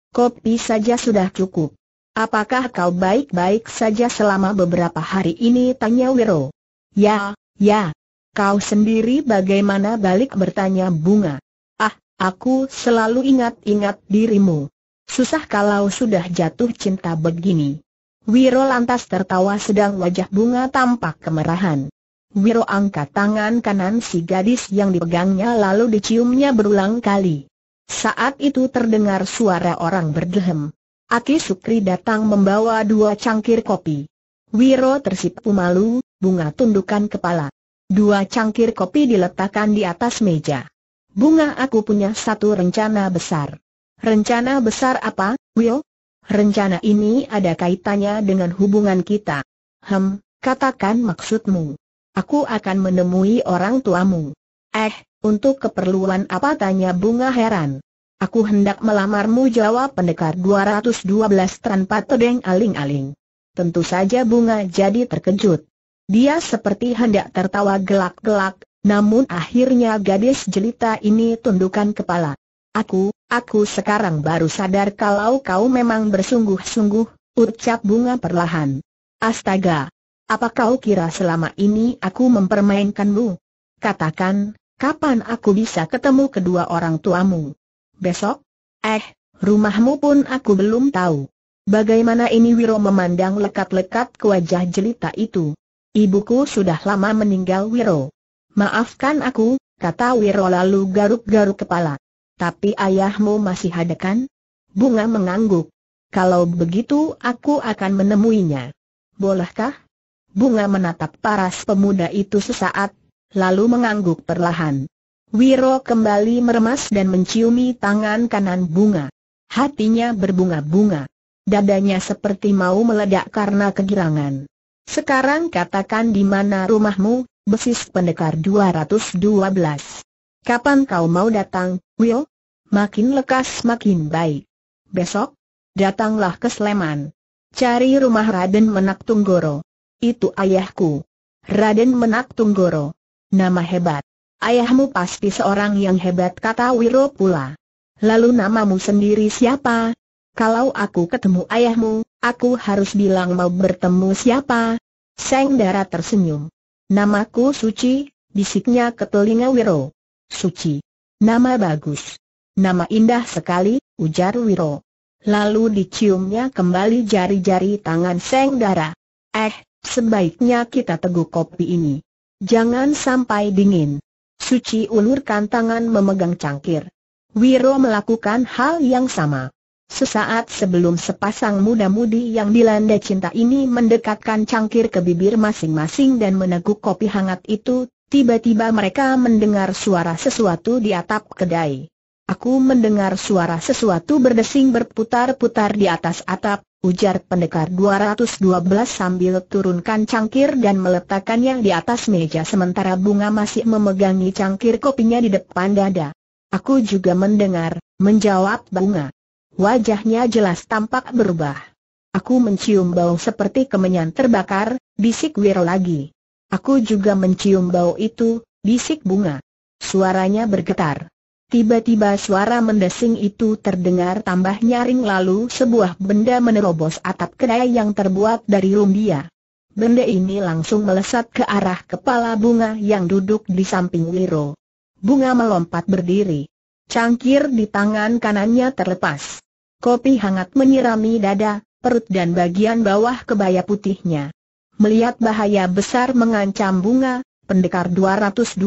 Kopi saja sudah cukup. Apakah kau baik-baik saja selama beberapa hari ini? Tanya Wiro. Ya, ya. Kau sendiri bagaimana balik bertanya bunga? Ah, aku selalu ingat-ingat dirimu. Susah kalau sudah jatuh cinta begini. Wiro lantas tertawa sedang wajah bunga tampak kemerahan. Wiro angkat tangan kanan si gadis yang dipegangnya lalu diciumnya berulang kali. Saat itu terdengar suara orang berdehem. Aki Sukri datang membawa dua cangkir kopi. Wiro tersipu malu, bunga tundukkan kepala. Dua cangkir kopi diletakkan di atas meja. Bunga aku punya satu rencana besar. Rencana besar apa, Will? Rencana ini ada kaitannya dengan hubungan kita. Hem, katakan maksudmu. Aku akan menemui orang tuamu. Eh, untuk keperluan apa tanya bunga heran. Aku hendak melamarmu jawab pendekar 212 tanpa tedeng aling-aling. Tentu saja bunga jadi terkejut. Dia seperti hendak tertawa gelak-gelak, namun akhirnya gadis jelita ini tundukkan kepala. Aku, aku sekarang baru sadar kalau kau memang bersungguh-sungguh, ucap bunga perlahan. Astaga! Apa kau kira selama ini aku mempermainkanmu? Katakan, kapan aku bisa ketemu kedua orang tuamu? Besok? Eh, rumahmu pun aku belum tahu. Bagaimana ini Wiro memandang lekat-lekat ke wajah jelita itu? Ibuku sudah lama meninggal Wiro. Maafkan aku, kata Wiro lalu garuk-garuk kepala. Tapi ayahmu masih ada kan? Bunga mengangguk. Kalau begitu aku akan menemuinya. Bolehkah? Bunga menatap paras pemuda itu sesaat, lalu mengangguk perlahan. Wiro kembali meremas dan menciumi tangan kanan bunga. Hatinya berbunga-bunga. Dadanya seperti mau meledak karena kegirangan. Sekarang katakan di mana rumahmu, besis pendekar 212. Kapan kau mau datang, Will? Makin lekas makin baik. Besok? Datanglah ke Sleman. Cari rumah Raden Menak Tunggoro. Itu ayahku. Raden Menak Tunggoro. Nama hebat. Ayahmu pasti seorang yang hebat kata Wiro pula. Lalu namamu sendiri siapa? Kalau aku ketemu ayahmu, aku harus bilang mau bertemu siapa? Seng Dara tersenyum. Namaku Suci, bisiknya ke telinga Wiro. Suci. Nama bagus. Nama indah sekali, ujar Wiro. Lalu diciumnya kembali jari-jari tangan Seng Dara. Eh, sebaiknya kita teguk kopi ini. Jangan sampai dingin. Suci ulurkan tangan memegang cangkir. Wiro melakukan hal yang sama. Sesaat sebelum sepasang muda-mudi yang dilanda cinta ini mendekatkan cangkir ke bibir masing-masing dan meneguk kopi hangat itu, Tiba-tiba mereka mendengar suara sesuatu di atap kedai. Aku mendengar suara sesuatu berdesing berputar-putar di atas atap, ujar pendekar 212 sambil turunkan cangkir dan meletakkannya di atas meja sementara bunga masih memegangi cangkir kopinya di depan dada. Aku juga mendengar, menjawab bunga. Wajahnya jelas tampak berubah. Aku mencium bau seperti kemenyan terbakar, bisik Wiro lagi. Aku juga mencium bau itu, bisik bunga. Suaranya bergetar. Tiba-tiba suara mendesing itu terdengar tambah nyaring lalu sebuah benda menerobos atap kedai yang terbuat dari lumbia. Benda ini langsung melesat ke arah kepala bunga yang duduk di samping Wiro. Bunga melompat berdiri. Cangkir di tangan kanannya terlepas. Kopi hangat menyirami dada, perut dan bagian bawah kebaya putihnya. Melihat bahaya besar mengancam bunga, pendekar 212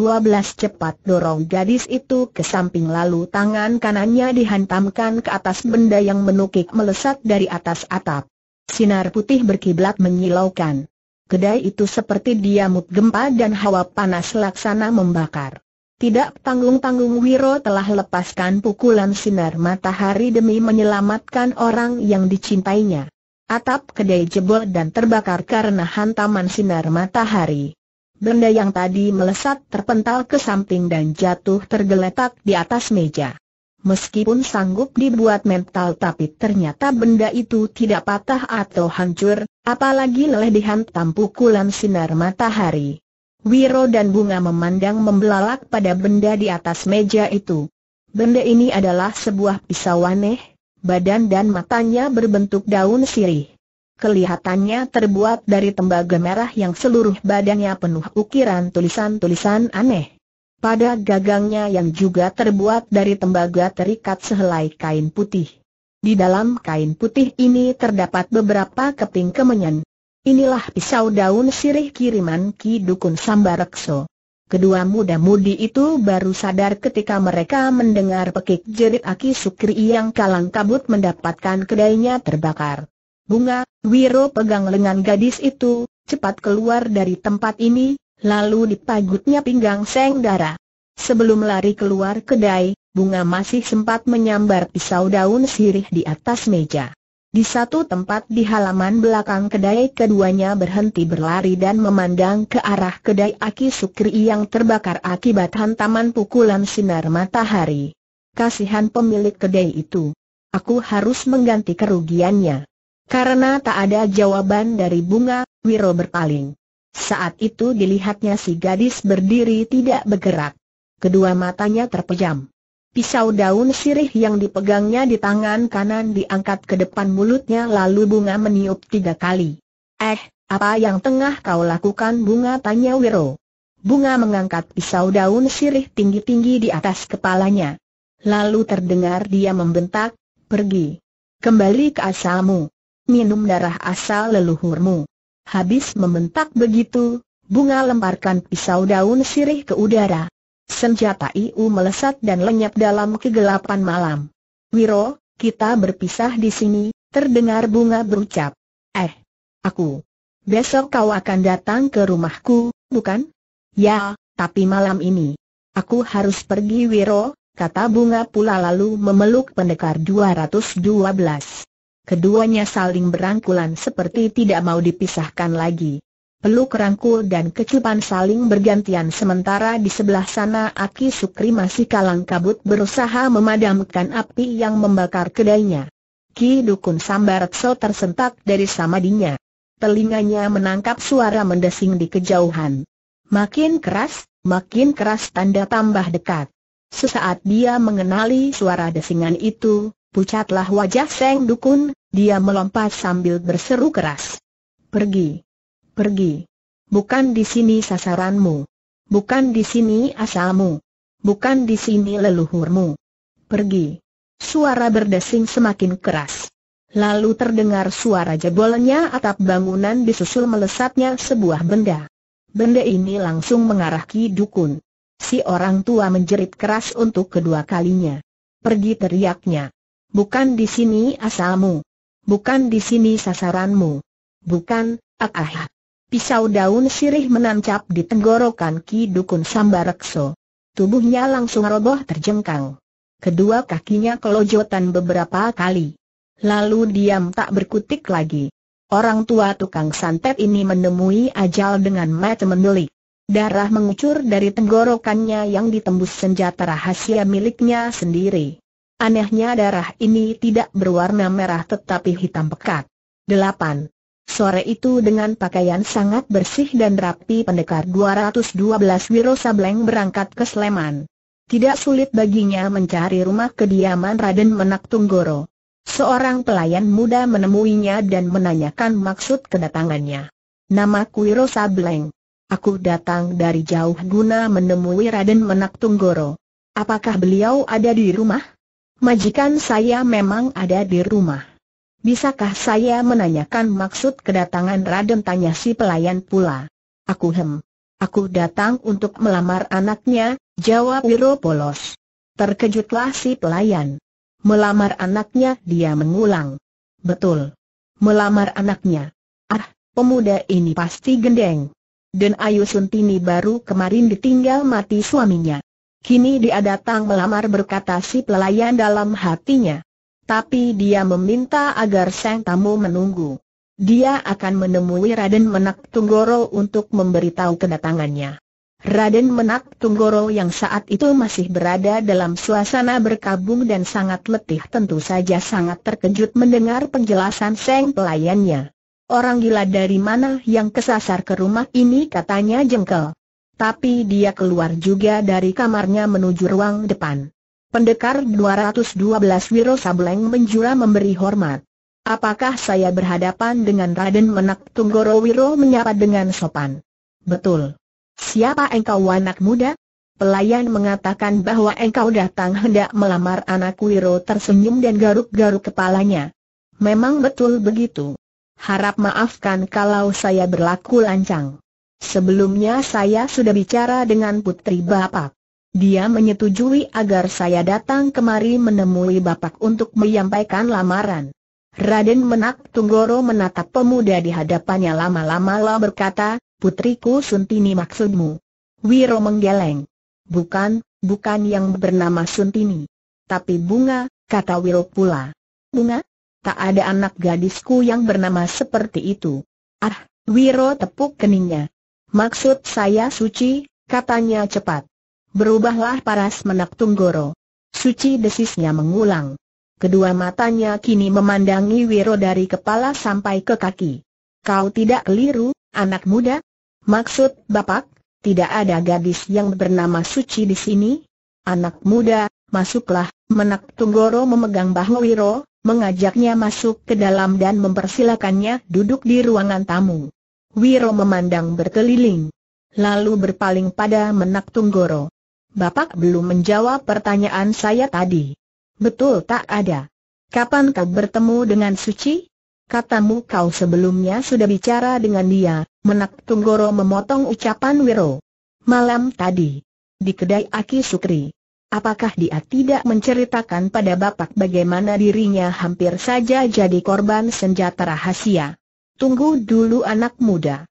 cepat dorong gadis itu ke samping lalu tangan kanannya dihantamkan ke atas benda yang menukik melesat dari atas atap. Sinar putih berkiblat menyilaukan. Kedai itu seperti diamut gempa dan hawa panas laksana membakar. Tidak tanggung-tanggung Wiro telah lepaskan pukulan sinar matahari demi menyelamatkan orang yang dicintainya. Atap kedai jebol dan terbakar karena hantaman sinar matahari. Benda yang tadi melesat terpental ke samping dan jatuh tergeletak di atas meja. Meskipun sanggup dibuat mental tapi ternyata benda itu tidak patah atau hancur, apalagi leleh dihantam pukulan sinar matahari. Wiro dan Bunga memandang membelalak pada benda di atas meja itu. Benda ini adalah sebuah pisau aneh, badan dan matanya berbentuk daun sirih. Kelihatannya terbuat dari tembaga merah yang seluruh badannya penuh ukiran tulisan-tulisan aneh. Pada gagangnya yang juga terbuat dari tembaga terikat sehelai kain putih. Di dalam kain putih ini terdapat beberapa keping kemenyan. Inilah pisau daun sirih kiriman Ki Dukun Sambarekso. Kedua muda-mudi itu baru sadar ketika mereka mendengar pekik jerit Aki Sukri yang kalang kabut mendapatkan kedainya terbakar. Bunga, Wiro pegang lengan gadis itu, cepat keluar dari tempat ini, lalu dipagutnya pinggang Seng Dara. Sebelum lari keluar kedai, bunga masih sempat menyambar pisau daun sirih di atas meja. Di satu tempat di halaman belakang kedai keduanya berhenti berlari dan memandang ke arah kedai Aki Sukri yang terbakar akibat hantaman pukulan sinar matahari. Kasihan pemilik kedai itu. Aku harus mengganti kerugiannya. Karena tak ada jawaban dari bunga, Wiro berpaling. Saat itu dilihatnya si gadis berdiri tidak bergerak. Kedua matanya terpejam. Pisau daun sirih yang dipegangnya di tangan kanan diangkat ke depan mulutnya lalu bunga meniup tiga kali. Eh, apa yang tengah kau lakukan bunga tanya Wiro. Bunga mengangkat pisau daun sirih tinggi-tinggi di atas kepalanya. Lalu terdengar dia membentak, pergi. Kembali ke asalmu. Minum darah asal leluhurmu. Habis membentak begitu, bunga lemparkan pisau daun sirih ke udara. Senjata Iu melesat dan lenyap dalam kegelapan malam. Wiro, kita berpisah di sini, terdengar bunga berucap. Eh, aku. Besok kau akan datang ke rumahku, bukan? Ya, tapi malam ini. Aku harus pergi Wiro, kata bunga pula lalu memeluk pendekar 212. Keduanya saling berangkulan seperti tidak mau dipisahkan lagi. Peluk rangkul dan kecupan saling bergantian sementara di sebelah sana Aki Sukri masih kalang kabut berusaha memadamkan api yang membakar kedainya. Ki Dukun Sambarekso tersentak dari samadinya. Telinganya menangkap suara mendesing di kejauhan. Makin keras, makin keras tanda tambah dekat. Sesaat dia mengenali suara desingan itu, pucatlah wajah Seng Dukun, dia melompat sambil berseru keras. Pergi pergi. Bukan di sini sasaranmu. Bukan di sini asalmu. Bukan di sini leluhurmu. Pergi. Suara berdesing semakin keras. Lalu terdengar suara jebolnya atap bangunan disusul melesatnya sebuah benda. Benda ini langsung mengarah Ki Dukun. Si orang tua menjerit keras untuk kedua kalinya. Pergi teriaknya. Bukan di sini asalmu. Bukan di sini sasaranmu. Bukan, ah ah. Pisau daun sirih menancap di tenggorokan Ki Dukun Sambarekso. Tubuhnya langsung roboh terjengkang. Kedua kakinya kelojotan beberapa kali. Lalu diam tak berkutik lagi. Orang tua tukang santet ini menemui ajal dengan mata mendelik. Darah mengucur dari tenggorokannya yang ditembus senjata rahasia miliknya sendiri. Anehnya darah ini tidak berwarna merah tetapi hitam pekat. 8. Sore itu dengan pakaian sangat bersih dan rapi pendekar 212 Wiro Sableng berangkat ke Sleman. Tidak sulit baginya mencari rumah kediaman Raden Menak Tunggoro. Seorang pelayan muda menemuinya dan menanyakan maksud kedatangannya. Nama Wiro Sableng. Aku datang dari jauh guna menemui Raden Menak Tunggoro. Apakah beliau ada di rumah? Majikan saya memang ada di rumah. Bisakah saya menanyakan maksud kedatangan Raden tanya si pelayan pula. Aku hem. Aku datang untuk melamar anaknya, jawab Wiro polos. Terkejutlah si pelayan. Melamar anaknya dia mengulang. Betul. Melamar anaknya. Ah, Pemuda ini pasti gendeng. Dan Ayu Suntini baru kemarin ditinggal mati suaminya. Kini dia datang melamar berkata si pelayan dalam hatinya. Tapi dia meminta agar sang tamu menunggu. Dia akan menemui Raden Menak Tunggoro untuk memberitahu kedatangannya. Raden Menak Tunggoro yang saat itu masih berada dalam suasana berkabung dan sangat letih tentu saja sangat terkejut mendengar penjelasan Seng pelayannya. Orang gila dari mana yang kesasar ke rumah ini katanya jengkel. Tapi dia keluar juga dari kamarnya menuju ruang depan. Pendekar 212 Wiro Sableng menjura memberi hormat. Apakah saya berhadapan dengan Raden Menak Tunggoro Wiro menyapa dengan sopan? Betul. Siapa engkau anak muda? Pelayan mengatakan bahwa engkau datang hendak melamar anak Wiro tersenyum dan garuk-garuk kepalanya. Memang betul begitu. Harap maafkan kalau saya berlaku lancang. Sebelumnya saya sudah bicara dengan putri Bapak. Dia menyetujui agar saya datang kemari menemui Bapak untuk menyampaikan lamaran. Raden Menak Tunggoro menatap pemuda di hadapannya lama-lama lah berkata, Putriku Suntini maksudmu. Wiro menggeleng. Bukan, bukan yang bernama Suntini. Tapi bunga, kata Wiro pula. Bunga? tak ada anak gadisku yang bernama seperti itu. Ah, Wiro tepuk keningnya. Maksud saya suci, katanya cepat. Berubahlah paras menak tunggoro. Suci desisnya mengulang. Kedua matanya kini memandangi Wiro dari kepala sampai ke kaki. Kau tidak keliru, anak muda? Maksud Bapak, tidak ada gadis yang bernama Suci di sini? Anak muda, masuklah, menak tunggoro memegang bahu Wiro, mengajaknya masuk ke dalam dan mempersilakannya duduk di ruangan tamu. Wiro memandang berkeliling. Lalu berpaling pada Menak Tunggoro. Bapak belum menjawab pertanyaan saya tadi. Betul tak ada. Kapan kau bertemu dengan Suci? Katamu kau sebelumnya sudah bicara dengan dia, Menak Tunggoro memotong ucapan Wiro. Malam tadi. Di kedai Aki Sukri. Apakah dia tidak menceritakan pada Bapak bagaimana dirinya hampir saja jadi korban senjata rahasia? Tunggu dulu anak muda.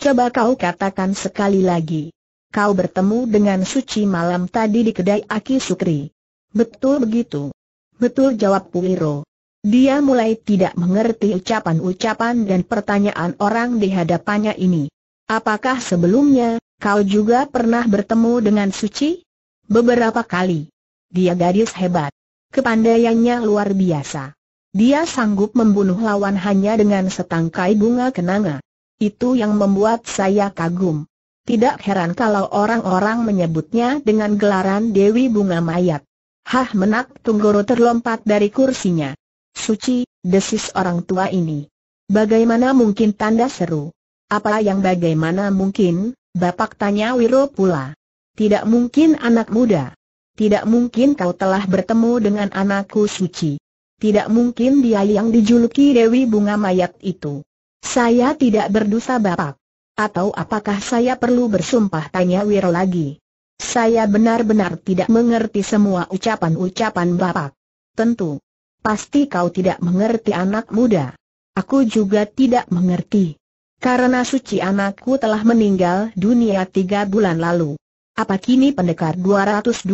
Coba kau katakan sekali lagi. Kau bertemu dengan Suci malam tadi di kedai Aki Sukri. Betul begitu. Betul jawab Puiro. Dia mulai tidak mengerti ucapan-ucapan dan pertanyaan orang di hadapannya ini. Apakah sebelumnya, kau juga pernah bertemu dengan Suci? Beberapa kali. Dia gadis hebat. Kepandaiannya luar biasa. Dia sanggup membunuh lawan hanya dengan setangkai bunga kenanga. Itu yang membuat saya kagum. Tidak heran kalau orang-orang menyebutnya dengan gelaran Dewi Bunga Mayat. Hah menak Tunggoro terlompat dari kursinya. Suci, desis orang tua ini. Bagaimana mungkin tanda seru? Apa yang bagaimana mungkin? Bapak tanya Wiro pula. Tidak mungkin anak muda. Tidak mungkin kau telah bertemu dengan anakku suci. Tidak mungkin dia yang dijuluki Dewi Bunga Mayat itu. Saya tidak berdosa bapak. Atau apakah saya perlu bersumpah tanya Wiro lagi. Saya benar-benar tidak mengerti semua ucapan-ucapan bapak. Tentu. Pasti kau tidak mengerti anak muda. Aku juga tidak mengerti. Karena suci anakku telah meninggal dunia tiga bulan lalu. Apa kini pendekar 212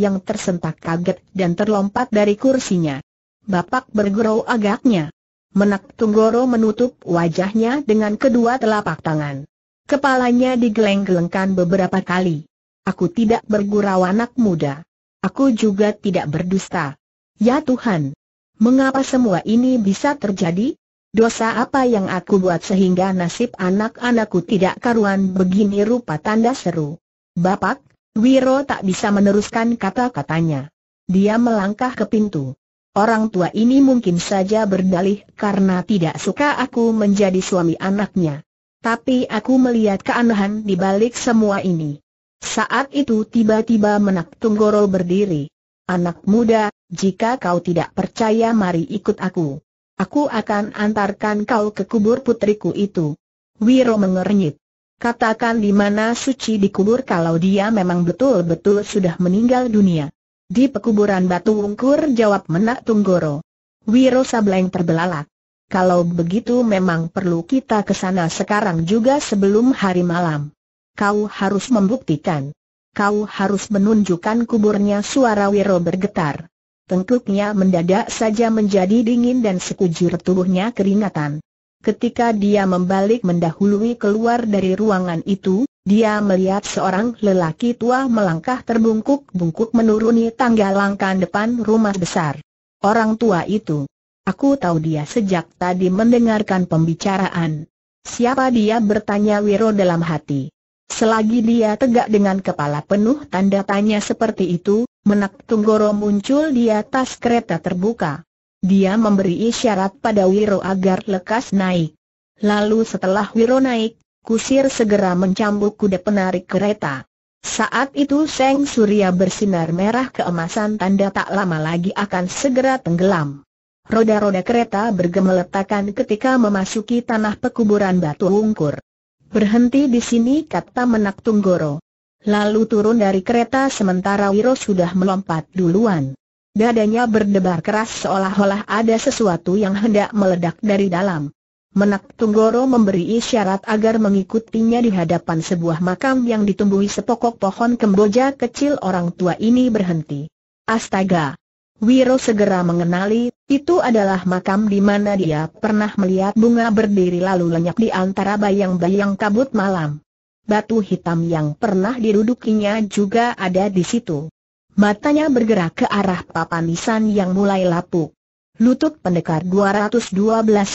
yang tersentak kaget dan terlompat dari kursinya? Bapak bergurau agaknya. Menak Tunggoro menutup wajahnya dengan kedua telapak tangan. Kepalanya digeleng-gelengkan beberapa kali. Aku tidak bergurau anak muda. Aku juga tidak berdusta. Ya Tuhan! Mengapa semua ini bisa terjadi? Dosa apa yang aku buat sehingga nasib anak-anakku tidak karuan begini rupa tanda seru? Bapak, Wiro tak bisa meneruskan kata-katanya. Dia melangkah ke pintu. Orang tua ini mungkin saja berdalih karena tidak suka aku menjadi suami anaknya. Tapi aku melihat keanehan di balik semua ini. Saat itu tiba-tiba Menak Tunggoro berdiri. Anak muda, jika kau tidak percaya mari ikut aku. Aku akan antarkan kau ke kubur putriku itu. Wiro mengernyit. Katakan di mana Suci dikubur kalau dia memang betul-betul sudah meninggal dunia. Di pekuburan Batu Ungkur jawab Menak Tunggoro. Wiro Sableng terbelalak. Kalau begitu memang perlu kita ke sana sekarang juga sebelum hari malam. Kau harus membuktikan. Kau harus menunjukkan kuburnya suara Wiro bergetar. Tengkuknya mendadak saja menjadi dingin dan sekujur tubuhnya keringatan. Ketika dia membalik mendahului keluar dari ruangan itu, dia melihat seorang lelaki tua melangkah terbungkuk-bungkuk menuruni tangga langkah depan rumah besar. Orang tua itu Aku tahu dia sejak tadi mendengarkan pembicaraan. Siapa dia bertanya Wiro dalam hati. Selagi dia tegak dengan kepala penuh tanda tanya seperti itu, menak Tunggoro muncul di atas kereta terbuka. Dia memberi isyarat pada Wiro agar lekas naik. Lalu setelah Wiro naik, kusir segera mencambuk kuda penarik kereta. Saat itu Seng Surya bersinar merah keemasan tanda tak lama lagi akan segera tenggelam. Roda-roda kereta bergemeletakan ketika memasuki tanah pekuburan batu ungkur. Berhenti di sini kata Menak Tunggoro. Lalu turun dari kereta sementara Wiro sudah melompat duluan. Dadanya berdebar keras seolah-olah ada sesuatu yang hendak meledak dari dalam. Menak Tunggoro memberi isyarat agar mengikutinya di hadapan sebuah makam yang ditumbuhi sepokok pohon kemboja kecil orang tua ini berhenti. Astaga! Wiro segera mengenali, itu adalah makam di mana dia pernah melihat bunga berdiri lalu lenyap di antara bayang-bayang kabut malam. Batu hitam yang pernah didudukinya juga ada di situ. Matanya bergerak ke arah papan nisan yang mulai lapuk. Lutut pendekar 212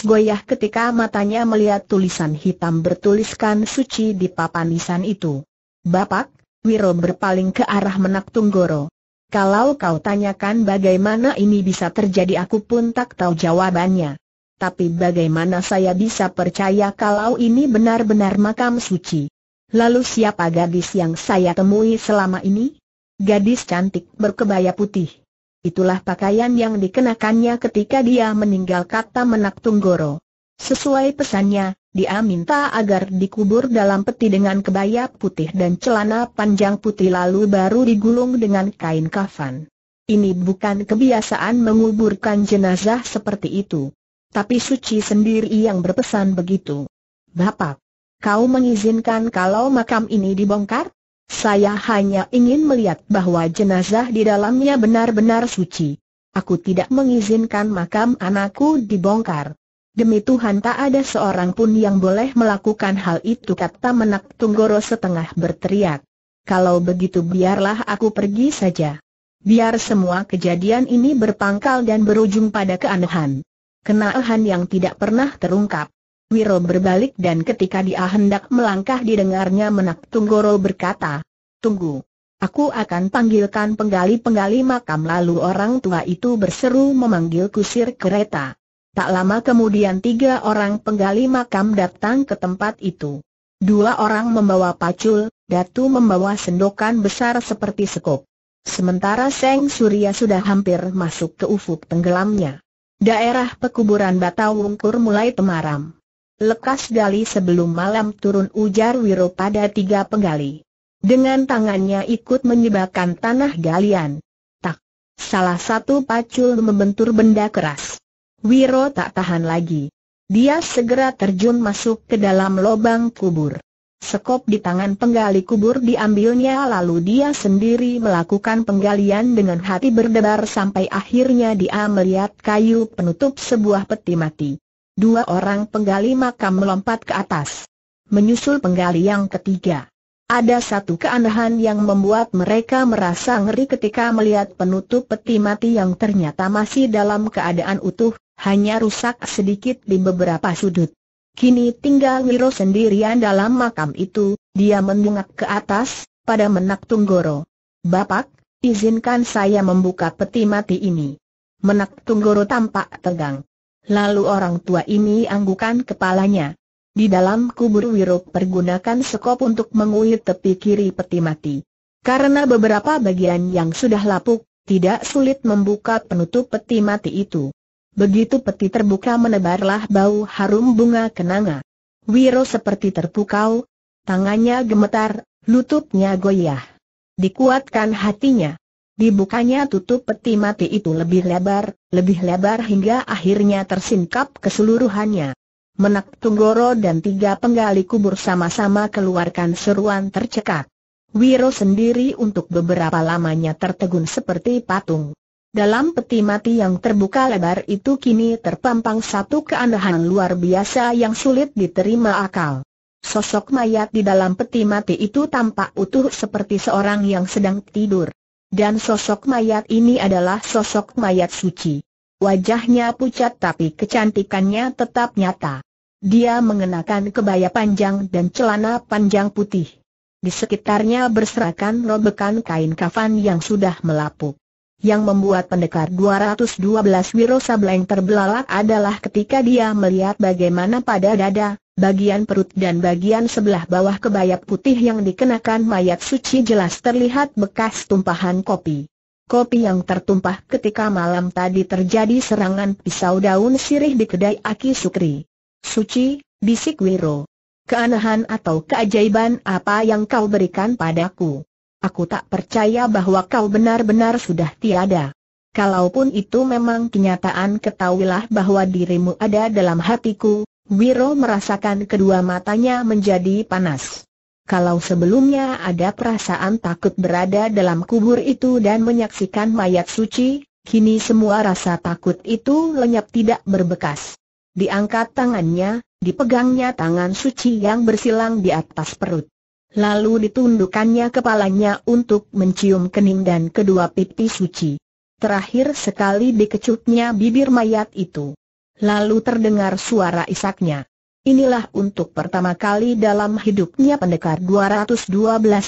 goyah ketika matanya melihat tulisan hitam bertuliskan suci di papan nisan itu. Bapak, Wiro berpaling ke arah Menak Tunggoro. Kalau kau tanyakan bagaimana ini bisa terjadi aku pun tak tahu jawabannya. Tapi bagaimana saya bisa percaya kalau ini benar-benar makam suci? Lalu siapa gadis yang saya temui selama ini? Gadis cantik berkebaya putih. Itulah pakaian yang dikenakannya ketika dia meninggal kata Menak Tunggoro. Sesuai pesannya, dia minta agar dikubur dalam peti dengan kebaya putih dan celana panjang putih lalu baru digulung dengan kain kafan. Ini bukan kebiasaan menguburkan jenazah seperti itu. Tapi Suci sendiri yang berpesan begitu. Bapak, kau mengizinkan kalau makam ini dibongkar? Saya hanya ingin melihat bahwa jenazah di dalamnya benar-benar suci. Aku tidak mengizinkan makam anakku dibongkar. Demi Tuhan tak ada seorang pun yang boleh melakukan hal itu kata Menak Tunggoro setengah berteriak. Kalau begitu biarlah aku pergi saja. Biar semua kejadian ini berpangkal dan berujung pada keanehan. Kenahan yang tidak pernah terungkap. Wiro berbalik dan ketika dia hendak melangkah didengarnya Menak Tunggoro berkata, Tunggu. Aku akan panggilkan penggali-penggali makam lalu orang tua itu berseru memanggil kusir kereta. Tak lama kemudian tiga orang penggali makam datang ke tempat itu. Dua orang membawa pacul, Datu membawa sendokan besar seperti sekop. Sementara Seng Surya sudah hampir masuk ke ufuk tenggelamnya. Daerah pekuburan Batawungkur mulai temaram. Lekas gali sebelum malam turun ujar Wiro pada tiga penggali. Dengan tangannya ikut menyebabkan tanah galian. Tak. Salah satu pacul membentur benda keras. Wiro tak tahan lagi. Dia segera terjun masuk ke dalam lubang kubur. Sekop di tangan penggali kubur diambilnya lalu dia sendiri melakukan penggalian dengan hati berdebar sampai akhirnya dia melihat kayu penutup sebuah peti mati. Dua orang penggali makam melompat ke atas. Menyusul penggali yang ketiga. Ada satu keanehan yang membuat mereka merasa ngeri ketika melihat penutup peti mati yang ternyata masih dalam keadaan utuh, hanya rusak sedikit di beberapa sudut. Kini tinggal Wiro sendirian dalam makam itu, dia menungak ke atas, pada menak Tunggoro. Bapak, izinkan saya membuka peti mati ini. Menak Tunggoro tampak tegang. Lalu orang tua ini anggukan kepalanya. Di dalam kubur Wiro pergunakan sekop untuk menguit tepi kiri peti mati. Karena beberapa bagian yang sudah lapuk, tidak sulit membuka penutup peti mati itu. Begitu peti terbuka menebarlah bau harum bunga kenanga. Wiro seperti terpukau, tangannya gemetar, lututnya goyah. Dikuatkan hatinya. Dibukanya tutup peti mati itu lebih lebar, lebih lebar hingga akhirnya tersingkap keseluruhannya. Menak Tunggoro dan tiga penggali kubur sama-sama keluarkan seruan tercekat. Wiro sendiri untuk beberapa lamanya tertegun seperti patung. Dalam peti mati yang terbuka lebar itu kini terpampang satu keanehan luar biasa yang sulit diterima akal. Sosok mayat di dalam peti mati itu tampak utuh seperti seorang yang sedang tidur. Dan sosok mayat ini adalah sosok mayat suci. Wajahnya pucat tapi kecantikannya tetap nyata. Dia mengenakan kebaya panjang dan celana panjang putih. Di sekitarnya berserakan robekan kain kafan yang sudah melapuk. Yang membuat pendekar 212 Wiro Sableng terbelalak adalah ketika dia melihat bagaimana pada dada, bagian perut dan bagian sebelah bawah kebaya putih yang dikenakan mayat suci jelas terlihat bekas tumpahan kopi. Kopi yang tertumpah ketika malam tadi terjadi serangan pisau daun sirih di kedai Aki Sukri. Suci, bisik Wiro. Keanehan atau keajaiban apa yang kau berikan padaku? Aku tak percaya bahwa kau benar-benar sudah tiada. Kalaupun itu memang kenyataan ketahuilah bahwa dirimu ada dalam hatiku, Wiro merasakan kedua matanya menjadi panas. Kalau sebelumnya ada perasaan takut berada dalam kubur itu dan menyaksikan mayat suci, kini semua rasa takut itu lenyap tidak berbekas. Diangkat tangannya, dipegangnya tangan suci yang bersilang di atas perut. Lalu ditundukkannya kepalanya untuk mencium kening dan kedua pipi suci. Terakhir sekali dikecutnya bibir mayat itu. Lalu terdengar suara isaknya. Inilah untuk pertama kali dalam hidupnya pendekar 212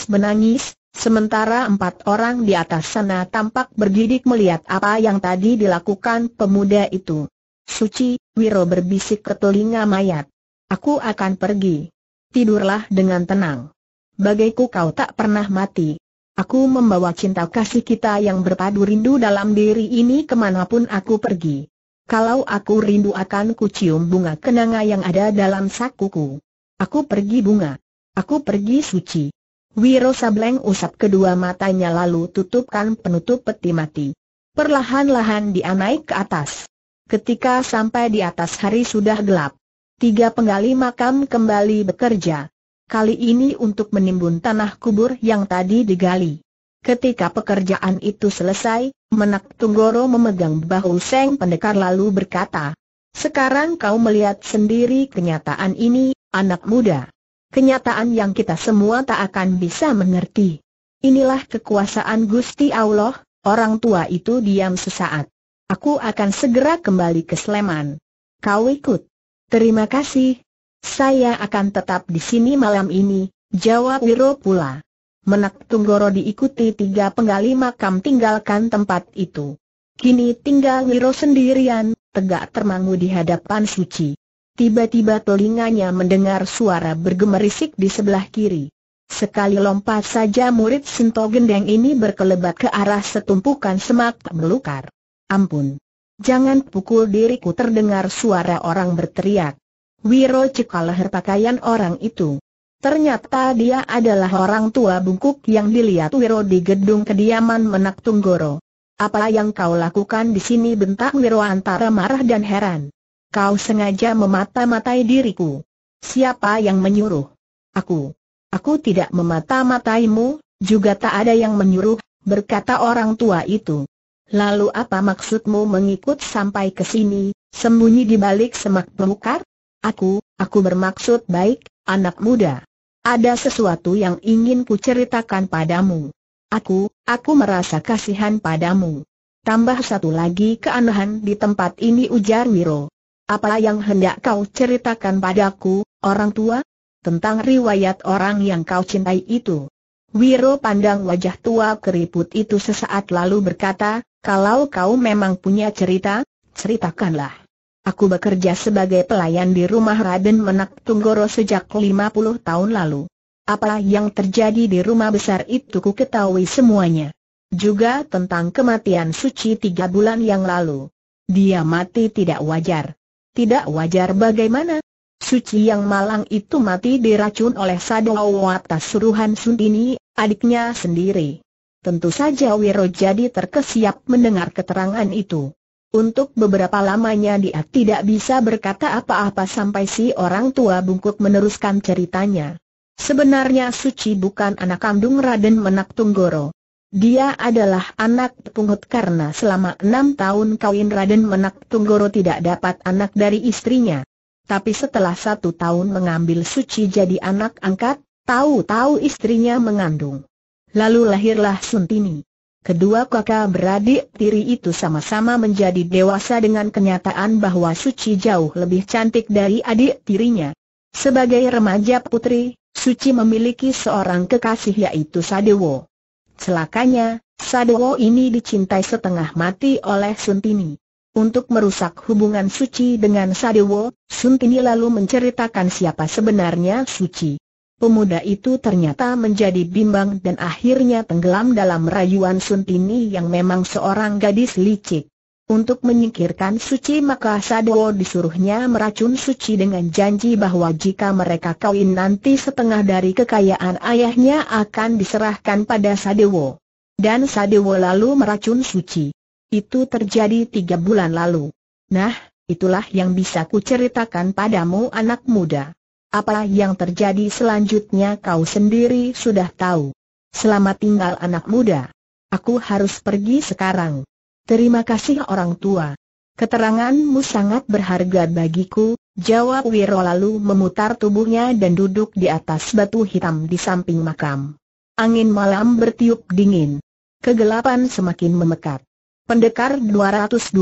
menangis, sementara empat orang di atas sana tampak bergidik melihat apa yang tadi dilakukan pemuda itu. Suci, Wiro berbisik ke telinga mayat. Aku akan pergi. Tidurlah dengan tenang. Bagaiku kau tak pernah mati. Aku membawa cinta kasih kita yang berpadu rindu dalam diri ini ke mana pun aku pergi. Kalau aku rindu akan kucium bunga kenanga yang ada dalam sakuku. Aku pergi bunga. Aku pergi suci. Wiro Sableng usap kedua matanya lalu tutupkan penutup peti mati. Perlahan-lahan dia naik ke atas. Ketika sampai di atas hari sudah gelap. Tiga penggali makam kembali bekerja. Kali ini untuk menimbun tanah kubur yang tadi digali. Ketika pekerjaan itu selesai, Menak Tunggoro memegang bahu Seng Pendekar lalu berkata, Sekarang kau melihat sendiri kenyataan ini, anak muda. Kenyataan yang kita semua tak akan bisa mengerti. Inilah kekuasaan Gusti Allah, orang tua itu diam sesaat. Aku akan segera kembali ke Sleman. Kau ikut. Terima kasih. Saya akan tetap di sini malam ini, jawab Wiro pula. Menak Tunggoro diikuti tiga penggali makam tinggalkan tempat itu. Kini tinggal Wiro sendirian, tegak termangu di hadapan suci. Tiba-tiba telinganya mendengar suara bergemerisik di sebelah kiri. Sekali lompat saja murid Sinto Gendeng ini berkelebat ke arah setumpukan semak belukar. Ampun! Jangan pukul diriku terdengar suara orang berteriak. Wiro cekal leher pakaian orang itu. Ternyata dia adalah orang tua bungkuk yang dilihat Wiro di gedung kediaman Menak Tunggoro. Apa yang kau lakukan di sini bentak Wiro antara marah dan heran. Kau sengaja memata-matai diriku. Siapa yang menyuruh? Aku. Aku tidak memata-mataimu, juga tak ada yang menyuruh, berkata orang tua itu. Lalu apa maksudmu mengikut sampai ke sini, sembunyi di balik semak belukar? Aku, aku bermaksud baik, anak muda. Ada sesuatu yang ingin ku ceritakan padamu. Aku, aku merasa kasihan padamu. Tambah satu lagi keanehan di tempat ini ujar Wiro. Apa yang hendak kau ceritakan padaku, orang tua? Tentang riwayat orang yang kau cintai itu. Wiro pandang wajah tua keriput itu sesaat lalu berkata, kalau kau memang punya cerita, ceritakanlah. Aku bekerja sebagai pelayan di rumah Raden Menak Tunggoro sejak 50 tahun lalu. Apa yang terjadi di rumah besar itu ku ketahui semuanya. Juga tentang kematian Suci tiga bulan yang lalu. Dia mati tidak wajar. Tidak wajar bagaimana? Suci yang malang itu mati diracun oleh Sadawa atas suruhan Sundini, adiknya sendiri. Tentu saja Wiro jadi terkesiap mendengar keterangan itu. Untuk beberapa lamanya dia tidak bisa berkata apa-apa sampai si orang tua bungkuk meneruskan ceritanya. Sebenarnya Suci bukan anak kandung Raden Menak Tunggoro. Dia adalah anak pungut karena selama enam tahun kawin Raden Menak Tunggoro tidak dapat anak dari istrinya. Tapi setelah satu tahun mengambil Suci jadi anak angkat, tahu-tahu istrinya mengandung. Lalu lahirlah Suntini. Kedua kakak beradik tiri itu sama-sama menjadi dewasa dengan kenyataan bahwa Suci jauh lebih cantik dari adik tirinya. Sebagai remaja putri, Suci memiliki seorang kekasih yaitu Sadewo. Celakanya, Sadewo ini dicintai setengah mati oleh Suntini. Untuk merusak hubungan Suci dengan Sadewo, Suntini lalu menceritakan siapa sebenarnya Suci. Pemuda itu ternyata menjadi bimbang dan akhirnya tenggelam dalam rayuan Suntini yang memang seorang gadis licik. Untuk menyingkirkan Suci maka Sadewo disuruhnya meracun Suci dengan janji bahwa jika mereka kawin nanti setengah dari kekayaan ayahnya akan diserahkan pada Sadewo. Dan Sadewo lalu meracun Suci. Itu terjadi tiga bulan lalu. Nah, itulah yang bisa kuceritakan padamu anak muda. Apa yang terjadi selanjutnya kau sendiri sudah tahu. Selamat tinggal anak muda. Aku harus pergi sekarang. Terima kasih orang tua. Keteranganmu sangat berharga bagiku, jawab Wiro lalu memutar tubuhnya dan duduk di atas batu hitam di samping makam. Angin malam bertiup dingin. Kegelapan semakin memekat. Pendekar 212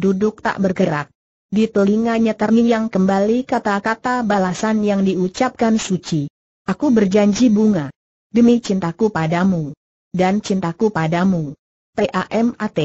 duduk tak bergerak. Di telinganya terngiang kembali kata-kata balasan yang diucapkan Suci. Aku berjanji bunga. Demi cintaku padamu. Dan cintaku padamu. PAMAT